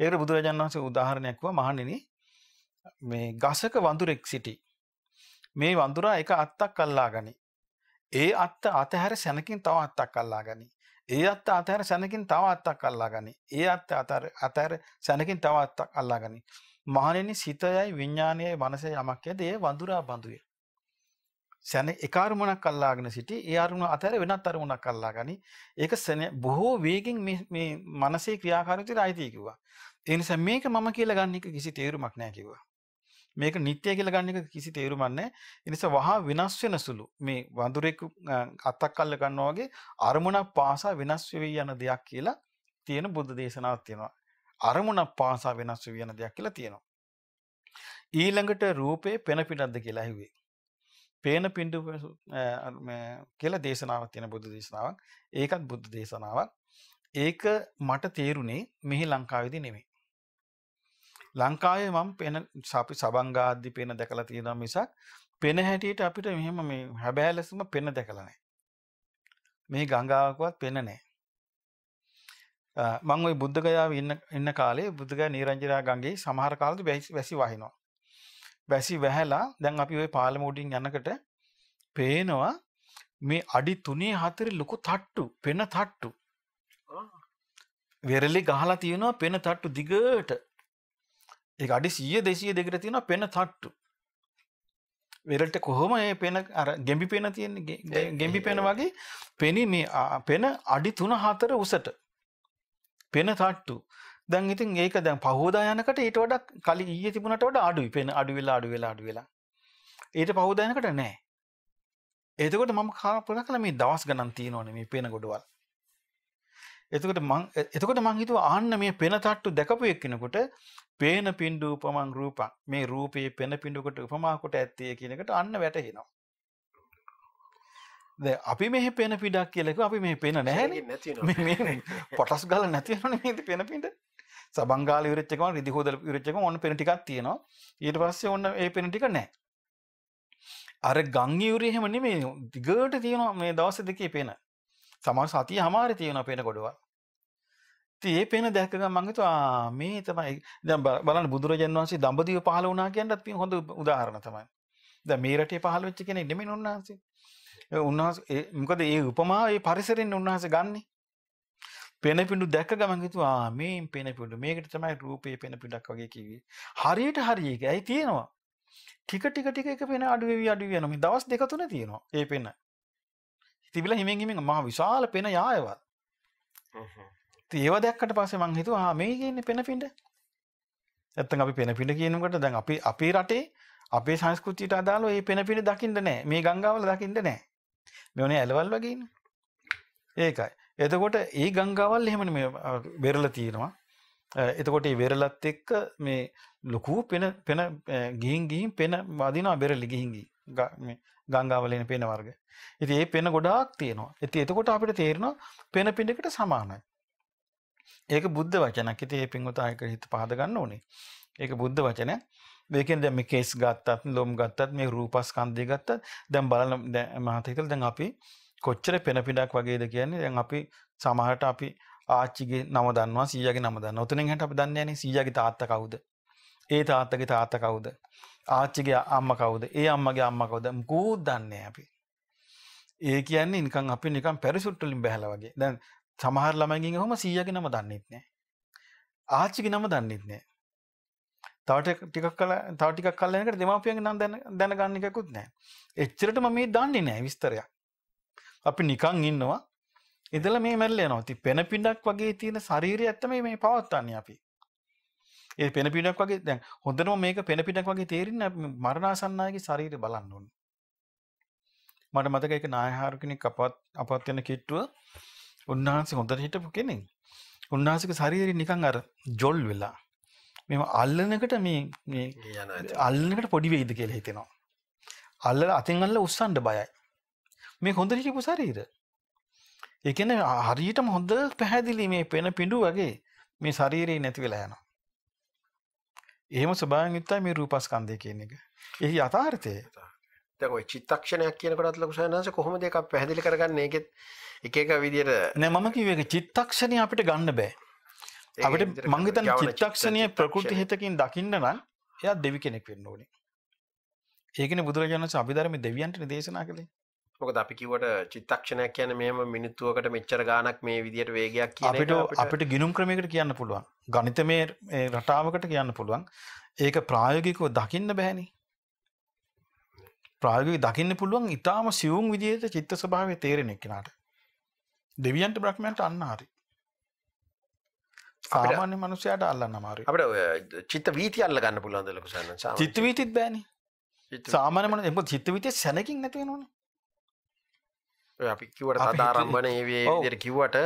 ඒකට බුදුරජාණන් වහන්සේ උදාහරණයක් කිව්වා මහණෙනි මේ ගසක වඳුරෙක් සිටි. මේ වඳුරා එක අත්තක් අල්ලා ගනි. ඒ අත්ත අතහැර සැනකින් තව අත්තක් අල්ලා ගනි. ඒ අත්ත අතහැර සැනකින් තව අත්තක් අල්ලා ගනි. ඒ අත්ත අතහැර අතහැර සැනකින් තව අත්තක් අල්ලා ගනි. මහණෙනි සිතයයි විඥානයයි මනසයි යමක් ඇද ඒ වඳුරා බඳුය. සැන එක අරමුණක් අල්ලාගෙන සිටි ඒ අරමුණ අතර වෙනත් අරමුණක් අල්ලා ගනි. ඒක බොහෝ වේගෙන් මේ මනසේ ක්‍රියාකාරීත්වයට අයිති කිව්වා. ඒ නිසා මේක මම කියලා ගන්න එක කිසි තේරුමක් නැහැ කිව්වා. මේක නිත්‍ය කියලා ගන්න එක කිසි තේරුමක් නැහැ. ඒ නිසා වහා වෙනස් වෙන සුළු මේ වඳුරෙක් අත්තක් අල්ල ගන්නවා වගේ අරමුණක් පාසා වෙනස් වෙවි යන දෙයක් කියලා තියෙන බුද්ධ දේශනාවක් තියෙනවා. අරමුණක් පාසා වෙනස් වෙවි යන දෙයක් කියලා තියෙනවා. ඊළඟට රූපේ පෙන පිටක්ද කියලා ඇහුවේ. පේන පින්ඩු කියලා දේශනාවක් තියෙන බුද්ධ දේශනාවක්. ඒකත් බුද්ධ දේශනාවක්. ඒක මට තේරුනේ මෙහි ලංකාවේදී නෙමෙයි. ලංකාවේ මම පෙන අපි සබංගාද්දි පෙන දැකලා තියෙනවා මිසක් පෙන හැටියට අපිට මෙහෙම මේ හැබෑ ලෙසම පෙන දැකලා නැහැ. මේ ගංගාවකවත් පෙන නැහැ. මම ওই බුද්ධ ගයාවේ ඉන්න ඉන්න කාලේ බුද්ධ ගයා නීරංජනා ගඟේ සමහර කාලෙදි වැසි වහිනවා. වැසි වැහැලා දැන් අපි ওই පාලම උඩින් යනකොට පේනවා මේ අඩි 3 4 ලොකු තට්ටු පෙන තට්ටු. වෙරළි ගහලා තියෙනවා පෙන තට්ටු දිගට. ඒක අඩි 100 200 දෙකට තියෙනවා පෙන තට්ටු. වෙරළට කොහොම මේ පෙන අර ගෙම්බි පෙන තියෙන්නේ ගෙම්බි පෙන වගේ පෙනි මේ පෙන අඩි 3 4 උසට. පෙන තට්ටු. දැන් ඉතින් ඒක දැන් පහෝදා යනකට ඊට වඩා කලින් ඊයේ තිබුණට වඩා අඩුයි. පෙන අඩු වෙලා අඩු වෙලා අඩු වෙලා. ඊට පහෝදා යනකට නෑ. එතකොට මම කල්පනා කළා මේ දවස් ගණන් තියෙනවනේ මේ පෙන ගොඩවල්. එතකොට මං එතකොට මං හිතුවා ආන්න මේ පෙන තට්ටු දැකපු එක්කෙනෙකුට පේන පින්ඩු උපමං රූපං මේ රූපයේ පෙන පින්ඩුකට උපමා කොට ඇත්තේ කියන එකට අන්න වැටහෙනවා. දැන් අපි මෙහි පෙන පිටක් කියලා කිව්වා අපි මෙහි පෙන නැහැනේ. මේ පොටස් ගාලා නැති වෙනවනේ මේ පෙන පින්ඩ. සබංගාල ඉවරෙච්ච එකම රිදි හොදලා ඉවරෙච්ච එකම ඔන්න පෙන ටිකක් තියෙනවා. ඊට පස්සේ ඔන්න ඒ පෙන ටික නැහැ. අර ගං ඉවරේ එහෙම නෙමෙයි. දිගට තියෙනවා මේ දවස් දෙකේ පෙන. සමහර සතිය හැමාරේ තියෙනවා පෙන කොටවල්. ඉතින් ඒ පෙන දැක්ක ගමන් මං හිතුවා මේ තමයි දැන් බලන්න බුදුරජාන් වහන්සේ දඹදිව පහළ වුණා කියනත් හොඳ උදාහරණ තමයි. දැන් මේ රටේ පහළ වෙච්ච කෙනෙක් නෙමෙයි උන්වහන්සේ. උන්වහන්සේ මොකද ඒ උපමාව ඒ පරිසරෙන් උන්වහන්සේ ගන්නේ. පෙනපිඩු දැක්ක ගමන් හිතුවා මේ පෙනපිඩු මේකට තමයි රූපේ පෙනපිඩක් වගේ කිව්වේ. හරියට හරි ඒක ඇයි තියෙනවා. ටික ටික ටික එක පෙන අඩු වෙවි අඩු වෙනවා. මේ දවස් දෙක තුන තියෙනවා. ඒ පෙන. තිබිලා හිමින් හිමින් මහ විශාල පෙන යායවත්. ඉතින් ඒව දැක්කට පස්සේ මං හිතුවා ආ මේ කියන්නේ පෙනපිඩ. නැත්තම් අපි පෙනපිඩ කියනකොට දැන් අපි අපේ රටේ අපේ සංස්කෘතියට අදාළව මේ පෙනපිඩ දකින්න නැහැ. මේ ගංගාවල දකින්න නැහැ. මේවනේ ඇලවල් වගේ ඉන්නේ. ඒකයි. එතකොට ඒ ගංගාවල් එහෙම මේ වෙරළ තියෙනවා. එතකොට මේ වෙරළත් එක්ක මේ ලොකු පෙන පෙන ගිහින් ගිහින් පෙන වදිනවා වෙරළි ගිහින් ගිහින් මේ ගංගාවල එන පෙන වර්ග. ඉතින් මේ පෙන ගොඩාක් තියෙනවා. ඉතින් එතකොට අපිට තේරෙනවා පෙන පිටකට සමානයි. ඒක බුද්ධ වචනක්. ඉතින් මේ පින්වතායක හිත පහද ගන්න ඕනේ. ඒක බුද්ධ වචනයක්. මේකෙන් දැන් මේ කේස් ගත්තත් ලොම් ගත්තත් මේ රූපස්කන්ධය ගත්තත් දැන් බලන දැන් මහත හිතලා දැන් අපි කොච්චර පෙන පිටක් වගේද කියන්නේ දැන් අපි සමහරට අපි ආච්චිගේ නම දන්නවා සීයාගේ නම දන්නවා. උතනින් හැට අපි දන්නේ නැනේ සීයාගේ තාත්තා කවුද? ඒ තාත්තගේ තාත්තා කවුද? ආච්චිගේ අම්මා කවුද? ඒ අම්මගේ අම්මා කවුද? මුකුත් දන්නේ අපි. ඒ කියන්නේ නිකන් අපි නිකන් පැරිසුට් වලින් බහැලා වගේ. දැන් සමහර ළමයින්ගෙන් ඔහොම සීයාගේ නම දන්නෙත් නැහැ. ආච්චිගේ නම දන්නෙත් නැහැ. තව ටිකක් කල තව ටිකක් කල් යනකොට දෙමාපියන්ගේ නම් දැන දැනගන්න එකකුත් නැහැ. එච්චරටම මේ දන්නේ නැහැ විස්තරයක්. අපි නිකන් ඉන්නවා ඉඳලා මේ මැරලා යනවා. ඉතින් පෙන පිඬක් වගේ තියෙන ශරීරය ඇත්තම මේ පවත්වන්නේ අපි. ඒ පෙන පිඬක් වගේ දැන් හොඳටම මේක පෙන පිඬක් වගේ තේරෙන්නේ මරණාසන්නයේ ශරීරය බලන්න ඕනේ. මට මතක ඒක නායහාර කෙනෙක් අපවත් අපවත් වෙන කිට්ටුව උන්වහන්සේ හොඳට හිටපු කෙනෙක්. උන්වහන්සේගේ ශරීරය නිකන් අර ජොල් වෙලා. මෙම අල්ලනකට මේ මේ අල්ලනකට පොඩි වෙයිද කියලා හිතෙනවා. අල්ලලා අතින් අල්ලලා උස්සන්න බයයි. මේ හොඳට හිටපු ශරීර. ඒ කියන්නේ හරියටම හොඳ පැහැදිලි මේ පෙන පිඬු වගේ මේ ශරීරේ නැති වෙලා යනවා. එහෙම ස්වභාවයෙන් යුක්තයි මේ රූපස්කන්ධය කියන එක. එහි යථාර්ථය. දැන් ওই චිත්තක්ෂණයක් කියනකොටත් ලොකු සයනස කොහොමද ඒක පැහැදිලි කරගන්නේ ඒකෙත් එක එක විදියට නෑ මම කිව්වේ ඒක චිත්තක්ෂණය අපිට ගන්න බෑ. අපිට මං හිතන්නේ චිත්තක්ෂණයේ ප්‍රකෘති. හිතකින් දකින්න නම් එයා දෙවි කෙනෙක් වෙන්න ඕනේ. ඒකනේ බුදුරජාණන් වහන්සේ අභිධර්මයේ දෙවියන්ට දේශනා කළේ. මොකද අපි කිව්වට චිත්තක්ෂණයක් කියන්නේ මෙහෙම මිනිත්තුවකට මෙච්චර ගාණක් මේ විදියට වේගයක් කියන අපිට එක අපිට ගිනුම් ක්‍රමයකට කියන්න පුළුවන්. ගණිතමය රටාවකට කියන්න පුළුවන්. ඒක ප්‍රායෝගිකව දකින්න බෑනේ. ප්‍රායෝගිකව දකින්න පුළුවන් ඊටාම සියුම් විදිහට චිත්ත ස්වභාවය තේරෙන එක්කෙනාට. දෙවියන්ට බ්‍රහ්මයන්ට අන්න හරි. සාමාන්‍ය මනුස්සයාට අල්ලන්න අමාරුයි. අපිට ඔය චිත්ත වීති අල්ල ගන්න පුළුවන්ද ලොකු සයනස චිත්ත වීතිත් බෑනේ. සාමාන්‍ය මනුස්සය මොකද චිත්ත වීතිය සැනකින් නැති වෙනවනේ. ඔය අපි කිව්වට සදාරම්භන ඒ ඔව්. විදියට කිව්වට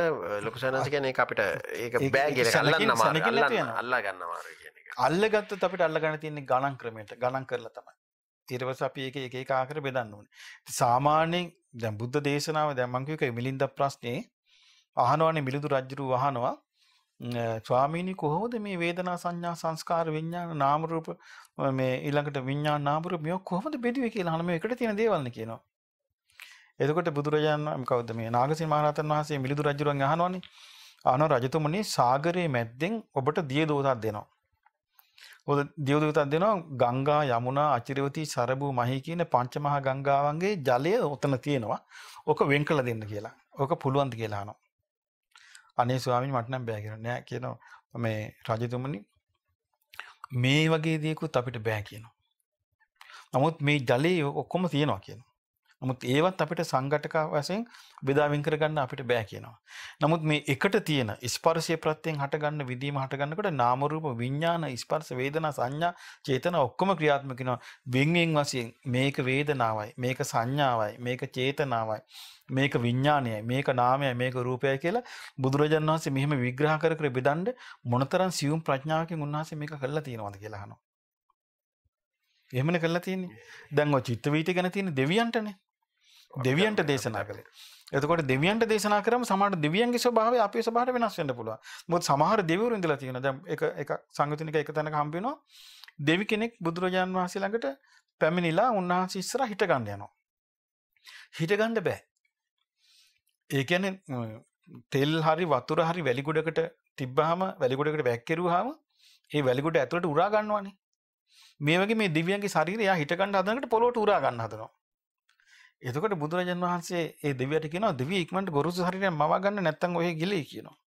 ලොකු සයනස කියන්නේ ඒක අපිට ඒක බෑ කියලා අල්ලන්න අමාරුයි. අල්ලා ගන්න අමාරුයි කියන එක අල්ලගත්තොත් අපිට අල්ලගන්න තියෙන්නේ ගණන් ක්‍රමයට ගණන් කරලා තමයි. ඊට පස්සේ අපි ඒක එක එක ආකාර බෙදන්න ඕනේ. ඉතින් සාමාන්‍යයෙන් දැන් බුද්ධ දේශනාව දැන් මම කිව්ව එක මිලින්ද ප්‍රශ්නේ අහනවානේ මිලිඳු රජුරු අහනවා ම්, ස්වාමීනි කොහොමද මේ වේදනා සංඥා සංස්කාර විඥාන නාම රූප මේ ඊළඟට විඥාන නාම රූප මේ කොහොමද බෙදුවේ කියලා අහන මේ එකට තියෙන දේවල් නේ කියනවා. එතකොට බුදුරජාණන් කවුද මේ නාගසේන මහරහතන් වහන්සේ මිලිඳු රජුරුවන් අහනවානේ අහනවා රජතුමනි සාගරයේ මැද්දෙන් ඔබට දිය දෝතක් දෙනවා. ඔද දිය දෝතක් දෙනවා ගංගා යමුනා අචිරවතී සරබු මහී කියන පංචමහා ගංගාවන්ගේ ජලය ඔතන තියෙනවා. ඕක වෙන් කළ දෙන්න කියලා. ඕක පුළුවන්ද කියලා අහනවා. අනේ ස්වාමීනි මට නම් බෑ කියනවා. නෑ කියනවා මේ රජතුමනි මේ වගේ දේකුත් අපිට බෑ කියනවා. නමුත් මේ ජලයේ ඔක්කොම තියෙනවා කියනවා. නමුත් ඒවත් අපිට සංඝටක වශයෙන් බෙදාවින් කරගන්න අපිට බෑ කියනවා. නමුත් මේ එකට තියෙන ස්පර්ශය ප්‍රත්‍යයෙන් හටගන්න විදීම හටගන්නකොට නාම රූප විඥාන ස්පර්ශ වේදනා සංඥා චේතන ඔක්කොම ක්‍රියාත්මක වෙනවා. වෙන් වෙන් වශයෙන් මේක වේදනාවයි, මේක සංඥාවයි, මේක චේතනාවයි, මේක විඥානයයි, මේක නාමයයි, මේක රූපයයි කියලා බුදුරජාණන් වහන්සේ මෙහෙම විග්‍රහ කර කර බෙදන්න මොනතරම් සියුම් ප්‍රඥාවකින් උන්වහන්සේ මේක කළා තියෙනවද කියලා අහනවා. එහෙමනේ කළා තියෙන්නේ. දැන් ඔය චිත්ත වීති ගැන තියෙන දෙවියන්ටනේ. දෙවියන්ට දේශනා කළේ. එතකොට දෙවියන්ට දේශනා කරාම සමහර දෙවියන්ගේ ස්වභාවය අපේ ස්වභාවයට වෙනස් වෙන්න පුළුවන්. මොකද සමහර දෙවිවරු ඉඳලා තියෙනවා. දැන් එක එක සංගතනික එක තැනක හම්බ වෙනවා. දෙවි කෙනෙක් බුදුරජාන් වහන්සේ ළඟට පැමිණිලා උන්වහන්සේ ඉස්සරහ හිට ගන්න යනවා. හිට ගන්න බෑ. ඒ කියන්නේ තෙල් හරි වතුර හරි වැලි ගොඩකට තිබ්බහම වැලි ගොඩකට වැක්කිරුවාම ඒ වැලි ගොඩ ඇතුළට උරා ගන්නවානේ. මේ වගේ මේ දිව්‍යයන්ගේ ශරීරය එයා හිට ගන්න හදනකොට පොළොවට උරා ගන්න හදනවා. එතකොට බුදුරජාන් වහන්සේ ඒ දෙවියට කියනවා දෙවිය ඉක්මනට ගොරෝසු ශරීරයෙන් මවා ගන්න නැත්නම් ඔය ගිලෙයි කියනවා.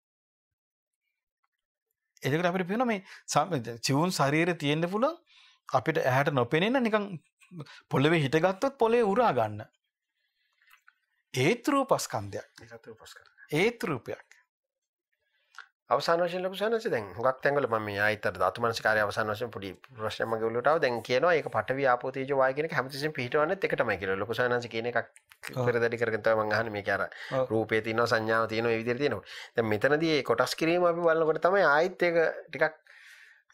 එතකොට අපිට පේනවා මේ චිවුන් ශරීරය තියෙන්න පුළුවන් අපිට ඇහැට නොපෙනෙන නිකන් පොළවේ හිටගත්තොත් පොළවේ උරා ගන්න. ඒත් රූපස්කන්ධයක්. ඒත් රූපයක්. අවසාන වශයෙන් ලොකු සයනස දැන් හුඟක් තැන්වල මම මේ ආයිතර ධාතු මනසිකාරය අවසාන වශයෙන් පොඩි ප්‍රශ්නයක් මගේ ඔළුවට ආවා දැන් කියනවා ඒක පඨවි ආපෝ තේජෝ වායු කියන එක හැමතිස්සෙම පිහිටවන්නේත් එකටමයි කියලා ලොකු සයනස කියන එකක් ඔව්. පෙරදැඩි කරගෙන තමයි මම අහන්නේ මේක අර. රූපේ තියෙනවා සංඥාව තියෙනවා මේ විදිහට තියෙනවා දැන් මෙතනදී ඒ කොටස් කිරීම අපි බලනකොට තමයි ආයිත් ඒක ටිකක්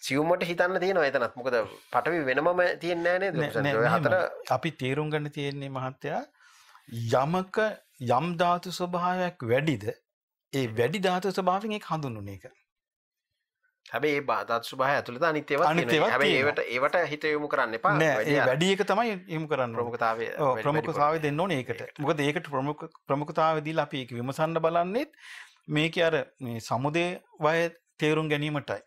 සියුම්මට හිතන්න තියෙනවා එතනත් මොකද පඨවි වෙනමම තියෙන්නේ නැහැ නේද ලොකු නෑ, සයනස? ඔය නෑ, හතර. අපි තේරුම් ගන්න තියෙන්නේ මහත්තයා යමක යම් ධාතු ස්වභාවයක් වැඩිද ඒ වැඩි ධාතු ස්වභාවයෙන් ඒක හඳුන්වන එක. හැබැයි ඒ බාධාත් ස්වභාවය ඇතුළත අනිත් අනිත් තියෙනවා. හැබැයි. ඒවට ඒවට හිත යොමු කරන්න එපා නෑ ඒ වැඩි එක තමයි යොමු කරන්න. ප්‍රමුඛතාවය ඔව් ප්‍රමුඛතාවය දෙන්න ඕනේ ඒකට. මොකද ඒකට ප්‍රමුඛ ප්‍රමුඛතාවය දීලා අපි ඒක විමසන්න බලන්නේත් මේකේ අර මේ සමුදේ වය තේරුම් ගැනීමටයි.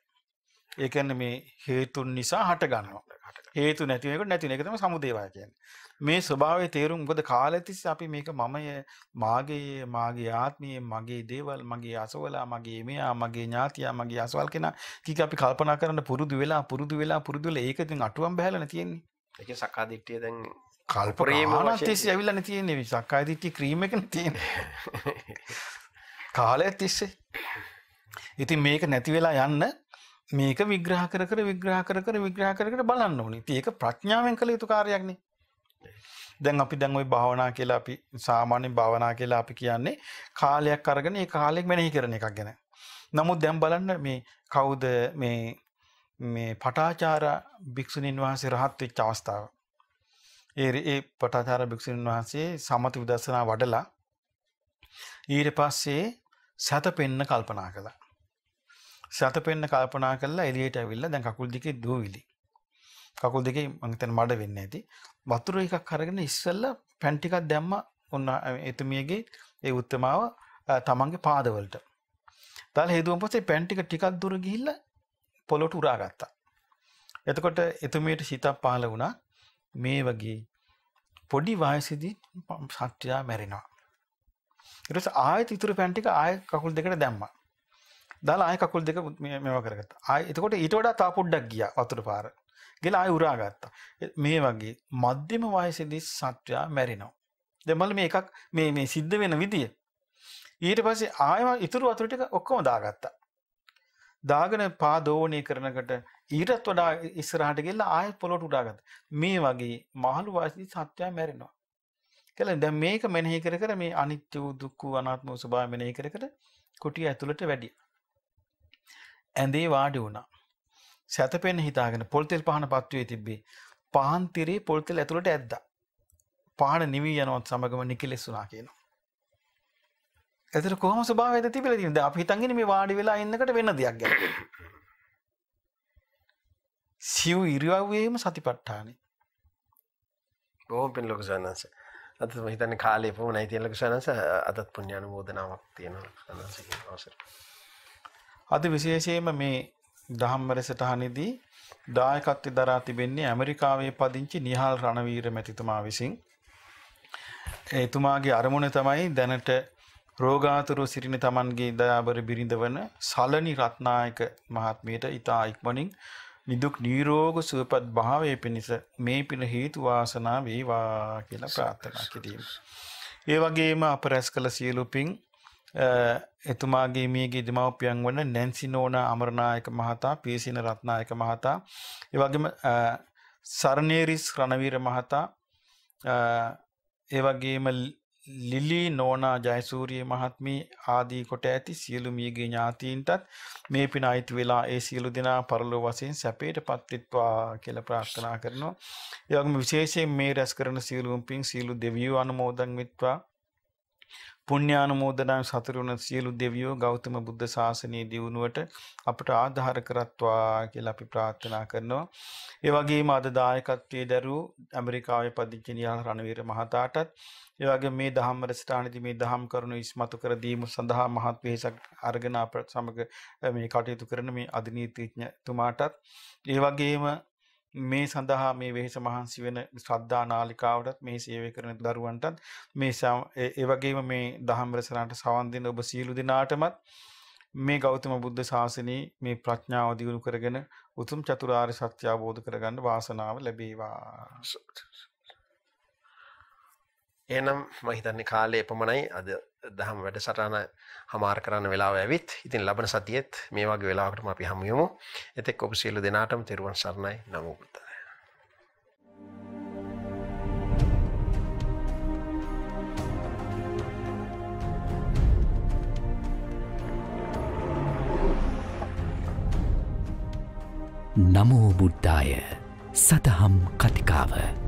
ඒ කියන්නේ මේ හේතුන් නිසා හට ගන්නවා. හේතු නැති වෙනකොට නැති වෙන එක තමයි සමුදේ වය කියන්නේ. මේ ස්වභාවය තේරුම් මොකද කාලය තිස්සේ අපි මේක මමය මාගේ මාගේ ආත්මය මගේ දේවල් මගේ අසවලා මගේ මෙයා මගේ ඥාතියා මගේ අසවල් කෙනා කීක අපි කල්පනා කරන්න පුරුදු වෙලා පුරුදු වෙලා පුරුදු වෙලා ඒක ඉතින් අටුවම් බහැලා තියෙන්නේ. ඒකේ සක්කාදිට්ඨිය දැන් කල්පනාන වශයෙන් ඇවිල්ලා තියෙන්නේ මේ සක්කාය දිට්ඨිය ක්‍රීම් එකනේ තියෙන්නේ. <laughs> කාලය තිස්සේ. ඉතින් මේක නැති වෙලා යන්න මේක විග්‍රහ කර කර විග්‍රහ කර කර විග්‍රහ කර කර බලන්න ඕනේ. ඉතින් ඒක ප්‍රඥාවෙන් කළ යුතු කාර්යයක් නේ. දැන් අපි දැන් ওই භාවනා කියලා අපි සාමාන්‍යයෙන් භාවනා කියලා අපි කියන්නේ කාලයක් අරගෙන ඒ කාලෙක මෙනෙහි කරන එකක් ගැන. නමුත් දැන් බලන්න මේ කවුද මේ මේ පටාචාර භික්ෂුණීන් වහන්සේ රහත් වෙච්ච අවස්ථාව. ඒ ඒ පටාචාර භික්ෂුණීන් වහන්සේ සමත විදර්ශනා වඩලා ඊට පස්සේ සතපෙන්න කල්පනා කළා. සතපෙන්න කල්පනා කළා එළියට ඇවිල්ලා දැන් කකුල් දෙකේ දූවිලි. කකුල් දෙකේ මං හිතන්නේ මඩ වෙන්නේ නැති. වතුර එකක් අරගෙන ඉස්සෙල්ලා පැන් ටිකක් දැම්ම ඔන්න එතුමියගේ ඒ උත්තමාව අ, තමන්ගේ පාදවලට. දාලා හේදුවන් පස්සේ පැන් ටික ටිකක් දුර ගිහිල්ලා පොළොට උරා ගත්තා. එතකොට එතුමියට සිතක් පහළ වුණා මේ වගේ පොඩි වයසේදී සත්‍යයා මැරෙනවා. ඊට පස්සේ ආයෙත් ඉතුරු පැන් ටික ආයෙ කකුල් දෙකට දැම්මා. දාලා ආයෙ කකුල් දෙක මේ- මේවා කරගත්තා. ආයෙ එතකොට ඊට වඩා තා පොඩ්ඩක් ගියා වතුර පාර. ගිහලා ආයෙ උරා ගත්තා. එ- මේ වගේ මධ්‍යම වයසේදී සත්‍යයා මැරෙනවා. දැන් බලන්න මේ එකක් මේ මේ සිද්ධ වෙන විදිය. ඊට පස්සේ ආයෙම ඉතුරු වතුර ටික ඔක්කොම දාගත්තා. දාගෙන පා දෝවණය කරනකොට ඊටත් වඩා ඉස්සරහට ගිහලා ආයෙත් පොළොට උඩාගත්තා. මේ වගේ මහලු වයසේදී සත්‍යයා මැරෙනවා. කියලා දැන් මේක මෙනෙහි කර කර මේ අනිත්‍ය වූ දුක්ඛ වූ අනාත්ම වූ ස්වභාවය මෙනෙහි කර කර කුටිය ඇතුළට වැඩි. ඇඳේ වාඩි වුණා. සැතපෙන්න හිතාගෙන පොල් තෙල් පහන පත්තුවේ තිබ්බේ. පහන් තිරේ පොල් තෙල් ඇතුළට ඇද්දා. පහන නිවි යනවත් සමගම නිකලෙස් වුණා කියනවා. එතන කොහොම ස්වභාවයද තිබිලා තියෙන්නේ? දැන් අපි හිතන් ඉන්නේ මේ වාඩි වෙලා ඉන්නකොට වෙන දෙයක් ගැන. සිව් ඉරියව්වේම සතිපට්ඨානෙ. බොහොම පින් ලොකු සනස අද මම හිතන්නේ කාලේ පොමණයි තියෙන ලොකු සනස අදත් පුණ්‍යානුමෝදනාවක් තියෙනවා සනසගේ අවසර අද විශේෂයෙන්ම මේ දහම් වැඩසටහනේදී දායකත්වය දරා තිබෙන්නේ ඇමරිකාවේ පදිංචි නිහාල් රණවීර මැතිතුමා විසින්. එතුමාගේ අරමුණ තමයි දැනට රෝගාතුරු සිටින තමන්ගේ දයාබර බිරිඳ වන සලනි රත්නායක මහත්මියට ඉතා ඉක්මනින් නිදුක් නීරෝග සුවපත් භාවය පිණිස මේ පින හේතු වාසනා වේවා කියලා ප්‍රාර්ථනා කිරීම. ඒ වගේම අප රැස් කළ සියලු පින් අ, එතුමාගේ මියගේ දෙමව්පියන් වන නැන්සි නෝනා අමරනායක මහතා, පීසින රත්නායක මහතා, ඒ වගේම අ, සරණේරිස් රණවීර මහතා, අ, ඒ වගේම ලිලි නෝනා ජයසූරිය මහත්මිය ආදී කොට ඇති සියලු මියගේ ඥාතීන්ටත් මේ පින අයිති වෙලා ඒ සියලු දෙනා පරලෝ වශයෙන් සැපයට පත්වෙත්වා කියලා ප්‍රාර්ථනා කරනවා. ඒ වගේම විශේෂයෙන් මේ රැස් කරන සියලුම පින් සියලු දෙවියෝ අනුමෝදන් වෙත්වා. පුණ්‍යානුමෝදනාවෙන් සතුරු වන සියලු දෙවියෝ ගෞතම බුද්ධ ශාසනයේ දියුණුවට අපට ආධාර කරත්වා කියලා අපි ප්‍රාර්ථනා කරනවා. ඒ වගේම අද දායකත්වයේ දරූ ඇමරිකාවේ පදිංචි නිහාල් රණවීර මහතාටත් ඒ වගේම මේ දහම් වැඩසටහනේදී මේ දහම් කරුණු ඉස්මතු කර දීම සඳහා මහත් වෙහෙසක් අරගෙන අප සමග මේ කටයුතු කරන මේ අධිනීතිඥතුමාටත් ඒ වගේම මේ සඳහා මේ වෙහෙස මහන්සි වෙන ශ්‍රද්ධා නාලිකාවටත් මේ සේවය කරන දරුවන්ටත් මේ සම- ඒ ඒ වගේම මේ දහම් රසනට සවන් දෙන ඔබ සියලු දෙනාටමත් මේ ගෞතම බුද්ධ ශාසනයේ මේ ප්‍රඥාව දියුණු කරගෙන උතුම් චතුරාර්ය සත්‍ය අවබෝධ කරගන්න වාසනාව ලැබේවා. එනම් මහිතන්නේ කාලය එපමණයි අද දහම් වැඩ සටහන හමාර කරන්න වෙලාව ඇවිත් ඉතින් ලබන සතියෙත් මේ වගේ වෙලාවකටම අපි හමුයමු එතෙක් ඔබ සියලු දෙනාටම තෙරුවන් සරණයි. නමෝ බුද්ධාය නමෝ බුද්ධාය සතහම් කතිකාව.